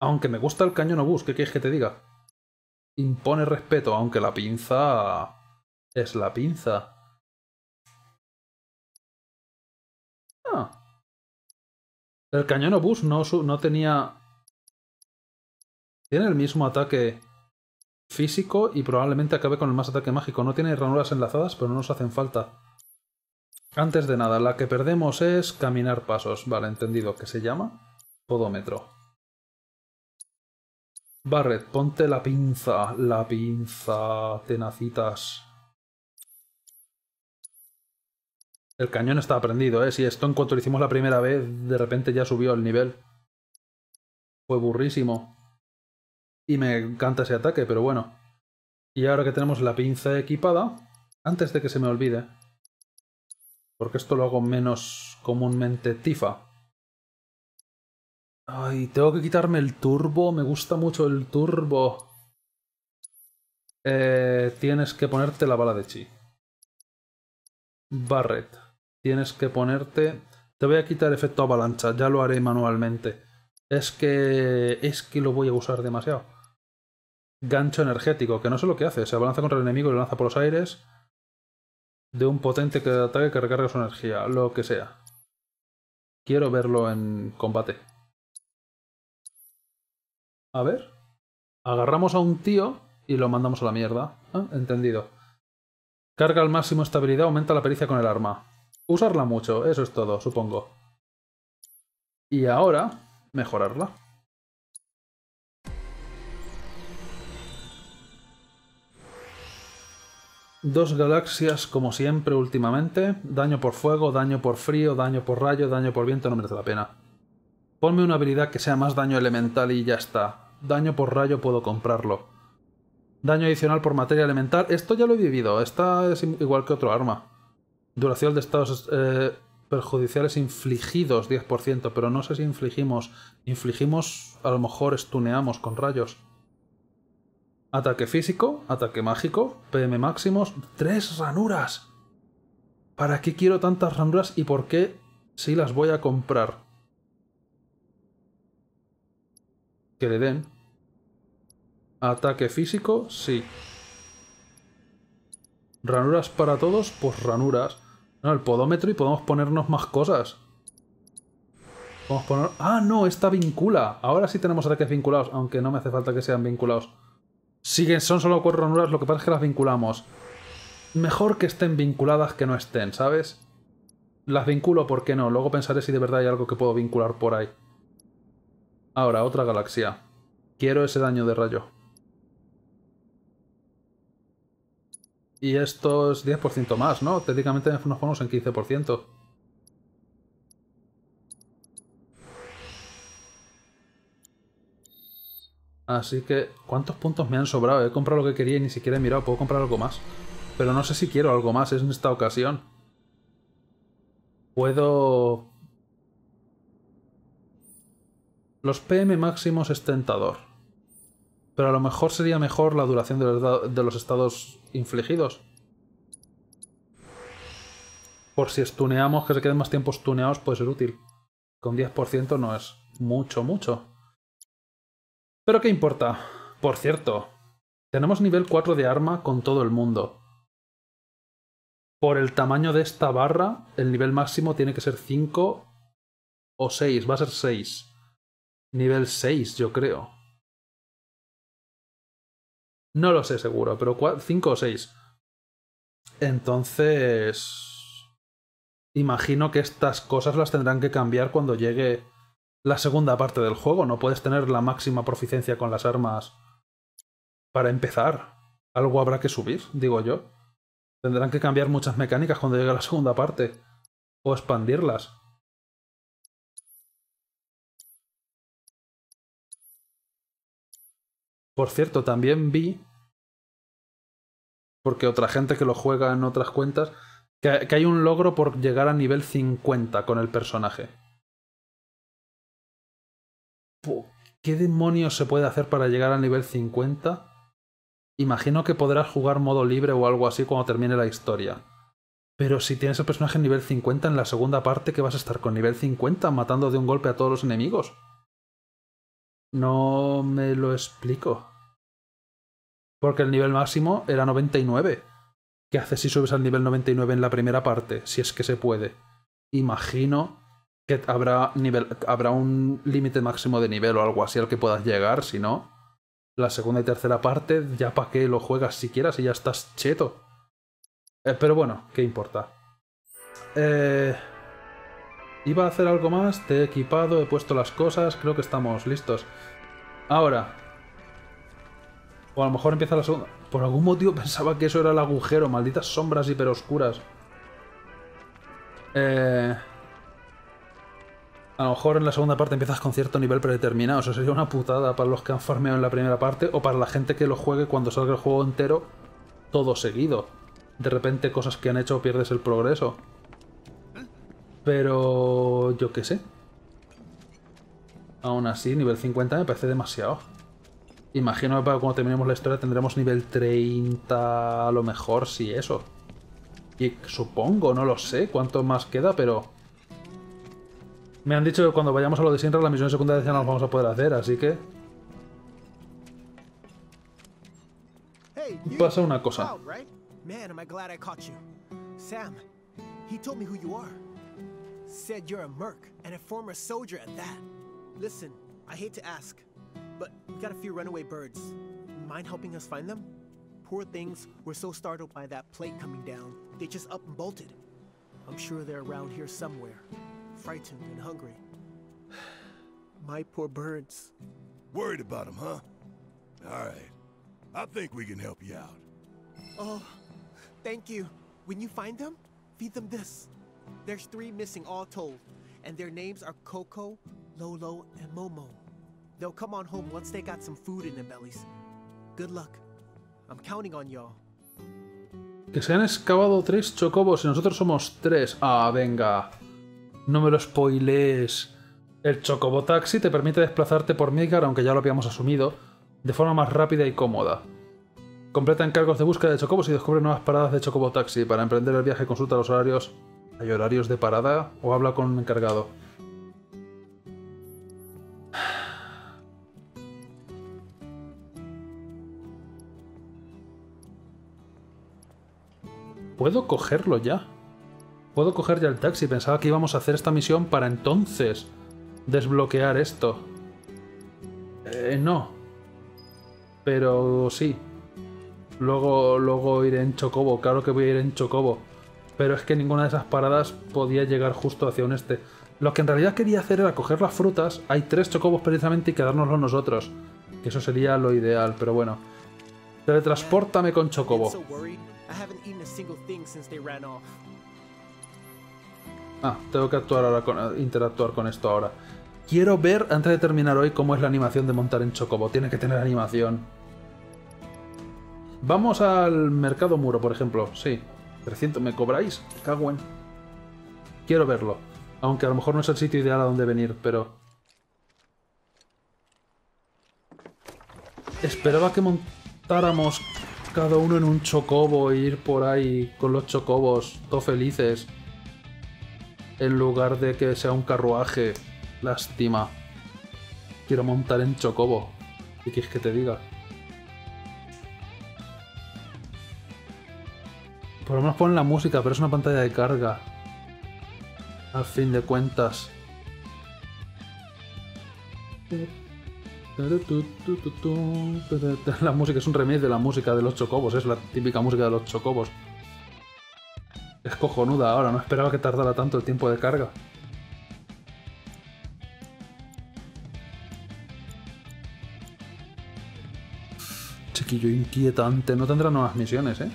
Aunque me gusta el cañón obús, ¿qué quieres que te diga? Impone respeto, aunque la pinza... es la pinza. El cañón obús no, no tenía... Tiene el mismo ataque físico y probablemente acabe con el más ataque mágico. No tiene ranuras enlazadas, pero no nos hacen falta. Antes de nada, la que perdemos es caminar pasos. Vale, entendido. ¿Qué se llama? Podómetro. Barret, ponte la pinza. La pinza. Tenacitas. El cañón está prendido, ¿eh? Si esto en cuanto lo hicimos la primera vez, de repente ya subió el nivel. Fue burrísimo. Y me encanta ese ataque, pero bueno. Y ahora que tenemos la pinza equipada, antes de que se me olvide, porque esto lo hago menos comúnmente tifa. Ay, tengo que quitarme el turbo, me gusta mucho el turbo. Eh, tienes que ponerte la bala de chi. Barret, tienes que ponerte... Te voy a quitar efecto avalancha, ya lo haré manualmente. Es que... es que lo voy a usar demasiado. Gancho energético, que no sé lo que hace. Se abalanza contra el enemigo y lo lanza por los aires. De un potente que ataque que recarga su energía, lo que sea. Quiero verlo en combate. A ver. Agarramos a un tío y lo mandamos a la mierda. Ah, entendido. Carga al máximo estabilidad, aumenta la pericia con el arma. Usarla mucho, eso es todo, supongo. Y ahora, mejorarla. Dos galaxias como siempre últimamente. Daño por fuego, daño por frío, daño por rayo, daño por viento, no merece la pena. Ponme una habilidad que sea más daño elemental y ya está. Daño por rayo puedo comprarlo. Daño adicional por materia elemental. Esto ya lo he vivido. Esta es igual que otro arma. Duración de estados eh, perjudiciales infligidos 10%, pero no sé si infligimos. Infligimos, a lo mejor estuneamos con rayos. Ataque físico, ataque mágico, PM máximos, tres ranuras. ¿Para qué quiero tantas ranuras y por qué si las voy a comprar? Que le den. Ataque físico, sí. Ranuras para todos, pues ranuras. No, el podómetro y podemos ponernos más cosas. Podemos poner... Ah, no, esta vincula. Ahora sí tenemos ataques vinculados, aunque no me hace falta que sean vinculados. Siguen, son solo cuatro ranuras, lo que pasa es que las vinculamos. Mejor que estén vinculadas que no estén, ¿sabes? Las vinculo, ¿por qué no? Luego pensaré si de verdad hay algo que puedo vincular por ahí. Ahora, otra galaxia. Quiero ese daño de rayo. Y esto es 10% más, ¿no? Técnicamente nos ponemos en 15%. Así que, ¿cuántos puntos me han sobrado? He comprado lo que quería y ni siquiera he mirado. Puedo comprar algo más. Pero no sé si quiero algo más en esta ocasión. Puedo... Los PM máximos es tentador. Pero a lo mejor sería mejor la duración de los, estados infligidos. Por si estuneamos, que se queden más tiempo estuneados, puede ser útil. Con 10% no es mucho, mucho. Pero ¿qué importa? Por cierto, tenemos nivel 4 de arma con todo el mundo. Por el tamaño de esta barra, el nivel máximo tiene que ser 5 o 6. Va a ser 6. Nivel 6, yo creo. No lo sé seguro, pero 5 o 6. Entonces... Imagino que estas cosas las tendrán que cambiar cuando llegue la segunda parte del juego. No puedes tener la máxima proficiencia con las armas para empezar. Algo habrá que subir, digo yo. Tendrán que cambiar muchas mecánicas cuando llegue la segunda parte. O expandirlas. Por cierto, también vi, porque otra gente que lo juega en otras cuentas, que, hay un logro por llegar a nivel 50 con el personaje. ¿Qué demonios se puede hacer para llegar al nivel 50? Imagino que podrás jugar modo libre o algo así cuando termine la historia. Pero si tienes el personaje nivel 50 en la segunda parte, ¿qué vas a estar con nivel 50 matando de un golpe a todos los enemigos? No me lo explico. Porque el nivel máximo era 99. ¿Qué haces si subes al nivel 99 en la primera parte? Si es que se puede. Imagino que habrá, un límite máximo de nivel o algo así al que puedas llegar, si no. La segunda y tercera parte, ya para qué lo juegas siquiera si ya estás cheto. Eh, pero bueno, ¿qué importa? Eh, iba a hacer algo más, te he equipado, he puesto las cosas, creo que estamos listos. Ahora. O a lo mejor empieza la segunda. Por algún motivo pensaba que eso era el agujero, malditas sombras hiperoscuras. Eh... A lo mejor en la segunda parte empiezas con cierto nivel predeterminado. Eso sería una putada para los que han farmeado en la primera parte o para la gente que lo juegue cuando salga el juego entero todo seguido. De repente cosas que han hecho pierdes el progreso. Pero yo qué sé. Aún así, nivel 50 me parece demasiado. Imagino que cuando terminemos la historia tendremos nivel 30 a lo mejor, si eso. Y supongo, no lo sé cuánto más queda, pero... Me han dicho que cuando vayamos a lo de Sinra la misión secundaria ya no las vamos a poder hacer, así que... Pasa una cosa. Man, am I glad I caught you. Sam, he told me who you are. Said you're a merc, and a former soldier at that. Listen, I hate to ask, but we got a few runaway birds. Mind helping us find them? Poor things were so startled by that plate coming down, they just up and bolted. I'm sure they're around here somewhere, frightened and hungry. My poor birds. Worried about them, huh? All right. I think we can help you out. Oh, thank you. When you find them, feed them this. There's three missing all told, and their names are Coco, Lolo, and Momo. They'll come on home once they got some food in their bellies. Que se han excavado tres chocobos y nosotros somos tres. Ah, venga. No me lo spoilees. El chocobo taxi te permite desplazarte por Midgar, aunque ya lo habíamos asumido, de forma más rápida y cómoda. Completa encargos de búsqueda de chocobos y descubre nuevas paradas de chocobo taxi. Para emprender el viaje consulta los horarios. ¿Hay horarios de parada o habla con un encargado? Puedo cogerlo ya. Puedo coger ya el taxi. Pensaba que íbamos a hacer esta misión para entonces desbloquear esto. Eh, no. Pero sí. Luego, luego iré en Chocobo. Claro que voy a ir en Chocobo. Pero es que ninguna de esas paradas podía llegar justo hacia un este. Lo que en realidad quería hacer era coger las frutas. Hay tres chocobos precisamente y quedárnoslo nosotros. Eso sería lo ideal, pero bueno. Teletranspórtame con chocobo. Ah, tengo que actuar ahora con, interactuar con esto ahora. Quiero ver, antes de terminar hoy, cómo es la animación de montar en Chocobo. Tiene que tener animación. Vamos al mercado muro, por ejemplo. Sí. 300, ¿me cobráis? Cago en... quiero verlo. Aunque a lo mejor no es el sitio ideal a donde venir, pero... Esperaba que montáramos cada uno en un chocobo e ir por ahí con los chocobos, todos felices. En lugar de que sea un carruaje. Lástima. Quiero montar en chocobo. ¿Y qué es que te diga? Por lo menos ponen la música, pero es una pantalla de carga. Al fin de cuentas. La música es un remake de la música de los chocobos, es la típica música de los chocobos. Es cojonuda ahora, no esperaba que tardara tanto el tiempo de carga. Chiquillo inquietante, no tendrá nuevas misiones, ¿eh?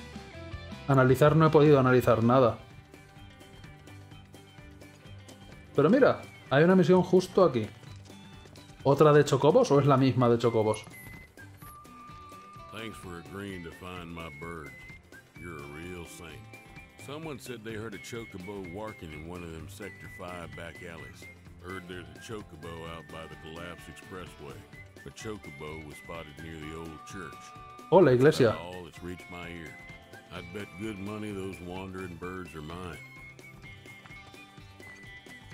Analizar no he podido analizar nada. Pero mira, hay una misión justo aquí. ¿Otra de Chocobos o es la misma de Chocobos? Thanks for agreeing to find my birds. You're a real saint. Someone said they heard a chocobo walking in one of them Sector 5 back alleys. Heard there's a chocobo out by the Collapse Expressway. A chocobo was spotted near the old church. Oh, la iglesia. That's all that's reached my ear. I'd bet good money those wandering birds are mine.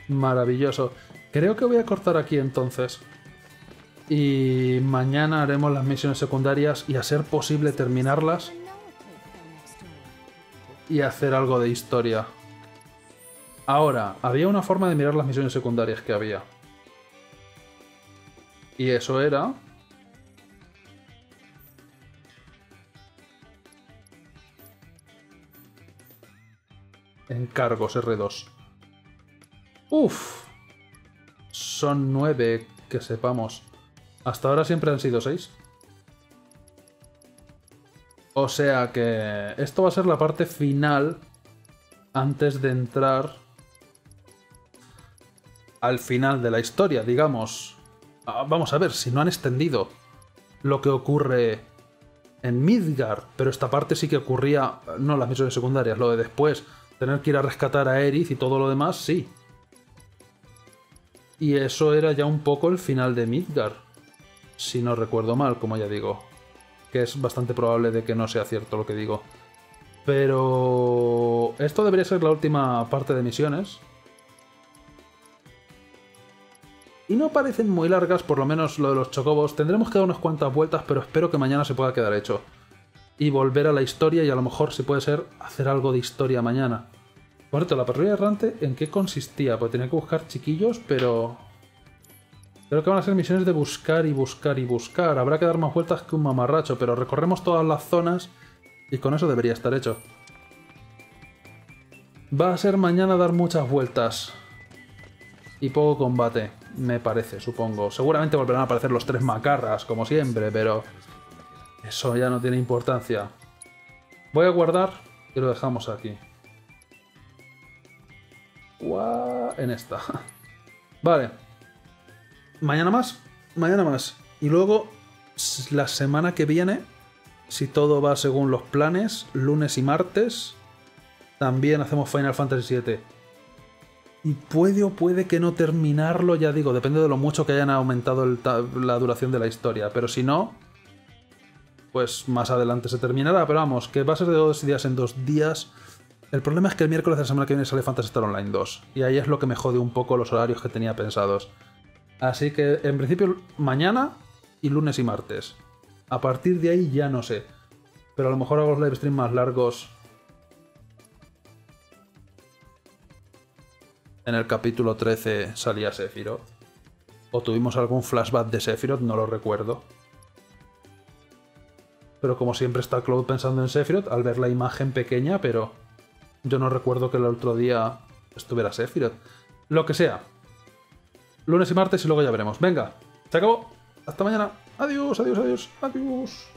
Maravilloso. Creo que voy a cortar aquí entonces. Y mañana haremos las misiones secundarias y a ser posible terminarlas. Y hacer algo de historia. Ahora, había una forma de mirar las misiones secundarias que había. Y eso era... Encargos R2. Uf. Son nueve, que sepamos. Hasta ahora siempre han sido seis. O sea que esto va a ser la parte final antes de entrar al final de la historia, digamos. Ah, vamos a ver, si no han extendido lo que ocurre en Midgar, pero esta parte sí que ocurría, no las misiones secundarias, lo de después, tener que ir a rescatar a Erith y todo lo demás, sí. Y eso era ya un poco el final de Midgar, si no recuerdo mal, como ya digo, que es bastante probable de que no sea cierto lo que digo. Pero esto debería ser la última parte de misiones. Y no parecen muy largas, por lo menos lo de los chocobos. Tendremos que dar unas cuantas vueltas, pero espero que mañana se pueda quedar hecho y volver a la historia y a lo mejor, si puede ser, hacer algo de historia mañana. Por cierto, la patrulla errante, ¿en qué consistía? Pues tenía que buscar chiquillos, pero... Creo que van a ser misiones de buscar y buscar y buscar. Habrá que dar más vueltas que un mamarracho, pero recorremos todas las zonas y con eso debería estar hecho. Va a ser mañana dar muchas vueltas. Y poco combate, me parece, supongo. Seguramente volverán a aparecer los tres macarras, como siempre, pero... Eso ya no tiene importancia. Voy a guardar y lo dejamos aquí. En esta. Vale. Mañana más. Mañana más. Y luego, la semana que viene, si todo va según los planes, lunes y martes, también hacemos Final Fantasy VII. Y puede o puede que no terminarlo, ya digo, depende de lo mucho que hayan aumentado la duración de la historia. Pero si no, pues más adelante se terminará, pero vamos, que va a ser de dos días en dos días. El problema es que el miércoles de la semana que viene sale Fantasy Star Online 2, y ahí es lo que me jode un poco los horarios que tenía pensados. Así que, en principio, mañana y lunes y martes. A partir de ahí ya no sé. Pero a lo mejor hago los live streams más largos. En el capítulo 13 salía Sephiroth. O tuvimos algún flashback de Sephiroth, no lo recuerdo pero como siempre está Cloud pensando en Sephiroth al ver la imagen pequeña, pero yo no recuerdo que el otro día estuviera Sephiroth. Lo que sea. Lunes y martes y luego ya veremos. Venga, se acabó. Hasta mañana. Adiós, adiós, adiós, adiós.